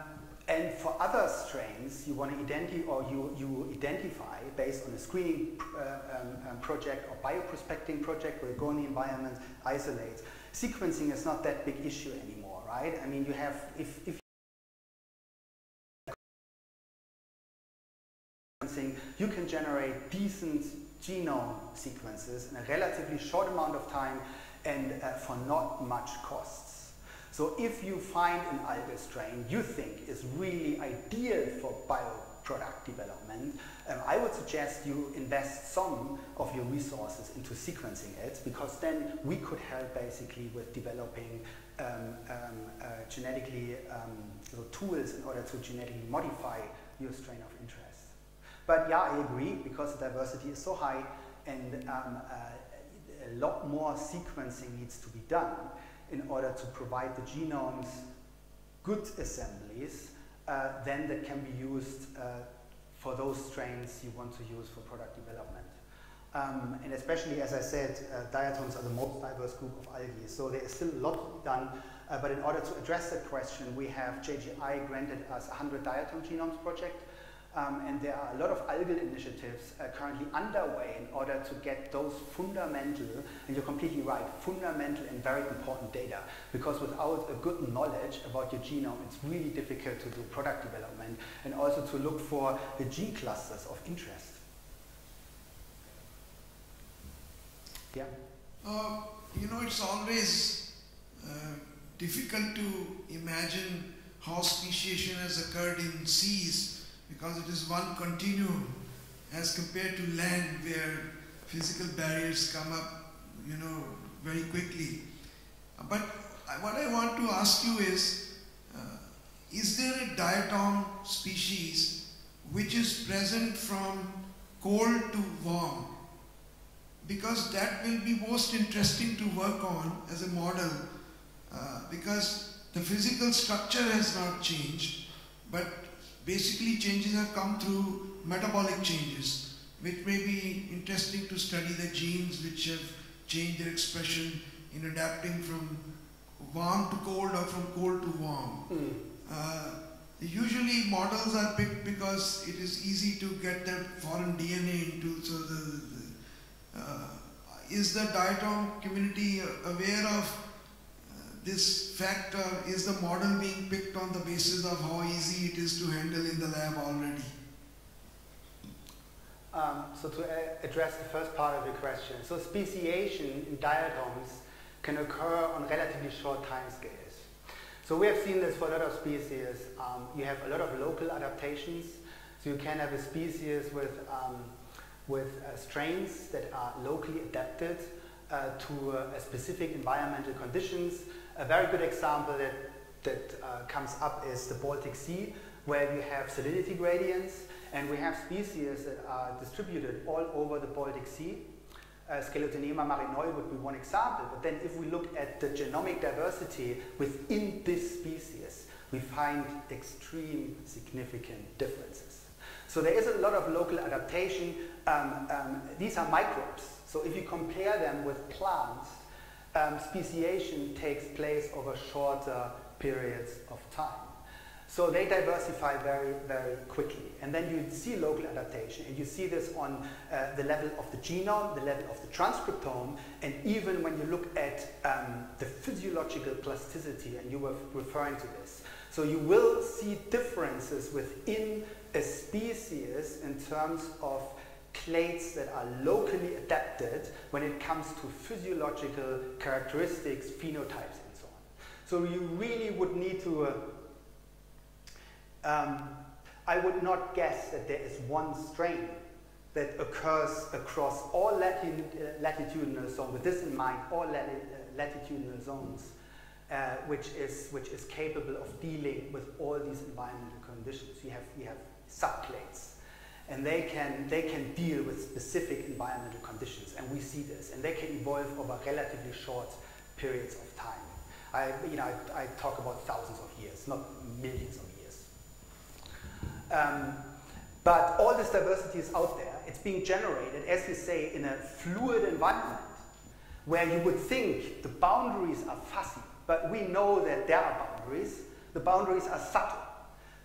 and for other strains, you want to identify or you, you identify based on a screening uh, um, um, project or bioprospecting project where you go in the environment, isolate. Sequencing is not that big issue anymore, right? I mean, you have, if, if you can generate decent genome sequences in a relatively short amount of time and uh, for not much costs. So if you find an algal strain you think is really ideal for bioproduct development, um, I would suggest you invest some of your resources into sequencing it because then we could help basically with developing um, um, uh, genetically um, tools in order to genetically modify your strain of interest. But yeah, I agree because the diversity is so high and um, uh, a lot more sequencing needs to be done in order to provide the genomes good assemblies, uh, then that can be used uh, for those strains you want to use for product development. Um, and especially, as I said, uh, diatoms are the most diverse group of algae, so there is still a lot done. Uh, but in order to address that question, we have JGI granted us a 100 diatom genomes project, um, and there are a lot of algal initiatives uh, currently underway in order to get those fundamental, and you're completely right, fundamental and very important data. Because without a good knowledge about your genome, it's really difficult to do product development and also to look for the gene clusters of interest. Yeah? Uh, you know, it's always uh, difficult to imagine how speciation has occurred in seas because it is one continuum as compared to land where physical barriers come up, you know, very quickly. But what I want to ask you is, uh, is there a diatom species which is present from cold to warm? Because that will be most interesting to work on as a model uh, because the physical structure has not changed, but Basically, changes have come through metabolic changes, which may be interesting to study the genes which have changed their expression in adapting from warm to cold or from cold to warm. Mm. Uh, usually models are picked because it is easy to get that foreign DNA into. So the, the uh, is the diatom community aware of this factor is the model being picked on the basis of how easy it is to handle in the lab already? Um, so to uh, address the first part of your question, so speciation in diatoms can occur on relatively short time scales. So we have seen this for a lot of species. Um, you have a lot of local adaptations. So you can have a species with, um, with uh, strains that are locally adapted uh, to uh, specific environmental conditions. A very good example that, that uh, comes up is the Baltic Sea, where you have salinity gradients and we have species that are distributed all over the Baltic Sea. Uh, Sclerotinema marinoi would be one example, but then if we look at the genomic diversity within this species, we find extreme significant differences. So there is a lot of local adaptation. Um, um, these are microbes. So if you compare them with plants, um, speciation takes place over shorter periods of time. So they diversify very, very quickly. And then you see local adaptation, and you see this on uh, the level of the genome, the level of the transcriptome, and even when you look at um, the physiological plasticity, and you were referring to this. So you will see differences within a species in terms of clades that are locally adapted when it comes to physiological characteristics, phenotypes, and so on. So you really would need to uh, um, I would not guess that there is one strain that occurs across all lati uh, latitudinal zones, with this in mind, all lati uh, latitudinal zones, uh, which, is, which is capable of dealing with all these environmental conditions. You have, you have subclades, and they can, they can deal with specific environmental conditions, and we see this, and they can evolve over relatively short periods of time. I, you know, I, I talk about thousands of years, not millions of years. Um, but all this diversity is out there. It's being generated, as you say, in a fluid environment where you would think the boundaries are fuzzy, but we know that there are boundaries. The boundaries are subtle,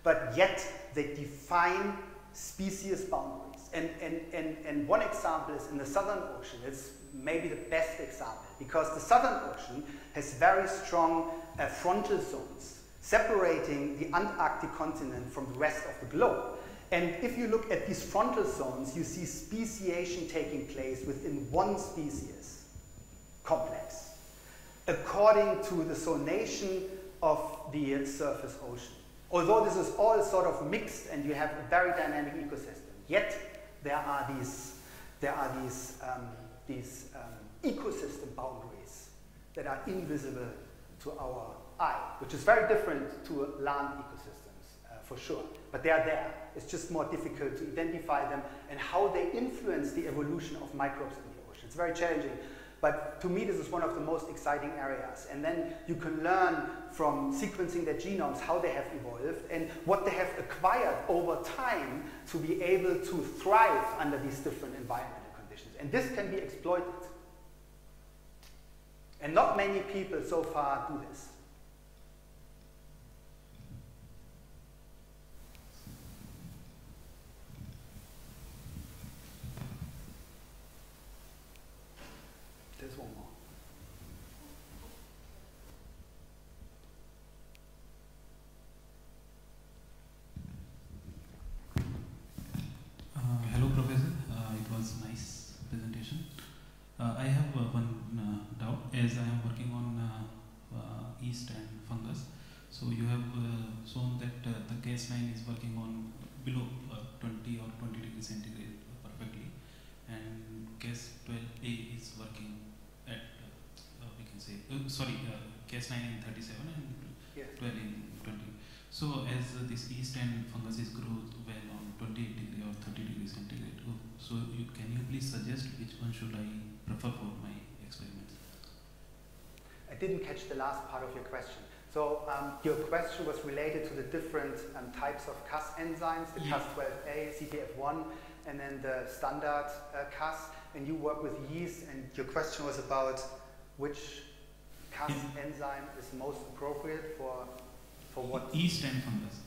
but yet they define species boundaries. And, and, and, and one example is in the Southern Ocean. It's maybe the best example because the Southern Ocean has very strong uh, frontal zones separating the Antarctic continent from the rest of the globe. And if you look at these frontal zones, you see speciation taking place within one species complex, according to the zonation of the surface ocean. Although this is all sort of mixed and you have a very dynamic ecosystem, yet there are these, there are these, um, these um, ecosystem boundaries that are invisible to our eye, which is very different to land ecosystems, uh, for sure. But they are there. It's just more difficult to identify them and how they influence the evolution of microbes in the ocean. It's very challenging. But to me, this is one of the most exciting areas. And then you can learn from sequencing their genomes how they have evolved and what they have acquired over time to be able to thrive under these different environmental conditions. And this can be exploited. And not many people so far do this. Baseline is working on below uh, 20 or 20 degrees centigrade perfectly. And case 12A is working at uh, uh we can say uh, sorry uh, case 9 in 37 and yes. 12 in 20 so as this yeast and fungus is grow well on 28 degree or 30 degrees centigrade oh, so you, can you please suggest which one should I prefer for my experiments I didn't catch the last part of your question so um, your question was related to the different um, types of Cas enzymes, the yeah. Cas12a, CTF1, and then the standard uh, Cas. And you work with yeast, and your question was about which Cas enzyme is most appropriate for for what? Yeast and fungus.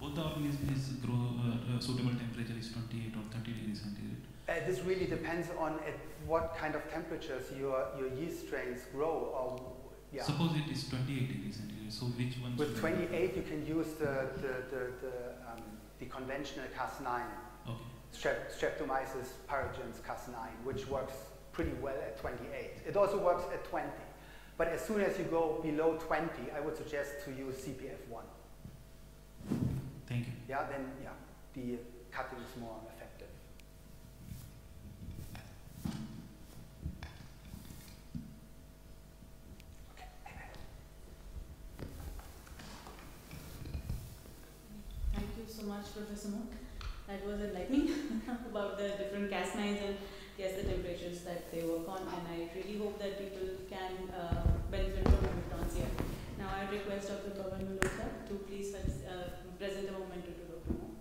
Both the organisms grow uh, uh, suitable temperature is 28 or 30 degrees centigrade. Uh, this really depends on at what kind of temperatures your your yeast strains grow. Or yeah. Suppose it is 28 degrees centigrade. So which one? With 28, you can use the the the, the, um, the conventional Cas9. Okay. Strep, Streptomyces pyogenes Cas9, which works pretty well at 28. It also works at 20. But as soon as you go below 20, I would suggest to use CPF1. Thank you. Yeah, then yeah, the cutting is more effective. Okay. Thank you so much, Professor Mook. That was enlightening about the different Cas9s and yes, the temperatures that they work on. And I really hope that people can uh, benefit from Omicrons here. Now I request Dr. Pawan Malhotra to please uh, present a memento to Dr. Mook.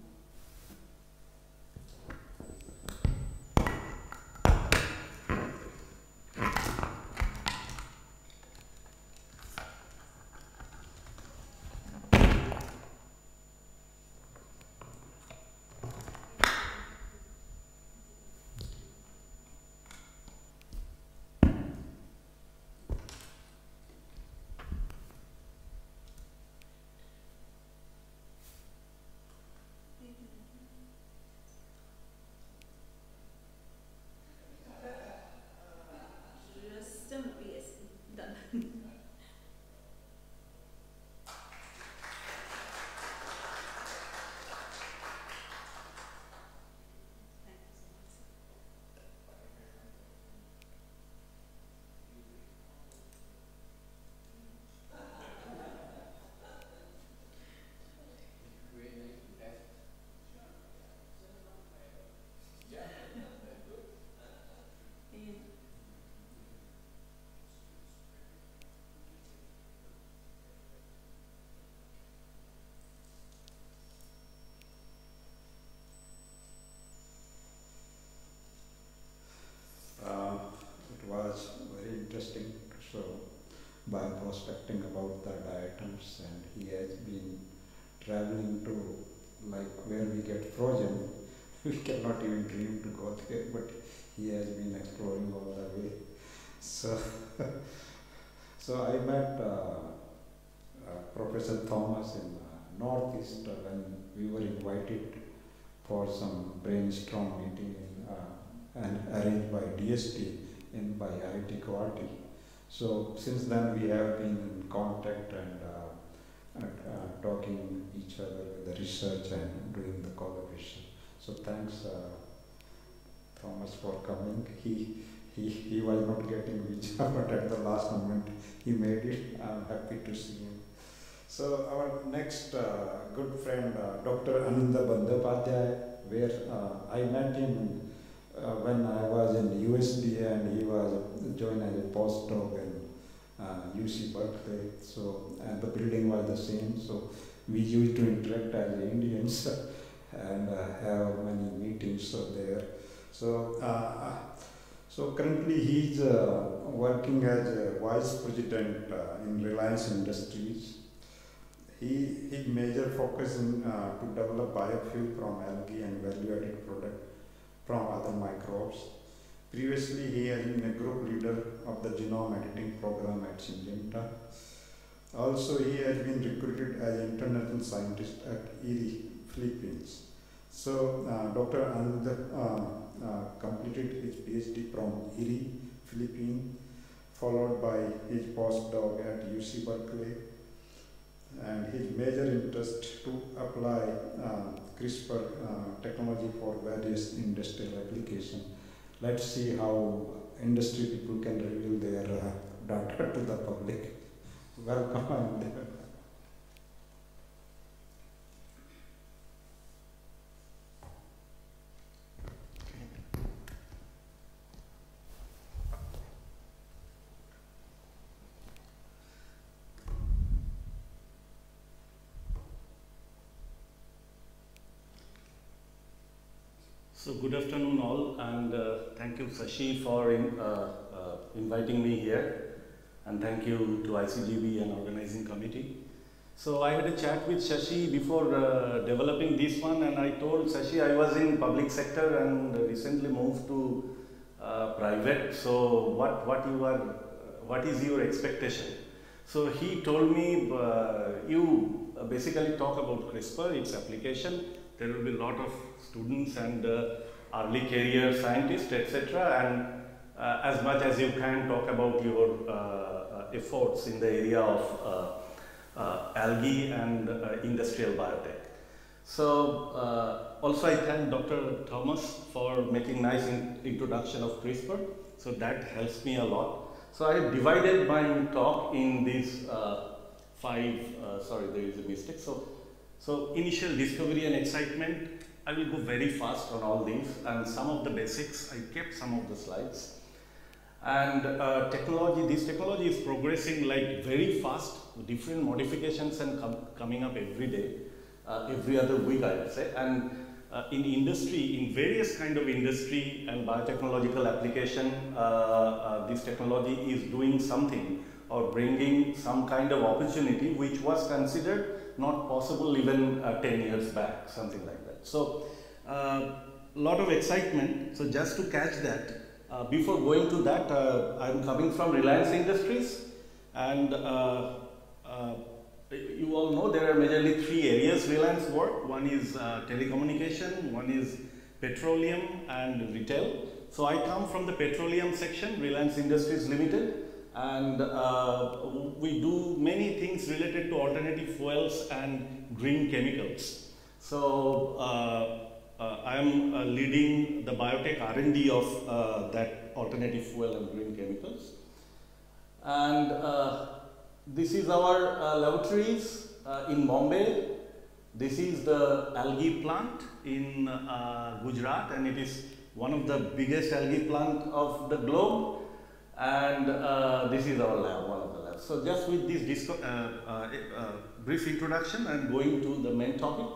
Just a moment, yes, done. Thank you so much. Yeah. Uh, it was very interesting to show by prospecting about the diatoms and he has been traveling to like where we get frozen. We cannot even dream to go there, but he has been exploring all the way. So, so I met uh, uh, Professor Thomas in uh, Northeast when we were invited for some brainstorm meeting in, uh, and arranged by DST in by IIT Guwahati. So since then we have been in contact and uh, and, uh, talking each other with the research and doing the collaboration. So thanks, uh, Thomas, for coming. He, he, he was not getting visa, but at the last moment he made it. I'm happy to see him. So our next uh, good friend, uh, Dr. Ananda Bandyopadhyay, where uh, I met him uh, when I was in USD and he was joined as a postdoc in uh, UC Berkeley. So and the building was the same. So we used to interact as Indians and uh, have many meetings there. So uh, so currently he's uh, working as a vice president uh, in Reliance Industries. He his major focus in uh, to develop biofuel from algae and value-added product from other microbes. Previously, he has been a group leader of the genome editing program at Syngenta. Also, he has been recruited as an international scientist at IRI, Philippines. So, uh, Dr. Anand uh, uh, completed his PhD from IRI, Philippines, followed by his postdoc at UC Berkeley. And his major interest to apply uh, CRISPR uh, technology for various industrial applications. Let's see how industry people can reveal their uh, data to the public. Welcome. So good afternoon all and uh, thank you Sashi for in, uh, uh, inviting me here. and thank you to ICGB and organizing committee. So I had a chat with Shashi before uh, developing this one and I told Shashi I was in public sector and recently moved to uh, private. So what, what, you are, what is your expectation? So he told me uh, you basically talk about CRISPR, its application. There will be a lot of students and uh, early career scientists, etc. And uh, as much as you can talk about your uh, uh, efforts in the area of uh, algae and industrial biotech. So also I thank Dr. Thomas for making nice in introduction of CRISPR. So that helps me a lot. So I have divided my talk in these uh, five, uh, sorry there is a mistake. So, so initial discovery and excitement, I will go very fast on all these and some of the basics, I kept some of the slides. And uh, technology, this technology is progressing like very fast, different modifications and com coming up every day, uh, every other week I would say. And uh, in industry, in various kind of industry and biotechnological application, uh, uh, this technology is doing something or bringing some kind of opportunity which was considered not possible even uh, 10 years back, something like that. So, a lot of excitement. So, just to catch that, uh, before going to that, uh, I'm coming from Reliance Industries and uh, you all know there are majorly three areas Reliance work. One is telecommunication, one is petroleum and retail. So I come from the petroleum section, Reliance Industries Limited and uh, we do many things related to alternative fuels and green chemicals. So uh, uh, I am uh, leading the biotech R&D of uh, that alternative fuel and green chemicals. And this is our laboratories in Bombay. This is the algae plant in Gujarat and it is one of the biggest algae plant of the globe and uh, this is our lab, one of the labs. So just with this uh, uh, brief introduction and going to the main topic.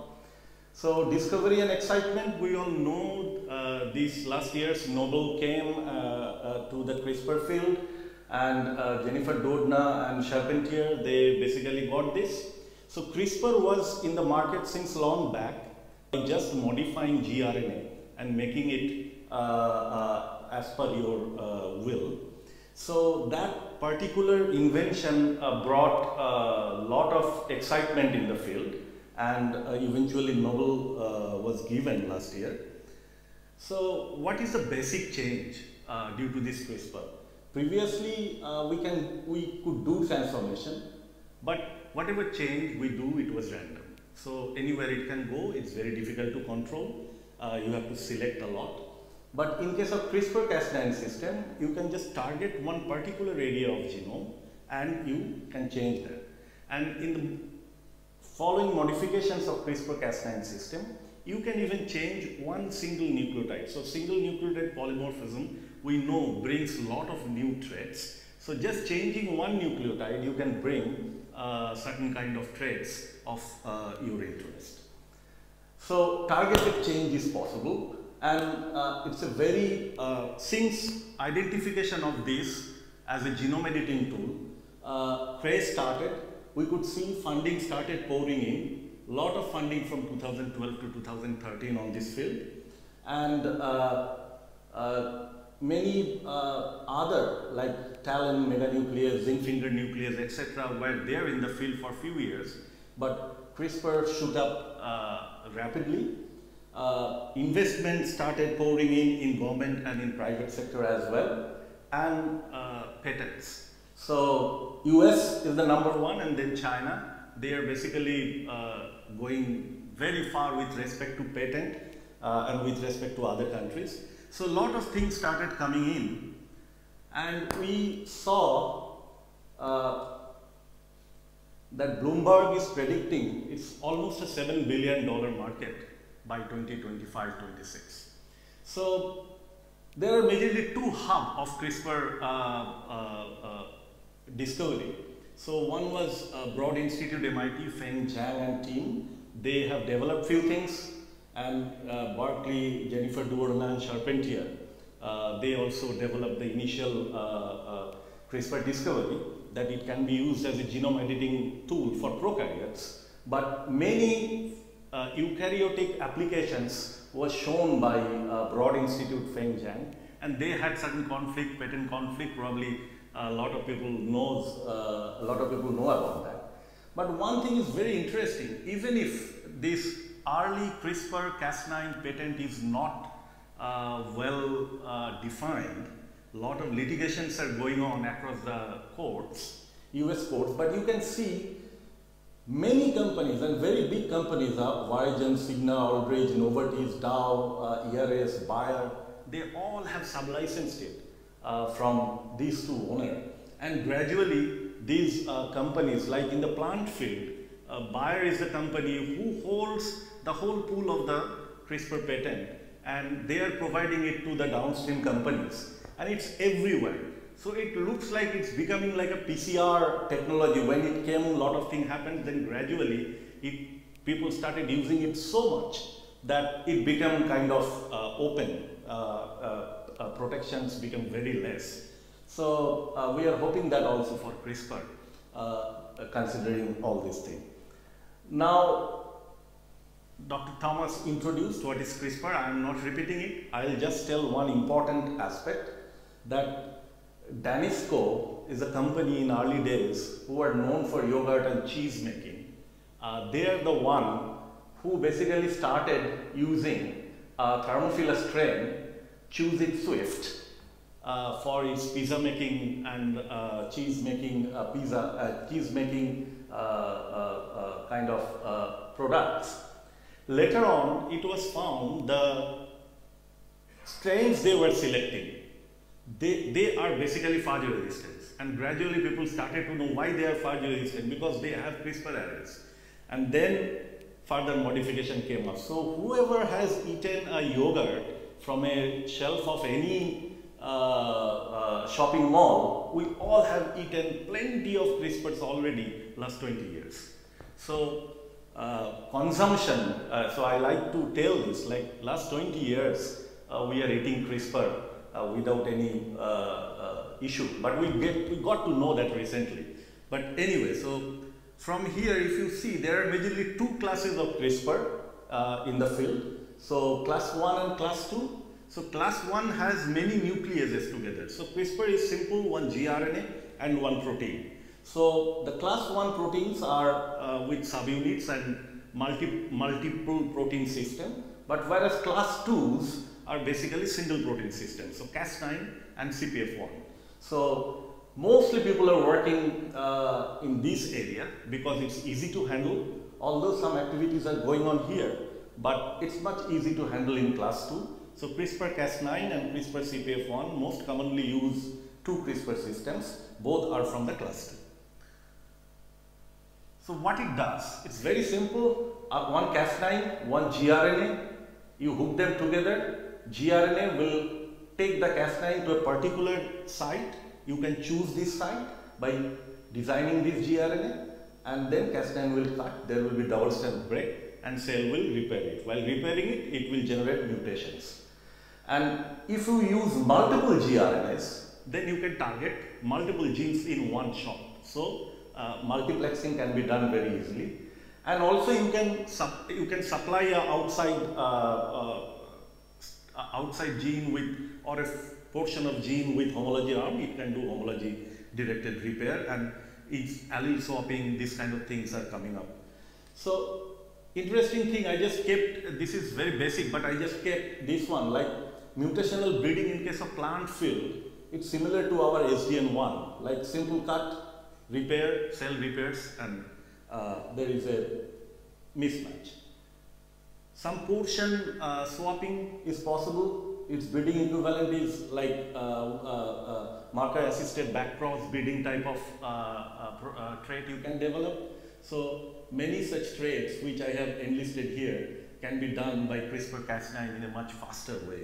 So discovery and excitement, we all know uh, this last year's Nobel came uh, uh, to the CRISPR field and uh, Jennifer Doudna and Charpentier, they basically got this. So CRISPR was in the market since long back, just modifying gRNA and making it uh, uh, as per your will. So that particular invention brought a lot of excitement in the field and uh, eventually Nobel uh, was given last year. So what is the basic change uh, due to this CRISPR? Previously, we, can, we could do transformation, but whatever change we do, it was random. So anywhere it can go, it's very difficult to control. Uh, you have to select a lot. But in case of CRISPR-Cas9 system, you can just target one particular area of genome and you can change that. And in the Following modifications of CRISPR-Cas9 system, you can even change one single nucleotide. So single nucleotide polymorphism we know brings a lot of new traits. So just changing one nucleotide, you can bring uh, certain kind of traits of uh, your interest. So targeted change is possible and uh, it's a very, uh, since identification of this as a genome editing tool, uh, craze started we could see funding started pouring in, a lot of funding from 2012 to 2013 on this field, and uh, uh, many uh, other like TALEN meganucleus, zinc finger nucleus, etc. were there in the field for few years, but CRISPR shoot up rapidly. Uh, investment started pouring in in government and in private sector as well, and uh, patents. So US is the number one and then China. They are basically uh, going very far with respect to patent uh, and with respect to other countries. So a lot of things started coming in and we saw uh, that Bloomberg is predicting it's almost a $7 billion market by 2025-26. So there are majorly two hubs of CRISPR uh, uh, uh discovery. So one was Broad Institute MIT, Feng Zhang and team. They have developed few things and uh, Berkeley, Jennifer Doudna and Charpentier. Uh, they also developed the initial uh, CRISPR discovery that it can be used as a genome editing tool for prokaryotes, but many uh, eukaryotic applications was shown by uh, Broad Institute Feng Zhang and they had certain conflict, patent conflict, probably a lot of people knows, uh, a lot of people know about that. But one thing is very interesting, even if this early CRISPR-Cas9 patent is not uh, well uh, defined, a lot of litigations are going on across the courts, US courts, but you can see many companies and very big companies are Voyagen, Cigna, Aldrich, Novartis, Dow, uh, ERS, Bayer, they all have sublicensed it uh, from these two owners. And gradually, these uh, companies, like in the plant field, uh, Bayer is the company who holds the whole pool of the CRISPR patent and they are providing it to the downstream companies. And it's everywhere. So it looks like it's becoming like a PCR technology. When it came, a lot of things happened, then gradually it, people started using it so much that it became kind of uh, open. Uh, uh, uh protections become very less. So uh, we are hoping that also for CRISPR, uh, considering all these things. Now, Dr. Thomas introduced what is CRISPR. I am not repeating it. I will just tell one important aspect that Danisco is a company in early days who are known for yogurt and cheese making. Uh, they are the one who basically started using uh, Thermophilus strain, choose it swift, uh, for its pizza making and uh, cheese making uh, pizza, uh, cheese making kind of products. Later on, it was found the strains they were selecting, they, they are basically fudge resistance. And gradually people started to know why they are fudge resistant because they have CRISPR errors. And then further modification came up. So whoever has eaten a yogurt from a shelf of any uh, uh, shopping mall, we all have eaten plenty of CRISPRs already last 20 years. So uh, consumption, uh, so I like to tell this, like last 20 years, uh, we are eating CRISPR without any uh, uh, issue. But we, get, we got to know that recently. But anyway, so from here, if you see, there are majorly two classes of CRISPR in the field. So class 1 and class 2. So class 1 has many nucleases together. So CRISPR is simple, one gRNA and one protein. So the class 1 proteins are uh, with subunits and multi, multiple protein system, but whereas class 2s are basically single protein systems, so Cas9 and CPF1. So mostly people are working uh, in this area because it's easy to handle, although some activities are going on here, but it's much easy to handle in class 2. So CRISPR-Cas9 and CRISPR-CPF1 most commonly use two CRISPR systems, both are from the class 2. So what it does, it's very simple, uh, one Cas9, one gRNA, you hook them together, gRNA will take the Cas9 to a particular site, you can choose this site by designing this gRNA and then Cas9 will cut, there will be double strand break and cell will repair it. While repairing it, it will generate mutations. And if you use multiple gRNAs, then you can target multiple genes in one shot. So uh, multiplexing can be done very easily. And also you can, you can supply outside, uh, uh, outside gene with, or a portion of gene with homology arm, it can do homology directed repair and it's allele swapping, these kind of things are coming up. So interesting thing, I just kept, this is very basic, but I just kept this one, like mutational breeding in case of plant field, it's similar to our SDN1, like simple cut, repair, cell repairs and uh, there is a mismatch. Some portion uh, swapping is possible. Its breeding equivalent is like uh, uh, uh marker assisted backcross breeding type of trait you can develop. So many such traits which I have enlisted here can be done by CRISPR-Cas9 in a much faster way.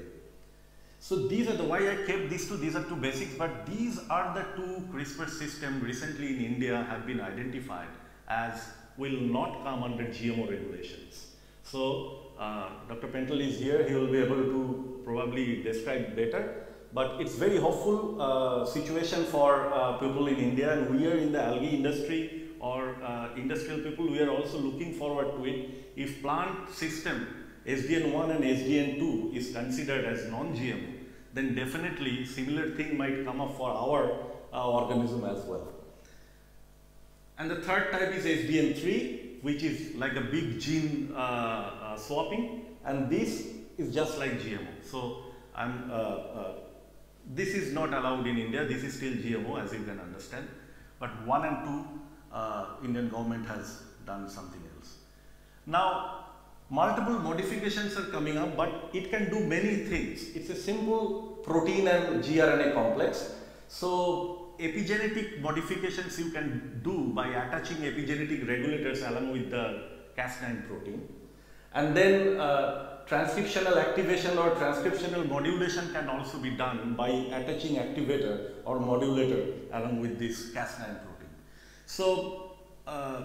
So these are the why I kept these two, these are two basics, but these are the two CRISPR systems recently in India have been identified as will not come under GMO regulations. So uh, Dr. Pentel is here, he will be able to probably describe better, but it's very hopeful uh, situation for uh, people in India and we are in the algae industry or uh, industrial people, we are also looking forward to it. If plant system SDN1 and SDN2 is considered as non-GMO, then definitely similar thing might come up for our uh, organism as well. And the third type is SDN3, which is like a big gene uh, swapping, and this is just like GMO. So I'm, uh, uh, this is not allowed in India. This is still GMO, as you can understand. But one and two, uh, Indian government has done something else. Now, multiple modifications are coming up, but it can do many things. It's a simple protein and gRNA complex. So epigenetic modifications you can do by attaching epigenetic regulators along with the Cas9 protein. And then uh, transcriptional activation or transcriptional modulation can also be done by attaching activator or modulator along with this Cas9 protein. So, uh,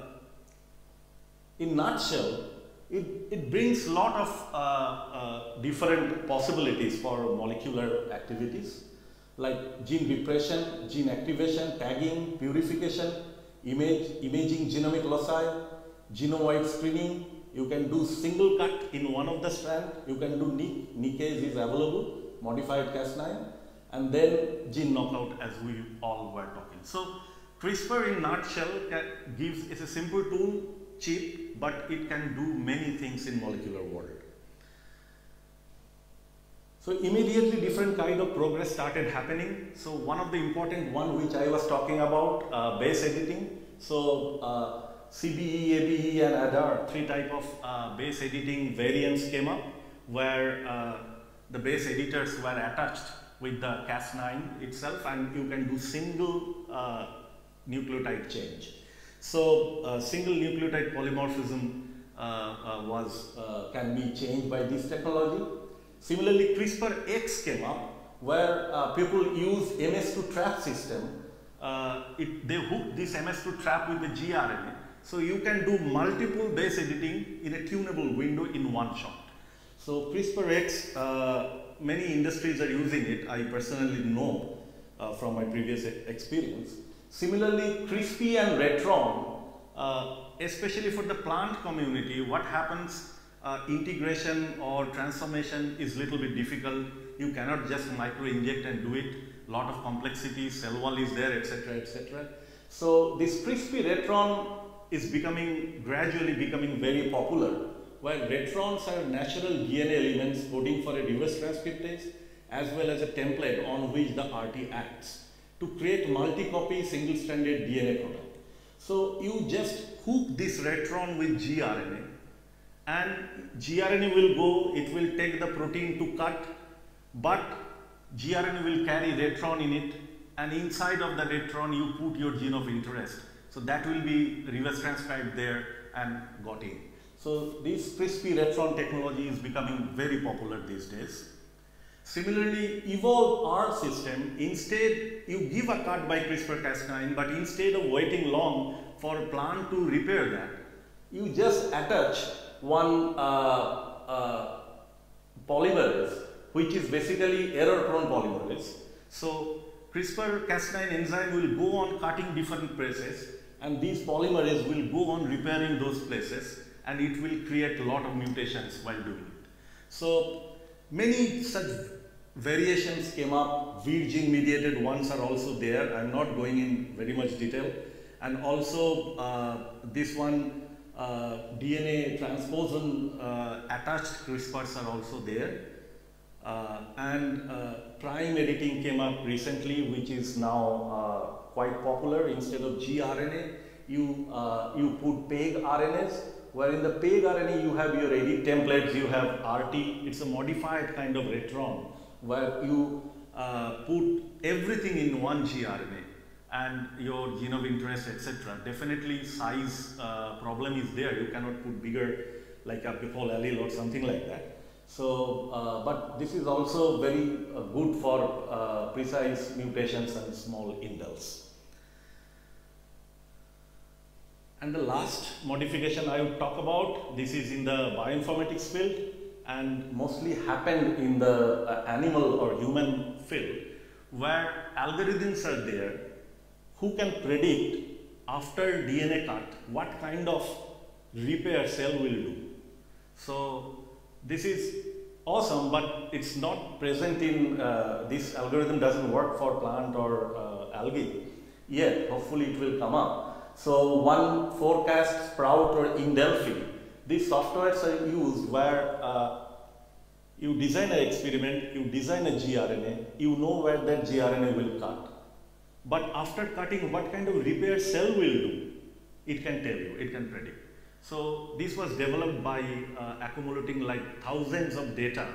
in nutshell, it, it brings lot of uh, uh, different possibilities for molecular activities like gene repression, gene activation, tagging, purification, image, imaging genomic loci, genome-wide screening. You can do single cut in one of the strand. You can do nickase is available, modified Cas9, and then gene knockout as we all were talking. So CRISPR in nutshell gives is a simple tool, cheap, but it can do many things in molecular world. So immediately different kind of progress started happening. So one of the important one which I was talking about, uh, base editing. So uh, CBE, ABE and ADAR, three type of uh, base editing variants came up where uh, the base editors were attached with the Cas9 itself and you can do single uh, nucleotide change. So uh, single nucleotide polymorphism was can be changed by this technology Similarly, CRISPR X came up where uh, people use MS2 trap system. Uh, it, they hook this MS2 trap with the gRNA. So you can do multiple base editing in a tunable window in one shot. So CRISPR X, uh, many industries are using it. I personally know uh, from my previous experience. Similarly, CRISPR and Retron, uh, especially for the plant community, what happens uh, integration or transformation is a little bit difficult. You cannot just micro inject and do it. Lot of complexity, cell wall is there, etc., etc. So this crispy retron is becoming gradually becoming very popular. While retrons are natural DNA elements coding for a reverse transcriptase as well as a template on which the RT acts to create multi-copy single-stranded DNA product. So you just hook this retron with gRNA and gRNA will go, it will take the protein to cut, but gRNA will carry retron in it and inside of the retron you put your gene of interest. So that will be reverse transcribed there and got in. So this crispy retron technology is becoming very popular these days. Similarly, evolve R system, instead you give a cut by CRISPR-Cas9, but instead of waiting long for a plant to repair that, you just attach one uh, uh, polymerase, which is basically error-prone polymerase. So CRISPR-Cas9 enzyme will go on cutting different places, and these polymerase will go on repairing those places, and it will create a lot of mutations while doing it. So many such variations came up, Vir gene mediated ones are also there. I'm not going in very much detail. And also uh, this one uh, DNA transposon uh, attached CRISPRs are also there. Uh, and uh, prime editing came up recently, which is now uh, quite popular. Instead of gRNA, you, uh, you put PEG RNAs, where in the PEG RNA you have your edit templates, you have RT, it's a modified kind of retron, where you put everything in one gRNA and your gene of interest, etc. Definitely size uh, problem is there. You cannot put bigger like a before allele or something like that. So, uh, but this is also very uh, good for uh, precise mutations and small indels. And the last modification I would talk about, this is in the bioinformatics field. and mostly happened in the uh, animal or human field where algorithms are there who can predict after DNA cut what kind of repair cell will do. So this is awesome, but it's not present in uh, this algorithm doesn't work for plant or uh, algae yet. Hopefully it will come up. So one forecast sprout or in Delphi, these softwares are used where uh, you design an experiment, you design a gRNA, you know where that gRNA will cut. But after cutting, what kind of repair cell will do, it can tell you, it can predict. So this was developed by uh, accumulating like thousands of data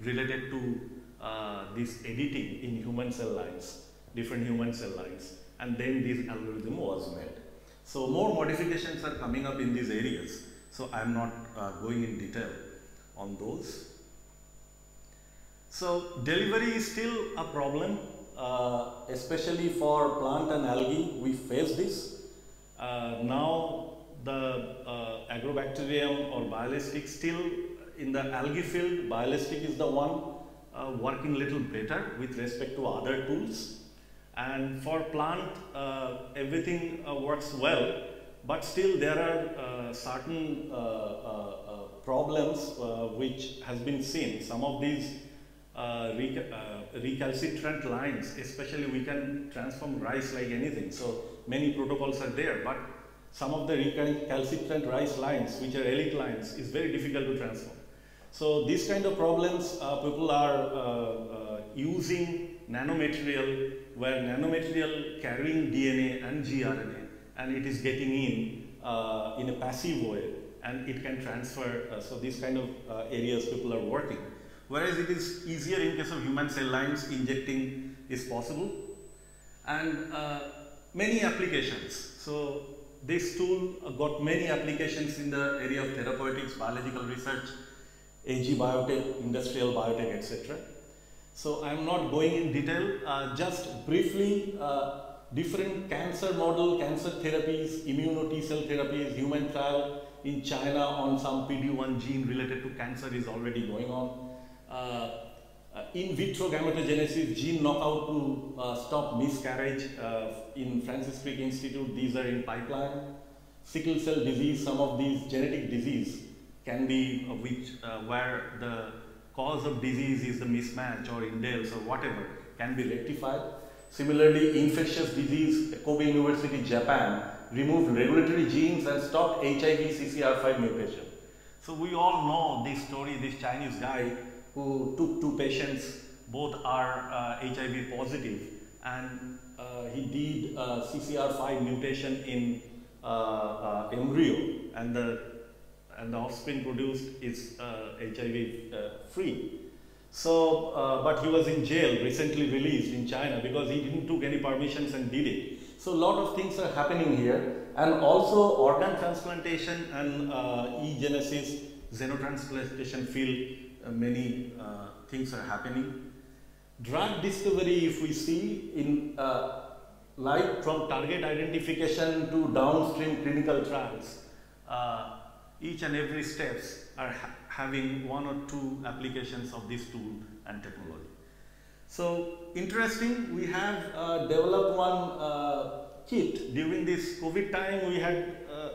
related to uh, this editing in human cell lines, different human cell lines, and then this algorithm was made. So more modifications are coming up in these areas. So I'm not uh, going in detail on those. So delivery is still a problem, uh, especially for plant and algae. We face this. Uh, now the uh, agrobacterium or bioelastic still in the algae field, bioelastic is the one uh, working little better with respect to other tools. And for plant, uh, everything uh, works well, but still there are uh, certain uh, problems which has been seen. Some of these reca recalcitrant lines, especially we can transform rice like anything. So many protocols are there, but some of the recalcitrant rice lines, which are elite lines, is very difficult to transform. So these kind of problems, uh, people are uh, uh, using nanomaterial, where nanomaterial carrying DNA and gRNA, and it is getting in uh, in a passive way, and it can transfer. Uh, so these kind of uh, areas people are working. Whereas it is easier in case of human cell lines, injecting is possible, and many applications. So this tool got many applications in the area of therapeutics, biological research, AG biotech, industrial biotech, etc. So I am not going in detail, uh, just briefly uh, different cancer model, cancer therapies, immuno T cell therapies, human trial in China on some PD-1 gene related to cancer is already going on. Uh, uh, in vitro gametogenesis, gene knockout to uh, stop miscarriage uh, in Francis Crick Institute, these are in pipeline. Sickle cell disease, some of these genetic disease can be uh, which uh, where the cause of disease is the mismatch or indels or whatever can be rectified. Similarly, infectious disease, Kobe University, Japan, removed regulatory genes and stopped HIV CCR5 mutation. So we all know this story, this Chinese guy who took two patients, both are uh, HIV positive, and uh, he did uh, CCR5 mutation in uh, uh, embryo, and the and the offspring produced is HIV free. So, but he was in jail, recently released in China because he didn't took any permissions and did it. So, a lot of things are happening here, and also organ transplantation and e-genesis, xenotransplantation field uh, many uh, things are happening. Drug discovery, if we see in uh, like from target identification to downstream clinical trials, each and every steps are ha having one or two applications of this tool and technology. So interesting, we have uh, developed one uh, kit. During this COVID time, we had uh,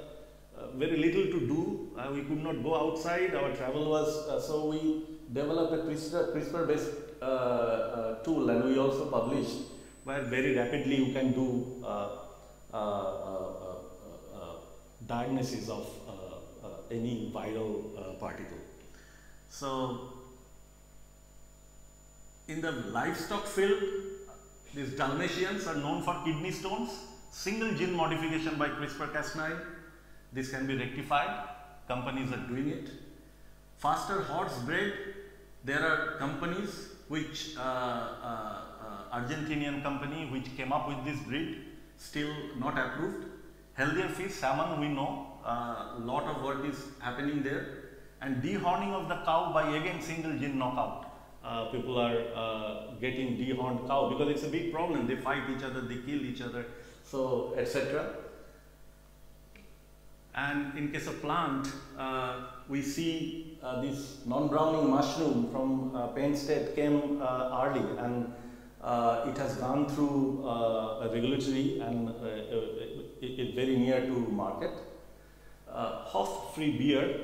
very little to do. Uh, we could not go outside. Our travel was uh, so we developed a CRISPR, CRISPR based uh, uh, tool, and we also published where very rapidly you can do uh, uh, diagnosis of any viral particle. So in the livestock field, these Dalmatians are known for kidney stones, single gene modification by CRISPR-Cas9 this can be rectified, companies are doing it. Faster horse breed, there are companies which, uh, uh, uh, Argentinian company which came up with this breed, still not approved. Healthier fish, salmon we know, a uh, lot of work is happening there. And dehorning of the cow by again single gene knockout. Uh, people are uh, getting dehorned cow because it's a big problem. They fight each other, they kill each other, so etc. And in case of plant, uh, we see uh, this non-browning mushroom from uh, Penn State came uh, early and uh, it has gone through uh, a regulatory and it, very near to market. Uh, Hoff free beer,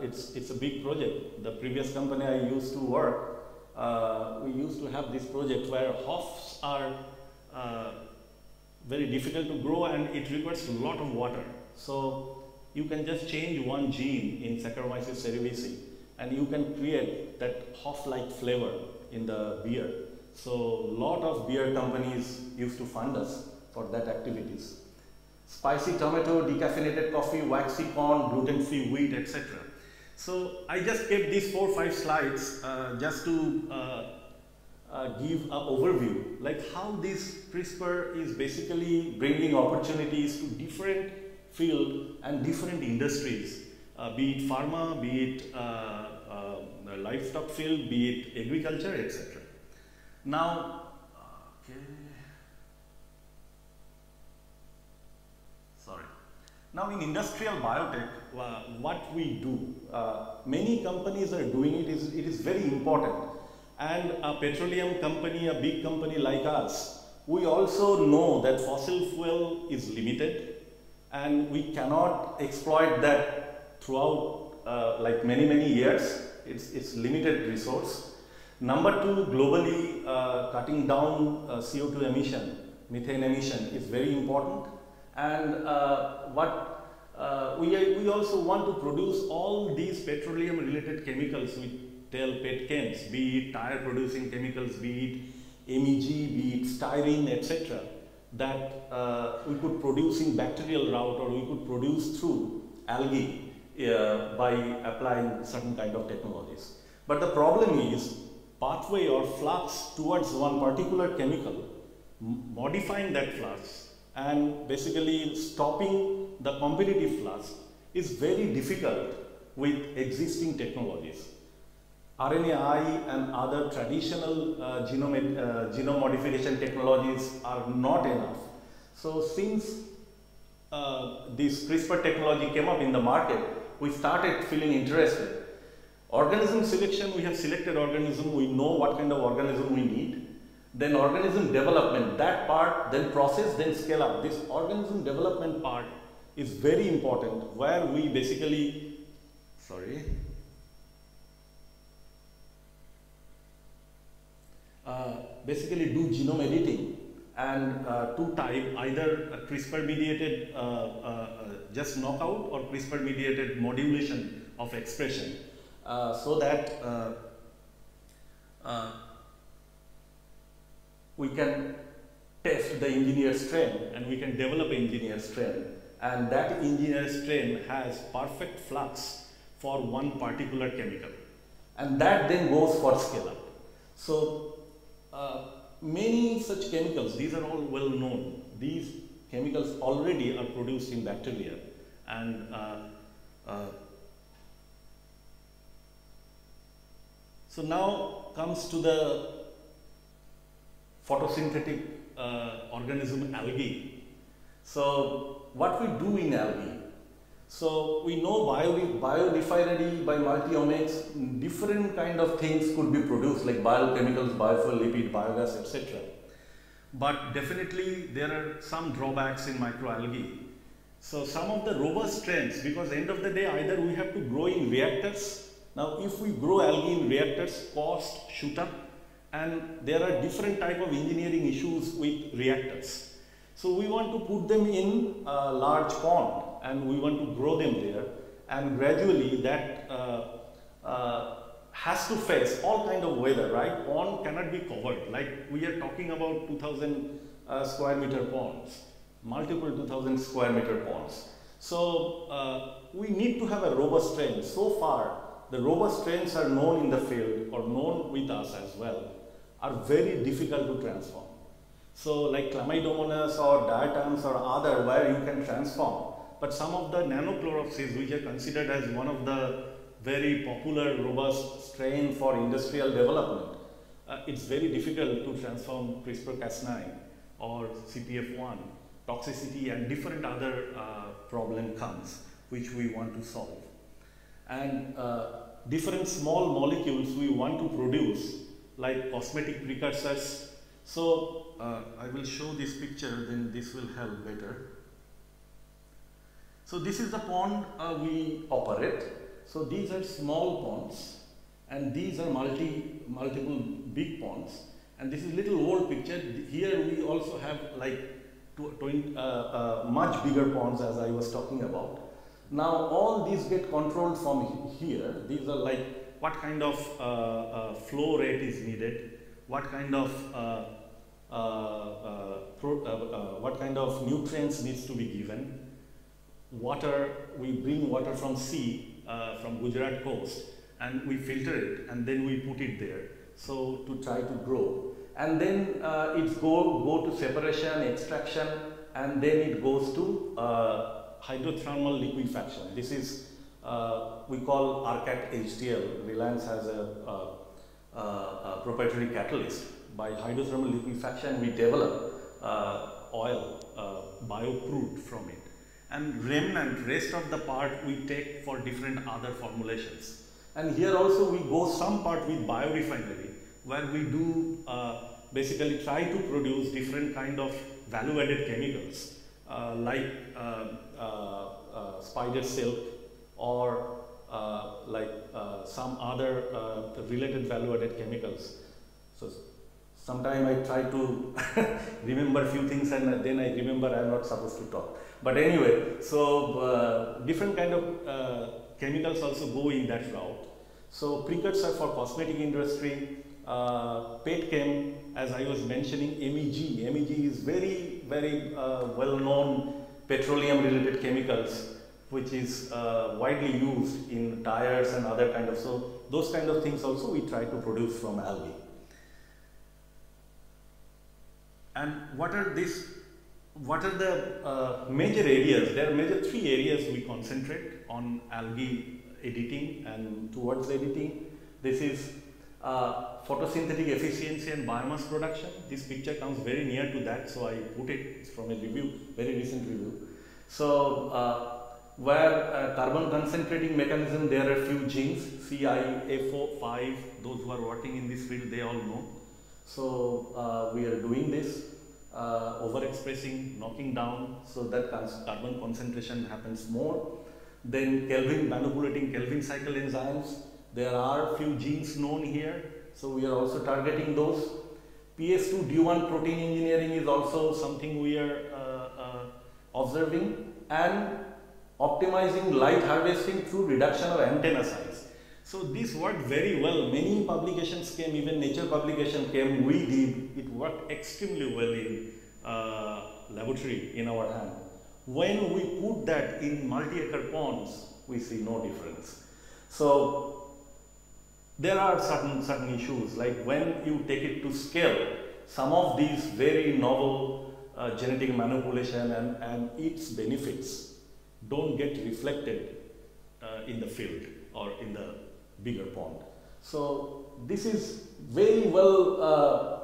it's, it's a big project. The previous company I used to work, we used to have this project where hops are very difficult to grow and it requires a lot of water. So you can just change one gene in Saccharomyces cerevisiae and you can create that Hoff-like flavor in the beer. So a lot of beer companies used to fund us for that activities. Spicy tomato, decaffeinated coffee, waxy corn, gluten-free wheat, etc. So I just kept these four or five slides uh, just to uh, uh, give an overview, like how this CRISPR is basically bringing opportunities to different field and different industries, uh, be it pharma, be it uh, uh, livestock field, be it agriculture, etc. Now, okay. Sorry. Now in industrial biotech, uh, what we do, uh, many companies are doing it, is, it is very important. And a petroleum company, a big company like us, we also know that fossil fuel is limited and we cannot exploit that throughout uh, like many many years. It's, it's limited resource. Number two globally uh, cutting down uh, co2 emission methane emission is very important. And uh, what uh, we, we also want to produce all these petroleum related chemicals we tell pet petchems be it tire producing chemicals be it MEG be it styrene etc that uh, we could produce in bacterial route or we could produce through algae uh, by applying certain kind of technologies. But the problem is pathway or flux towards one particular chemical, modifying that flux and basically stopping the competitive flux is very difficult with existing technologies. RNAi and other traditional uh, genome, uh, genome modification technologies are not enough. So since uh, this CRISPR technology came up in the market, we started feeling interested. Organism selection, we have selected organism, we know what kind of organism we need. Then organism development, that part, then process, then scale up. This organism development part is very important where we basically, sorry, Uh, Uh, basically do genome editing and uh, two type either CRISPR mediated uh, uh, uh, just knockout or CRISPR mediated modulation of expression. So that we can test the engineered strain and we can develop engineered strain and that engineered strain has perfect flux for one particular chemical. And that then goes for scale up. So uh, many such chemicals, these are all well known. These chemicals already are produced in bacteria and uh, uh, so now comes to the photosynthetic uh, organism algae. So what we do in algae so we know bio, biorefinery by multi-omics, different kind of things could be produced like biochemicals, biofuel, lipid, biogas, etc. But definitely there are some drawbacks in microalgae. So some of the robust strains, because end of the day either we have to grow in reactors. Now if we grow algae in reactors, cost shoot up and there are different type of engineering issues with reactors. So we want to put them in a large pond and we want to grow them there and gradually that uh, uh, has to face all kind of weather, right? Pond cannot be covered. Like we are talking about 2000 uh, square meter ponds, multiple 2000 square meter ponds. So uh, we need to have a robust strain. So far, the robust strains are known in the field or known with us as well, are very difficult to transform. So like chlamydomonas or diatoms or other where you can transform, but some of the nanochloropsis, which are considered as one of the very popular, robust strain for industrial development, uh, it's very difficult to transform CRISPR-Cas9 or CPF1. Toxicity and different other uh, problem comes. which we want to solve. And uh, different small molecules we want to produce, like cosmetic precursors. So uh, I will show this picture, then this will help better. So this is the pond uh, we operate. So these are small ponds and these are multi, multiple big ponds. And this is little old picture. Here we also have like tw 20, uh, uh, much bigger ponds as I was talking about. Now all these get controlled from here. These are like what kind of uh, uh, flow rate is needed, what kind of uh, what kind of nutrients needs to be given. Water, we bring water from sea, from Gujarat coast, and we filter it, and then we put it there. So to try to grow, and then uh, it go go to separation, extraction, and then it goes to uh, hydrothermal liquefaction. This is uh, we call RCAT HTL. Reliance has a, a, a, proprietary catalyst. By hydrothermal liquefaction, we develop uh, oil, uh, biocrude from it. And remnant, rest of the part we take for different other formulations. And here also we go some part with biorefinery, where we do uh, basically try to produce different kind of value-added chemicals, uh, like uh, uh, uh, spider silk or like some other related value-added chemicals. So sometimes I try to remember a few things and then I remember I'm not supposed to talk. But anyway, so different kind of chemicals also go in that route. So precursor for cosmetic industry, uh, petchem, as I was mentioning, MEG. MEG is very, very uh, well known petroleum related chemicals which is uh, widely used in tires and other kind of, so those kind of things also we try to produce from algae. And what are these, what are the uh, major areas? There are major three areas we concentrate on algae editing and towards editing. This is uh, photosynthetic efficiency and biomass production. This picture comes very near to that, so I put it from a review, very recent review. So, uh, where uh, carbon concentrating mechanism, there are few genes, CIF5, those who are working in this field, they all know. So, uh, we are doing this, uh, overexpressing, knocking down, so that carbon concentration happens more. Then Kelvin, manipulating Kelvin cycle enzymes, there are few genes known here, so we are also targeting those. PS2D1 protein engineering is also something we are uh, uh, observing and optimizing light harvesting through reduction of antenna size. So this worked very well. Many publications came, even nature publication came, we did. It worked extremely well in uh, laboratory in our hand. When we put that in multi-acre ponds, we see no difference. So there are certain, certain issues like when you take it to scale, some of these very novel uh, genetic manipulation and, and its benefits don't get reflected uh, in the field or in the bigger pond. So this is very well uh,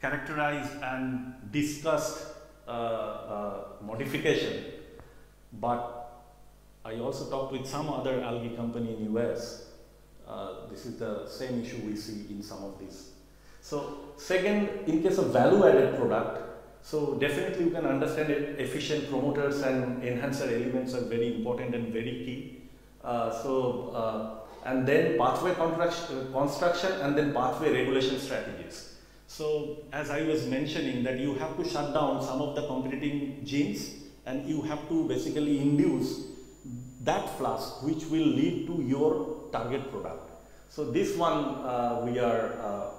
characterized and discussed uh, uh, modification, but I also talked with some other algae company in US uh, this is the same issue we see in some of these. So second, in case of value-added product, so definitely you can understand it, efficient promoters and enhancer elements are very important and very key. Uh, so, uh, and then pathway construction and then pathway regulation strategies. So as I was mentioning that you have to shut down some of the competing genes and you have to basically induce that flask which will lead to your target product. So this one uh, we are uh,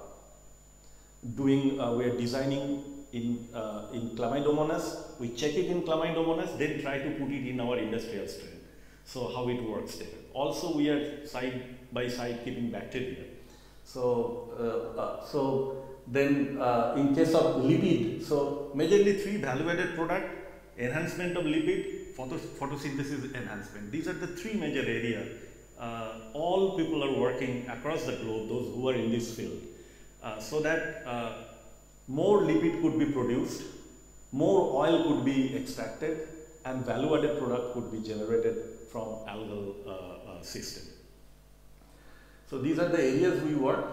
doing, uh, we are designing in, uh, in Chlamydomonas. We check it in Chlamydomonas, then try to put it in our industrial strain. So how it works there. Also we are side by side keeping bacteria. So, uh, uh, so then in case of lipid, so majorly three value-added product, enhancement of lipid, photo photosynthesis enhancement. These are the three major area. uh, all people are working across the globe, those who are in this field, uh, so that uh, more lipid could be produced, more oil could be extracted, and value-added product could be generated from algal uh, uh, system. So these are the areas we work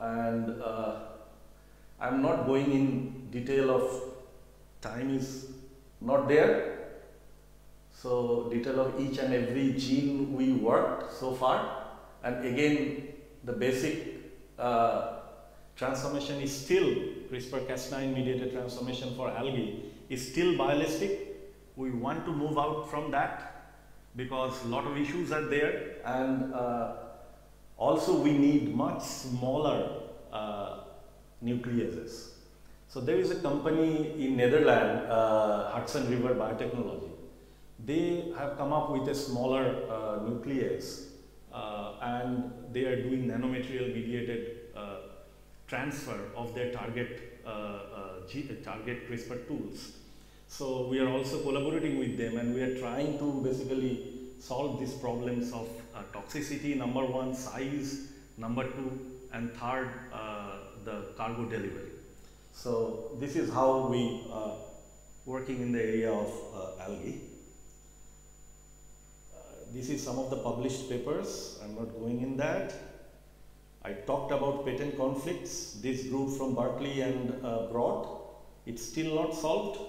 and uh, I'm not going in detail of time is not there. So detail of each and every gene we worked so far and again the basic uh, transformation is still CRISPR-Cas9 mediated transformation for algae is still bioelastic. We want to move out from that because a lot of issues are there and uh, also we need much smaller uh, nucleases. So there is a company in Netherlands, uh, Hudson River Biotechnology. They have come up with a smaller uh, nuclease uh, and they are doing nanomaterial mediated uh, transfer of their target target CRISPR tools. So we are also collaborating with them and we are trying to basically solve these problems of uh, toxicity, number one, size, number two, and third, uh, the cargo delivery. So this is how we are uh, working in the area of uh, algae. Uh, this is some of the published papers. I'm not going in that. I talked about patent conflicts. This group from Berkeley and uh, Broad. It's still not solved.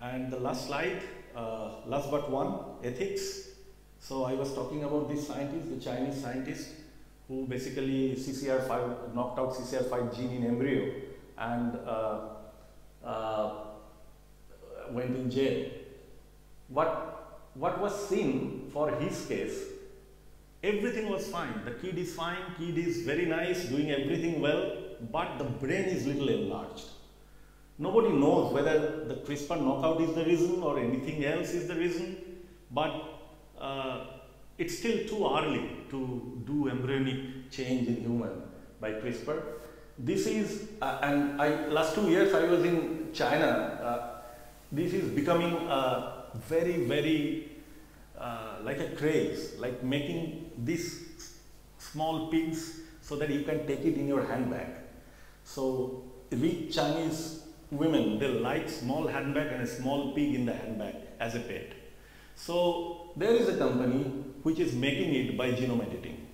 And the last slide, uh, last but one, ethics. So I was talking about this scientist, the Chinese scientist, who basically CCR5 knocked out CCR5 gene in embryo and uh, uh, went in jail. What, what was seen for his case, everything was fine. The kid is fine, kid is very nice, doing everything well, but the brain is little enlarged. Nobody knows whether the CRISPR knockout is the reason or anything else is the reason, but uh, it's still too early to do embryonic change in human by CRISPR. This is, uh, and I, last two years I was in China, uh, this is becoming very, very uh, like a craze, like making these small pigs so that you can take it in your handbag. So we Chinese women, they like small handbag and a small pig in the handbag as a pet. So there is a company which is making it by genome editing.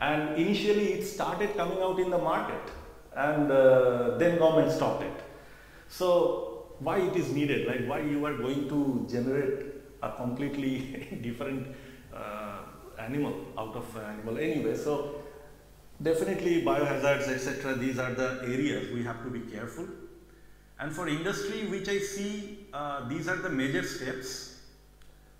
And initially it started coming out in the market and uh, then government stopped it. So why it is needed, like why you are going to generate a completely different uh, animal out of animal anyway. So definitely biohazards, etc. These are the areas we have to be careful. And for industry, which I see, uh, these are the major steps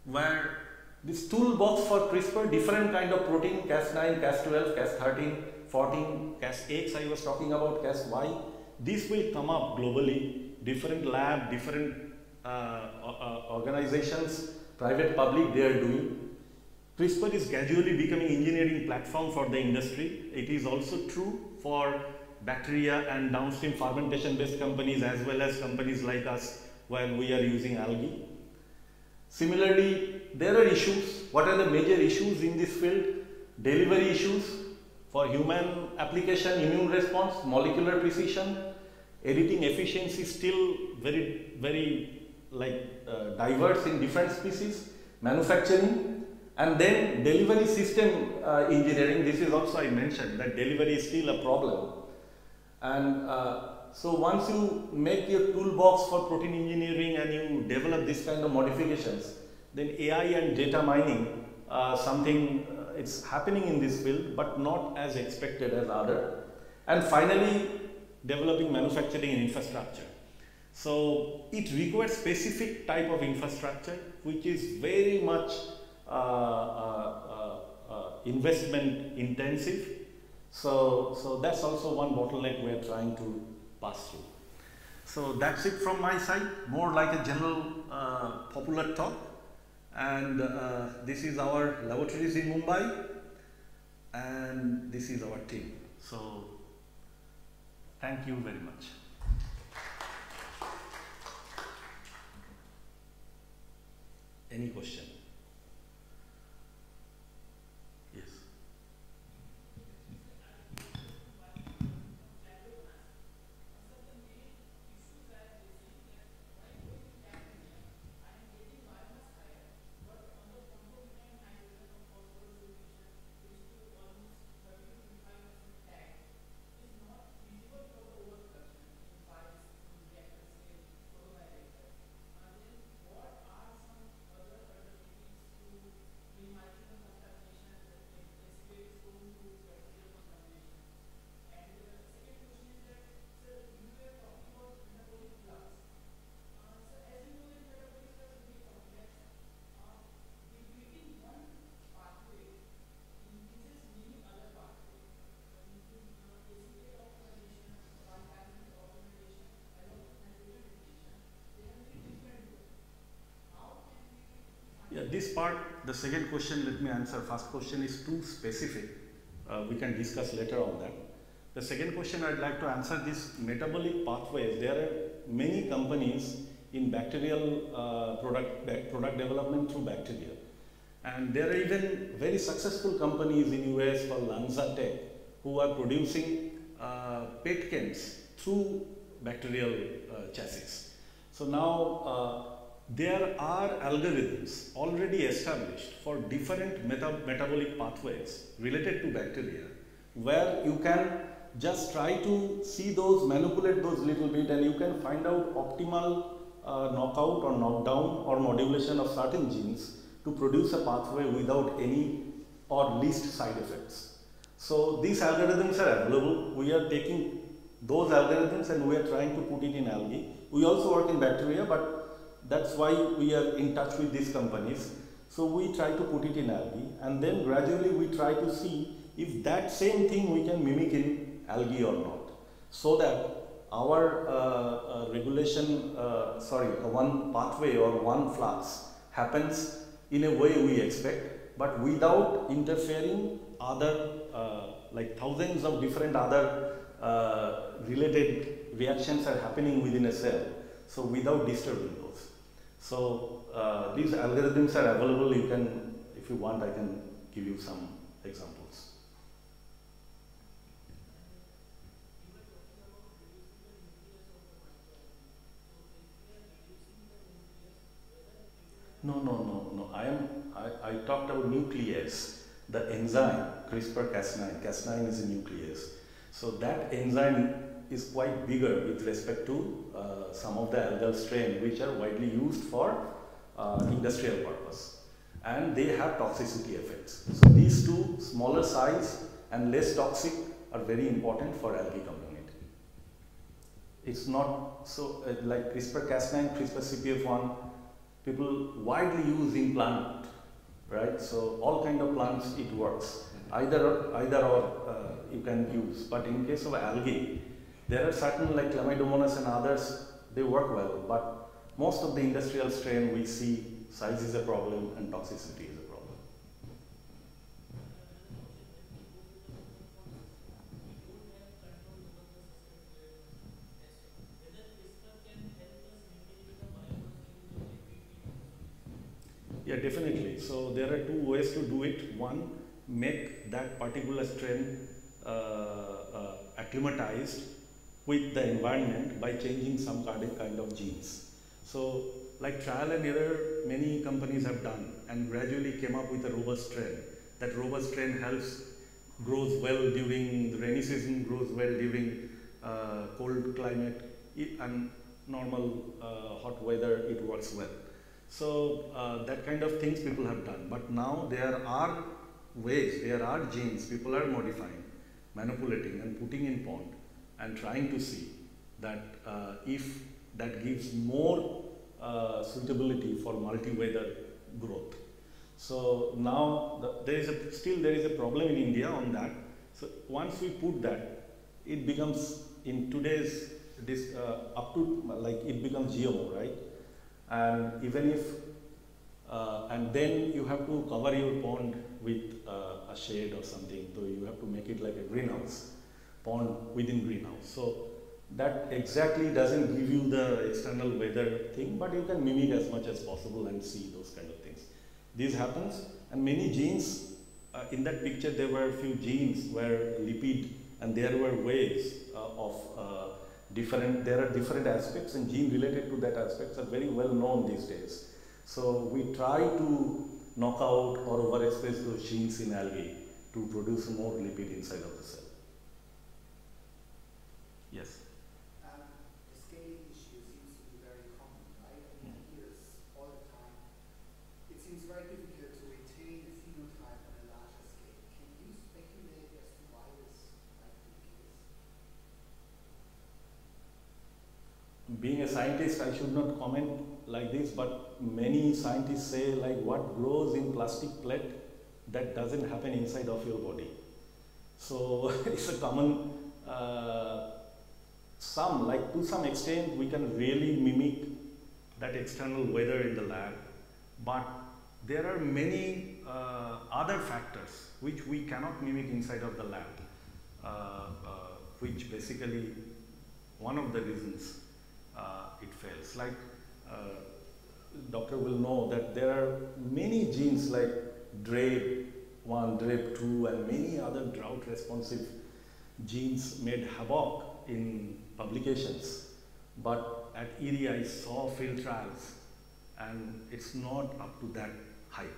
where this toolbox for CRISPR, different kind of protein, Cas9, Cas12, Cas13, 14, Cas8 I was talking about, Cas-Y, these will come up globally, different lab, different uh, organizations, private, public, they are doing. CRISPR is gradually becoming engineering platform for the industry. It is also true for bacteria and downstream fermentation based companies as well as companies like us where we are using algae. Similarly, there are issues. What are the major issues in this field? Delivery issues for human application, immune response, molecular precision, editing efficiency still very, very like uh, diverse in different species, manufacturing, and then delivery system uh, engineering. This is also I mentioned that delivery is still a problem. And uh, so once you make your toolbox for protein engineering and you develop this kind of modifications, then AI and data mining, uh, something uh, it's happening in this field, but not as expected as other. And finally, developing manufacturing and infrastructure. So it requires specific type of infrastructure, which is very much uh, uh, uh, investment intensive. So, so that's also one bottleneck we are trying to pass through. So that's it from my side, more like a general uh, popular talk. And uh, this is our laboratories in Mumbai, and this is our team. So thank you very much. Any question? This part, the second question, let me answer. First question is too specific. Uh, we can discuss later on that. The second question I'd like to answer this metabolic pathways. There are many companies in bacterial uh, product, product development through bacteria. And there are even very successful companies in US called LanzaTech who are producing uh, through bacterial uh, chassis. So now uh, there are algorithms already established for different meta metabolic pathways related to bacteria where you can just try to see those, manipulate those little bit and you can find out optimal uh, knockout or knockdown or modulation of certain genes to produce a pathway without any or least side effects. So these algorithms are available. We are taking those algorithms and we are trying to put it in algae. We also work in bacteria, but that's why we are in touch with these companies. So we try to put it in algae and then gradually we try to see if that same thing we can mimic in algae or not. So that our uh, uh, regulation, uh, sorry, one pathway or one flux happens in a way we expect, but without interfering other, uh, like thousands of different other uh, related reactions are happening within a cell. So without disturbing. So uh, these algorithms are available. You can, if you want, I can give you some examples. No, no, no, no. I am. I, I talked about nuclease. The enzyme CRISPR-Cas9. Cas9 is a nuclease. So that enzyme is quite bigger with respect to uh, some of the algal strain which are widely used for uh, industrial purpose and they have toxicity effects. So these two smaller size and less toxic are very important for algae community. It's not so uh, like CRISPR-Cas9, CRISPR-CPF1 people widely use in plant, right? So all kind of plants it works. Either either or uh, you can use. But in case of algae, there are certain like Chlamydomonas and others, they work well. But most of the industrial strain we see size is a problem and toxicity is a problem. Yeah, definitely. So there are two ways to do it. One, make that particular strain uh, uh, acclimatized with the environment by changing some kind of, kind of genes. So like trial and error, many companies have done and gradually came up with a robust strain. That robust strain helps, grows well during the rainy season, grows well during uh, cold climate it, and normal uh, hot weather, it works well. So uh, that kind of things people have done. But now there are ways, there are genes people are modifying, manipulating and putting in pond and trying to see that uh, if that gives more uh, suitability for multi-weather growth. So now the, there is a, still there is a problem in India on that. So once we put that, it becomes in today's this uh, up to like it becomes GMO, right? And even if uh, and then you have to cover your pond with uh, a shade or something. So you have to make it like a greenhouse, pond within greenhouse. So that exactly doesn't give you the external weather thing, but you can mimic as much as possible and see those kind of things. This happens, and many genes uh, in that picture there were a few genes where lipid, and there were ways uh, of uh, different. There are different aspects, and gene related to that aspects are very well known these days. So we try to knock out or overexpress those genes in algae to produce more lipid inside of the cell. Yes. Um, the scaling issue seems to be very common, right? I mean, I hear this all the time. It seems very difficult to retain a phenotype on a larger scale. Can you speculate as to why this might be the case? Being a scientist, I should not comment like this, but many scientists say like what grows in plastic plate that doesn't happen inside of your body. So it's a common uh, some like to some extent we can really mimic that external weather in the lab but there are many uh, other factors which we cannot mimic inside of the lab, uh, uh, which basically one of the reasons it fails. Like uh, doctor will know that there are many genes like DRAPE1, DRAPE2 and many other drought responsive genes made havoc in publications. But at ERI I saw field trials and it's not up to that height.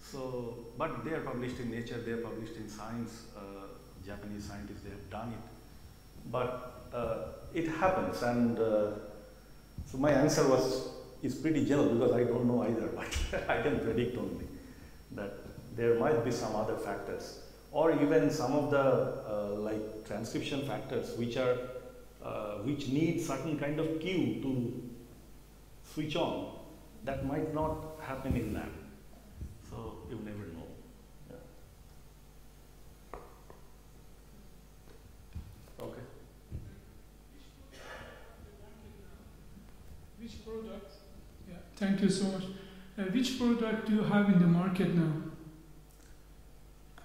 So, but they are published in Nature, they are published in Science, uh, Japanese scientists, they have done it. But uh, it happens and uh, so my answer was, is pretty general because I don't know either, but I can predict only that there might be some other factors or even some of the uh, like transcription factors which are uh, which need certain kind of cue to switch on that might not happen in lab. So you never know yeah. okay which product yeah thank you so much. Uh, which product do you have in the market now?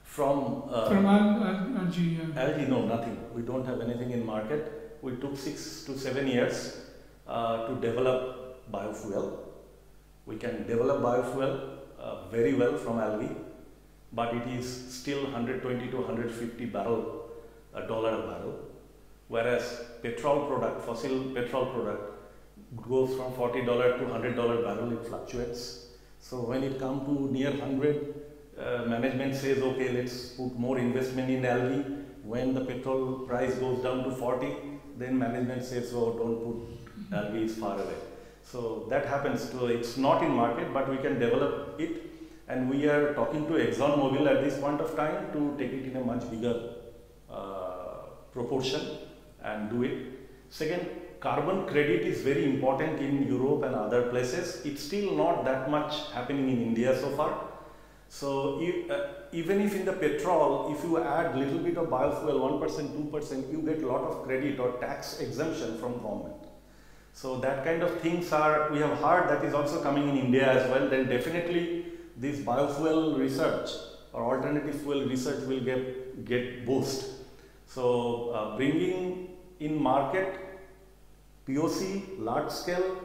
From uh, from algae yeah. algae no nothing. We don't have anything in market. We took six to seven years uh, to develop biofuel. We can develop biofuel uh, very well from algae, but it is still 120 to 150 barrel a dollar a barrel, whereas petrol product, fossil petrol product, goes from 40 dollar to 100 dollar barrel. It fluctuates. So when it comes to near 100, uh, management says, okay, let's put more investment in algae. When the petrol price goes down to 40, then management says, oh, don't put algae is far away. So that happens So it's not in market, but we can develop it. And we are talking to ExxonMobil at this point of time to take it in a much bigger uh, proportion and do it. Second, carbon credit is very important in Europe and other places. It's still not that much happening in India so far. So if, uh, even if in the petrol, if you add little bit of biofuel, 1%, 2%, you get a lot of credit or tax exemption from government. So that kind of things are, we have heard that is also coming in India as well, then definitely this biofuel research or alternative fuel research will get, get boost. So uh, bringing in market POC, large scale,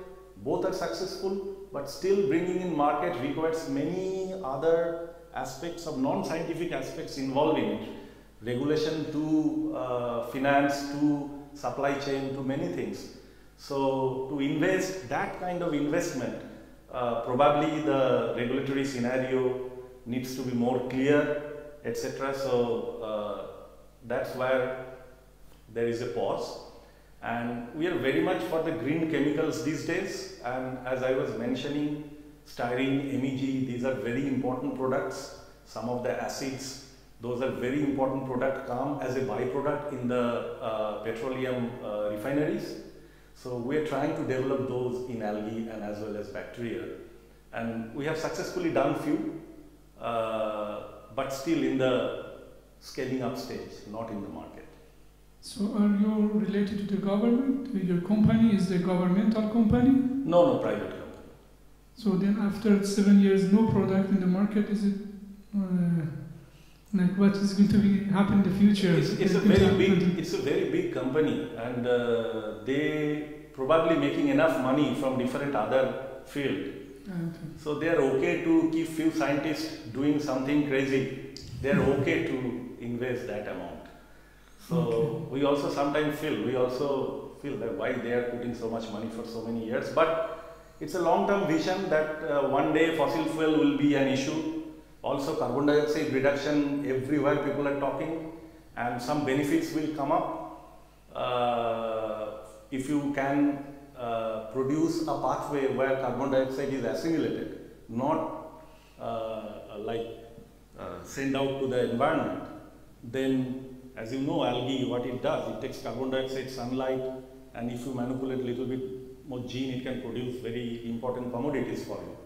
both are successful, but still bringing in market requires many other aspects of non-scientific aspects involving. Regulation to uh, finance to supply chain to many things. So to invest that kind of investment, uh, probably the regulatory scenario needs to be more clear, etc. So uh, that's where there is a pause. And we are very much for the green chemicals these days. And as I was mentioning, styrene, MEG, these are very important products. Some of the acids, those are very important products come as a byproduct in the uh, petroleum uh, refineries. So we are trying to develop those in algae and as well as bacteria. And we have successfully done few, uh, but still in the scaling up stage, not in the market. So are you related to the government? Your company is the governmental company? No, no, private company. So then after seven years, no product in the market, is it uh, like what is going to be happen in the future? It's, it's a very big, it's a very big company, and uh, they probably making enough money from different other field. Okay. So they are okay to keep few scientists doing something crazy. They are okay to invest that amount. So Okay. we also sometimes feel we also feel that why they are putting so much money for so many years, but it's a long-term vision that uh, one day fossil fuel will be an issue. Also carbon dioxide reduction everywhere people are talking and some benefits will come up. Uh, if you can uh, produce a pathway where carbon dioxide is assimilated, not uh, like uh, send out to the environment, then as you know algae what it does, it takes carbon dioxide, sunlight and if you manipulate a little bit more gene it can produce very important commodities for you.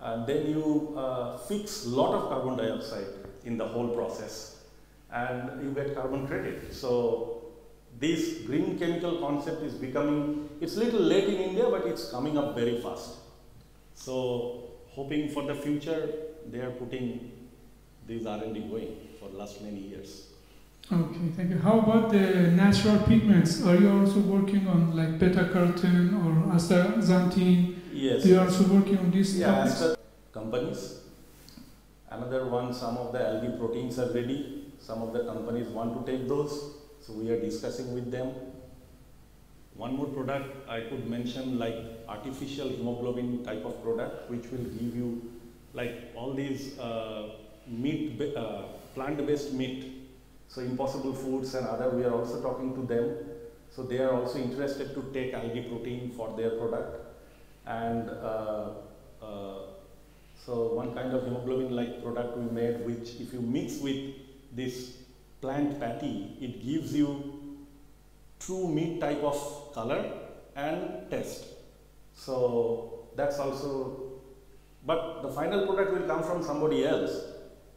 And then you uh, fix lot of carbon dioxide in the whole process and you get carbon credit. So this green chemical concept is becoming, it's a little late in India but it's coming up very fast. So hoping for the future, they are putting this R&D going for last many years. Okay, thank you. How about the natural pigments? Are you also working on like beta carotene or astaxanthin? Yes. You are also working on these Yeah, topics? companies. Another one, some of the algae proteins are ready. Some of the companies want to take those, so we are discussing with them. One more product I could mention, like artificial hemoglobin type of product, which will give you like all these uh, meat, uh, plant-based meat. So Impossible Foods and other, we are also talking to them. So they are also interested to take algae protein for their product. And uh, uh, so one kind of hemoglobin-like product we made, which if you mix with this plant patty, it gives you true meat type of color and taste. So that's also, but the final product will come from somebody else.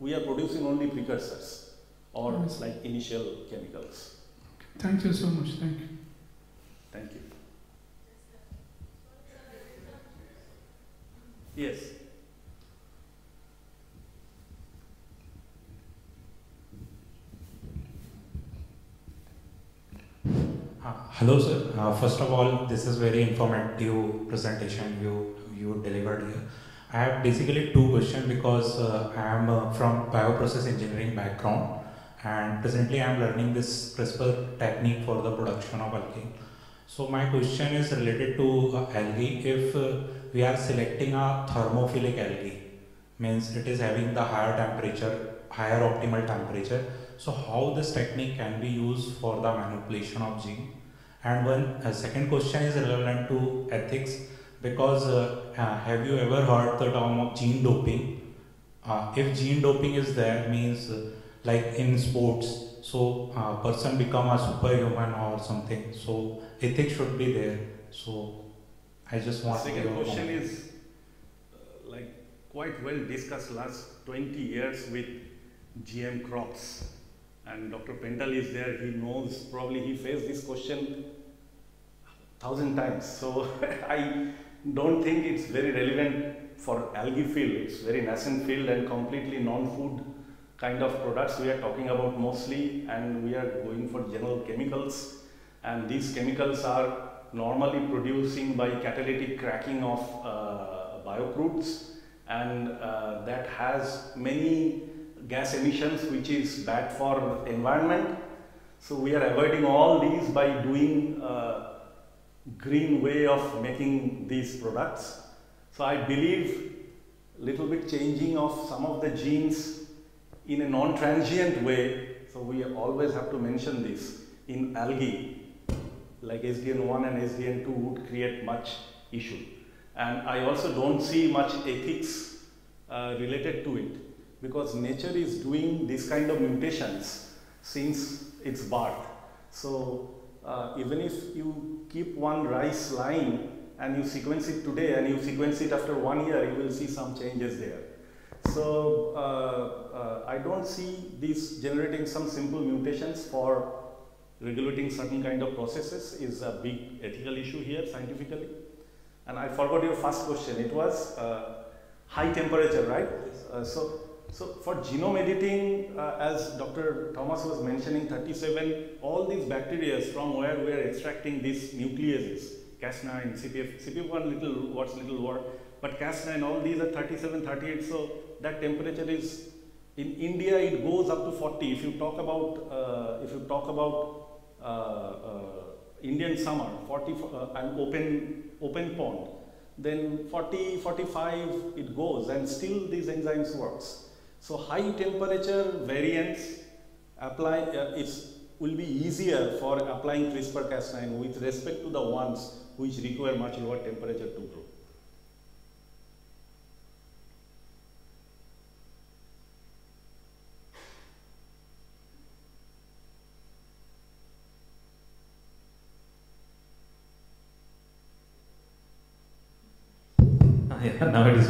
We are producing only precursors or Yes. like initial chemicals. Thank you so much. Thank you. Thank you. Yes. Uh, Hello, sir. Uh, First of all, this is very informative presentation you you delivered here. I have basically two questions because uh, I am uh, from bioprocess engineering background and presently I am learning this CRISPR technique for the production of algae. So my question is related to uh, algae. If uh, we are selecting a thermophilic algae, means it is having the higher temperature, higher optimal temperature. So how this technique can be used for the manipulation of gene? And one uh, second question is relevant to ethics because uh, uh, have you ever heard the term of gene doping? Uh, if gene doping is there, means like in sports, so uh, person become a superhuman or something. So ethics should be there. So I just want Second question comment. is uh, like quite well discussed last 20 years with GM crops. And Dr. Pental is there, he knows, probably he faced this question thousand times. So I don't think it's very relevant for algae field. It's very nascent field and completely non-food kind of products we are talking about mostly and we are going for general chemicals. And these chemicals are normally producing by catalytic cracking of uh, biocrudes and uh, that has many gas emissions which is bad for environment. So we are avoiding all these by doing uh, green way of making these products. So i believe little bit changing of some of the genes in a non-transient way so we always have to mention this in algae like SDN1 and SDN2 would create much issue. And I also don't see much ethics uh, related to it because nature is doing this kind of mutations since its birth. So uh, even if you keep one rice line and you sequence it today and you sequence it after one year, you will see some changes there. So uh, uh, I don't see this generating some simple mutations for regulating certain kind of processes is a big ethical issue here scientifically. And I forgot your first question. It was uh, high temperature, right? Uh, so, so for genome editing, uh, as Dr. Thomas was mentioning, 37, all these bacteria from where we are extracting these nucleases, Cas9, CPF, CPF1 little, what's little word, but Cas9, all these are 37, 38. So that temperature is in India it goes up to 40. If you talk about uh, if you talk about uh, uh, Indian summer, 40 uh, an open open pond, then 40, 45 it goes, and still these enzymes works. So high temperature variants apply it's will be easier for applying CRISPR-Cas9 with respect to the ones which require much lower temperature to grow. Ah, yeah, now it is.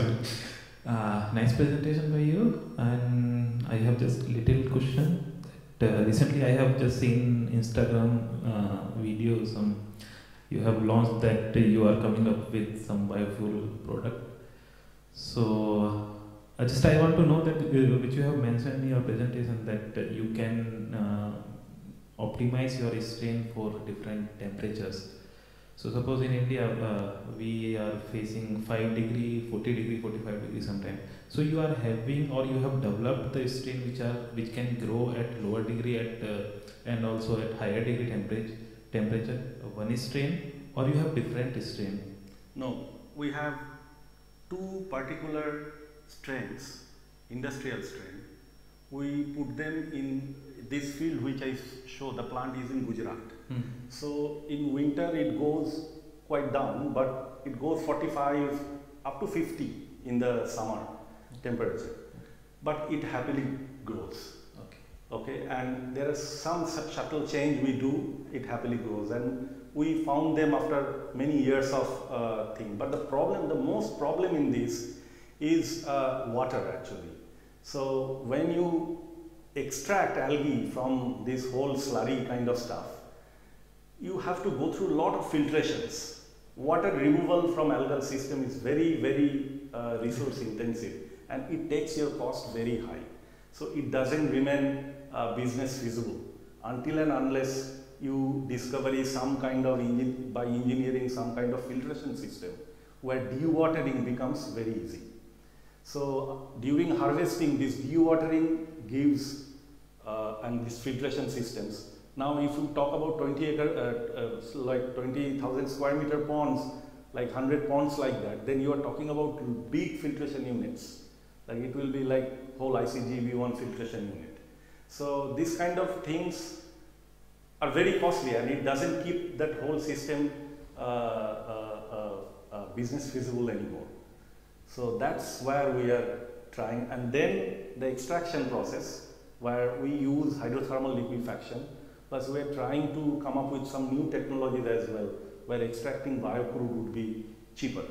Uh, nice presentation by you, and I have just little question. That, uh, recently, I have just seen Instagram uh, videos. Um, you have launched that you are coming up with some biofuel product. So, uh, just I want to know that uh, which you have mentioned in your presentation that uh, you can uh, optimize your strain for different temperatures. So suppose in India uh, we are facing 5 degree, 40 degree, 45 degree sometime. So you are having or you have developed the strain which are which can grow at lower degree at uh, and also at higher degree temperature temperature one strain or you have different strain. No, we have two particular strains, industrial strain. We put them in this field which I show. The plant is in Gujarat. Hmm. So in winter it goes quite down, but it goes 45 up to 50 in the summer temperature. But it happily grows. Okay. Okay, and there is some subtle change we do, it happily grows. And we found them after many years of uh, thing. But the problem, the most problem in this is uh, water actually. So when you extract algae from this whole slurry kind of stuff, you have to go through a lot of filtrations. Water removal from algal system is very, very uh, resource intensive and it takes your cost very high. So it doesn't remain uh, business feasible until and unless you discover some kind of, engin by engineering some kind of filtration system where dewatering becomes very easy. So during harvesting this dewatering gives uh, and these filtration systems now, if you talk about 20 acre, uh, uh, like 20,000 square meter ponds, like 100 ponds like that, then you are talking about big filtration units. Like it will be like whole ICG V1 filtration unit. So these kind of things are very costly and it doesn't keep that whole system uh, uh, uh, uh business feasible anymore. So that's where we are trying. And then the extraction process where we use hydrothermal liquefaction Plus, we are trying to come up with some new technologies as well, where extracting biocrude would be cheaper.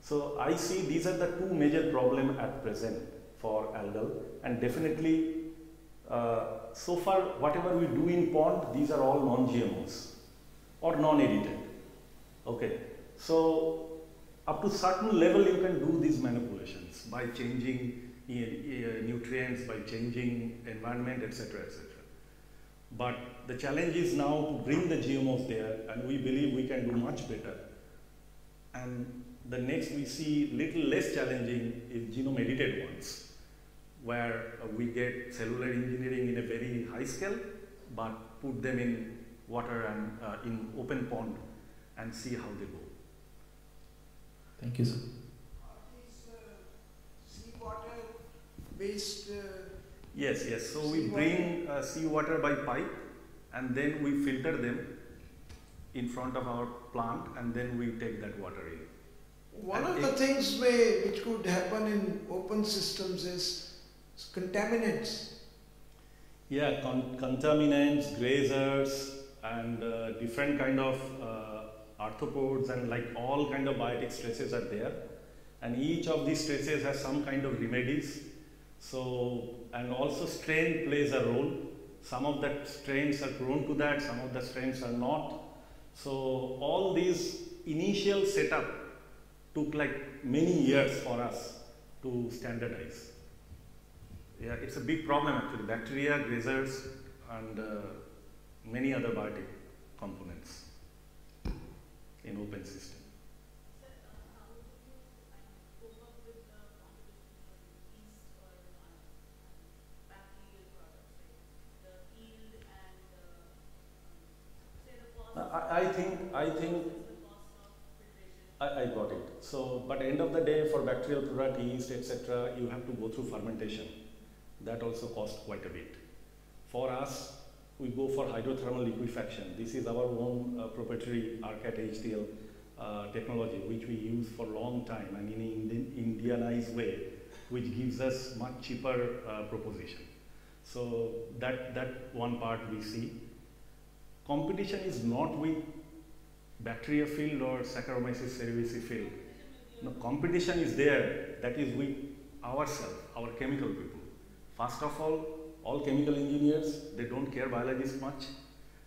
So, I see these are the two major problems at present for algal, and definitely, uh, so far, whatever we do in pond, these are all non-GMOs or non-edited. Okay, so up to certain level, you can do these manipulations by changing uh, nutrients, by changing environment, etc., etc. But the challenge is now to bring the GMOs there, and we believe we can do much better. And the next we see little less challenging is genome edited ones, where uh, we get cellular engineering in a very high scale, but put them in water and uh, in open pond and see how they go. Thank you, sir. seawater based uh, Yes, yes. So we bring uh, seawater by pipe and then we filter them in front of our plant and then we take that water in. One and of the things may, which could happen in open systems is contaminants. Yeah, con contaminants, grazers, and uh, different kind of uh, arthropods and like all kind of biotic stresses are there. And each of these stresses has some kind of remedies. So and also strain plays a role. Some of the strains are prone to that, some of the strains are not. So all these initial setup took like many years for us to standardize. Yeah, it's a big problem actually. Bacteria, grazers, and uh, many other biotic components in open system. I, think, I think, I, I got it. So, but end of the day for bacterial product, yeast, etc., you have to go through fermentation. That also costs quite a bit. For us, we go for hydrothermal liquefaction. This is our own uh, proprietary RCAT HTL uh, technology, which we use for a long time and in an Indianized way, which gives us much cheaper uh, proposition. So that, that one part we see competition is not with bacteria field or Saccharomyces cerevisiae field. No, competition is there, that is with ourselves, our chemical people. First of all, all chemical engineers, they don't care biologists much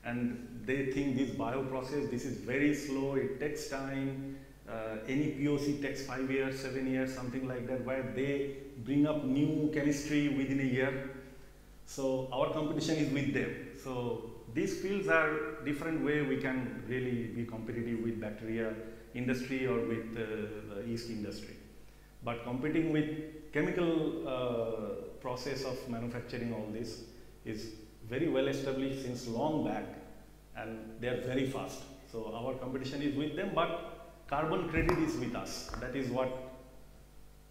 and they think this bio process, this is very slow, it takes time, uh, any POC takes five years, seven years, something like that, where they bring up new chemistry within a year. So our competition is with them. So these fields are different way we can really be competitive with bacteria industry or with uh, yeast industry. But competing with chemical uh, process of manufacturing all this is very well established since long back and they are very fast. So our competition is with them, but carbon credit is with us. That is what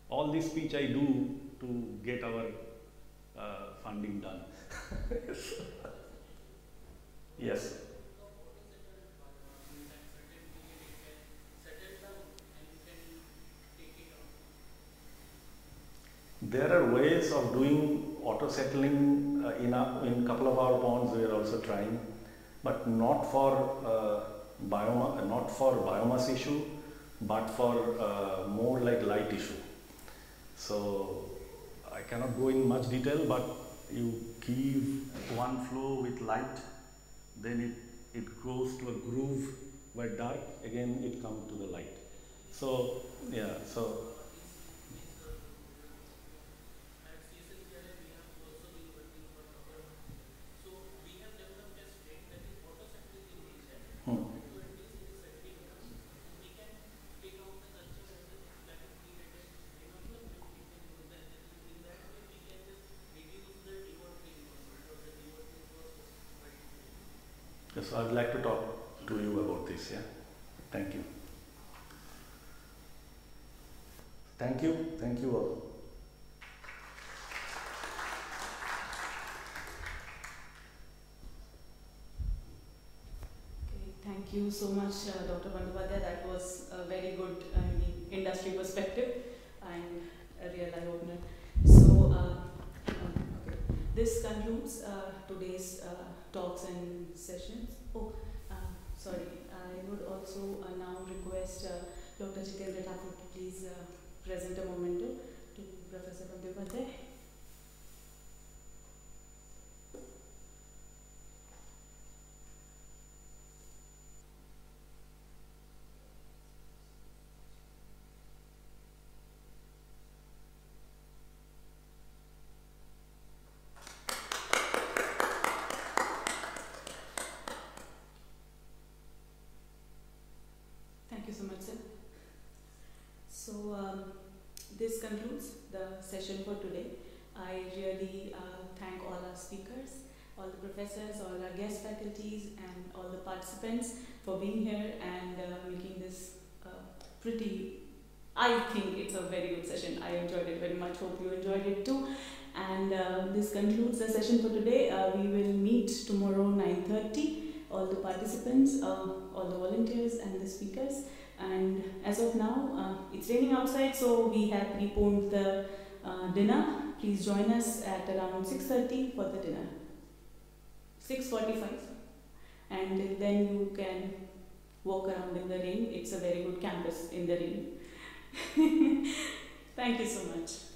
all this speech I do to get our uh, funding done. yes. There are ways of doing auto settling uh, in a in couple of our ponds. We are also trying, but not for uh, not for biomass issue, but for uh, more like light issue. So I cannot go in much detail, but you give one flow with light, then it, it goes to a groove where dark, again it comes to the light. So yeah, so Hmm. Yes, I would like to talk to you about this, yeah? Thank you. Thank you, thank you all. Thank you so much, uh, Dr. Bandyopadhyay. That was a very good mean, industry perspective and a real eye opener. So, uh, um, okay. this concludes uh, today's uh, talks and sessions. Oh, uh, sorry, I would also uh, now request uh, Dr. Jitendra Thakur to please present a memento to Professor Bandyopadhyay. Thank you so much, sir. So, um, this concludes the session for today. I really uh, thank all our speakers, all the professors, all our guest faculties, and all the participants for being here and uh, making this uh, pretty. I think it's a very good session. I enjoyed it very much. Hope you enjoyed it too. And uh, this concludes the session for today. Uh, we will meet tomorrow 9:30. All the participants, uh, all the volunteers, and the speakers. And as of now, uh, it's raining outside, so we have preponed the dinner. Please join us at around 6:30 for the dinner. 6:45, and then you can walk around in the rain. It's a very good campus in the rain. Thank you so much.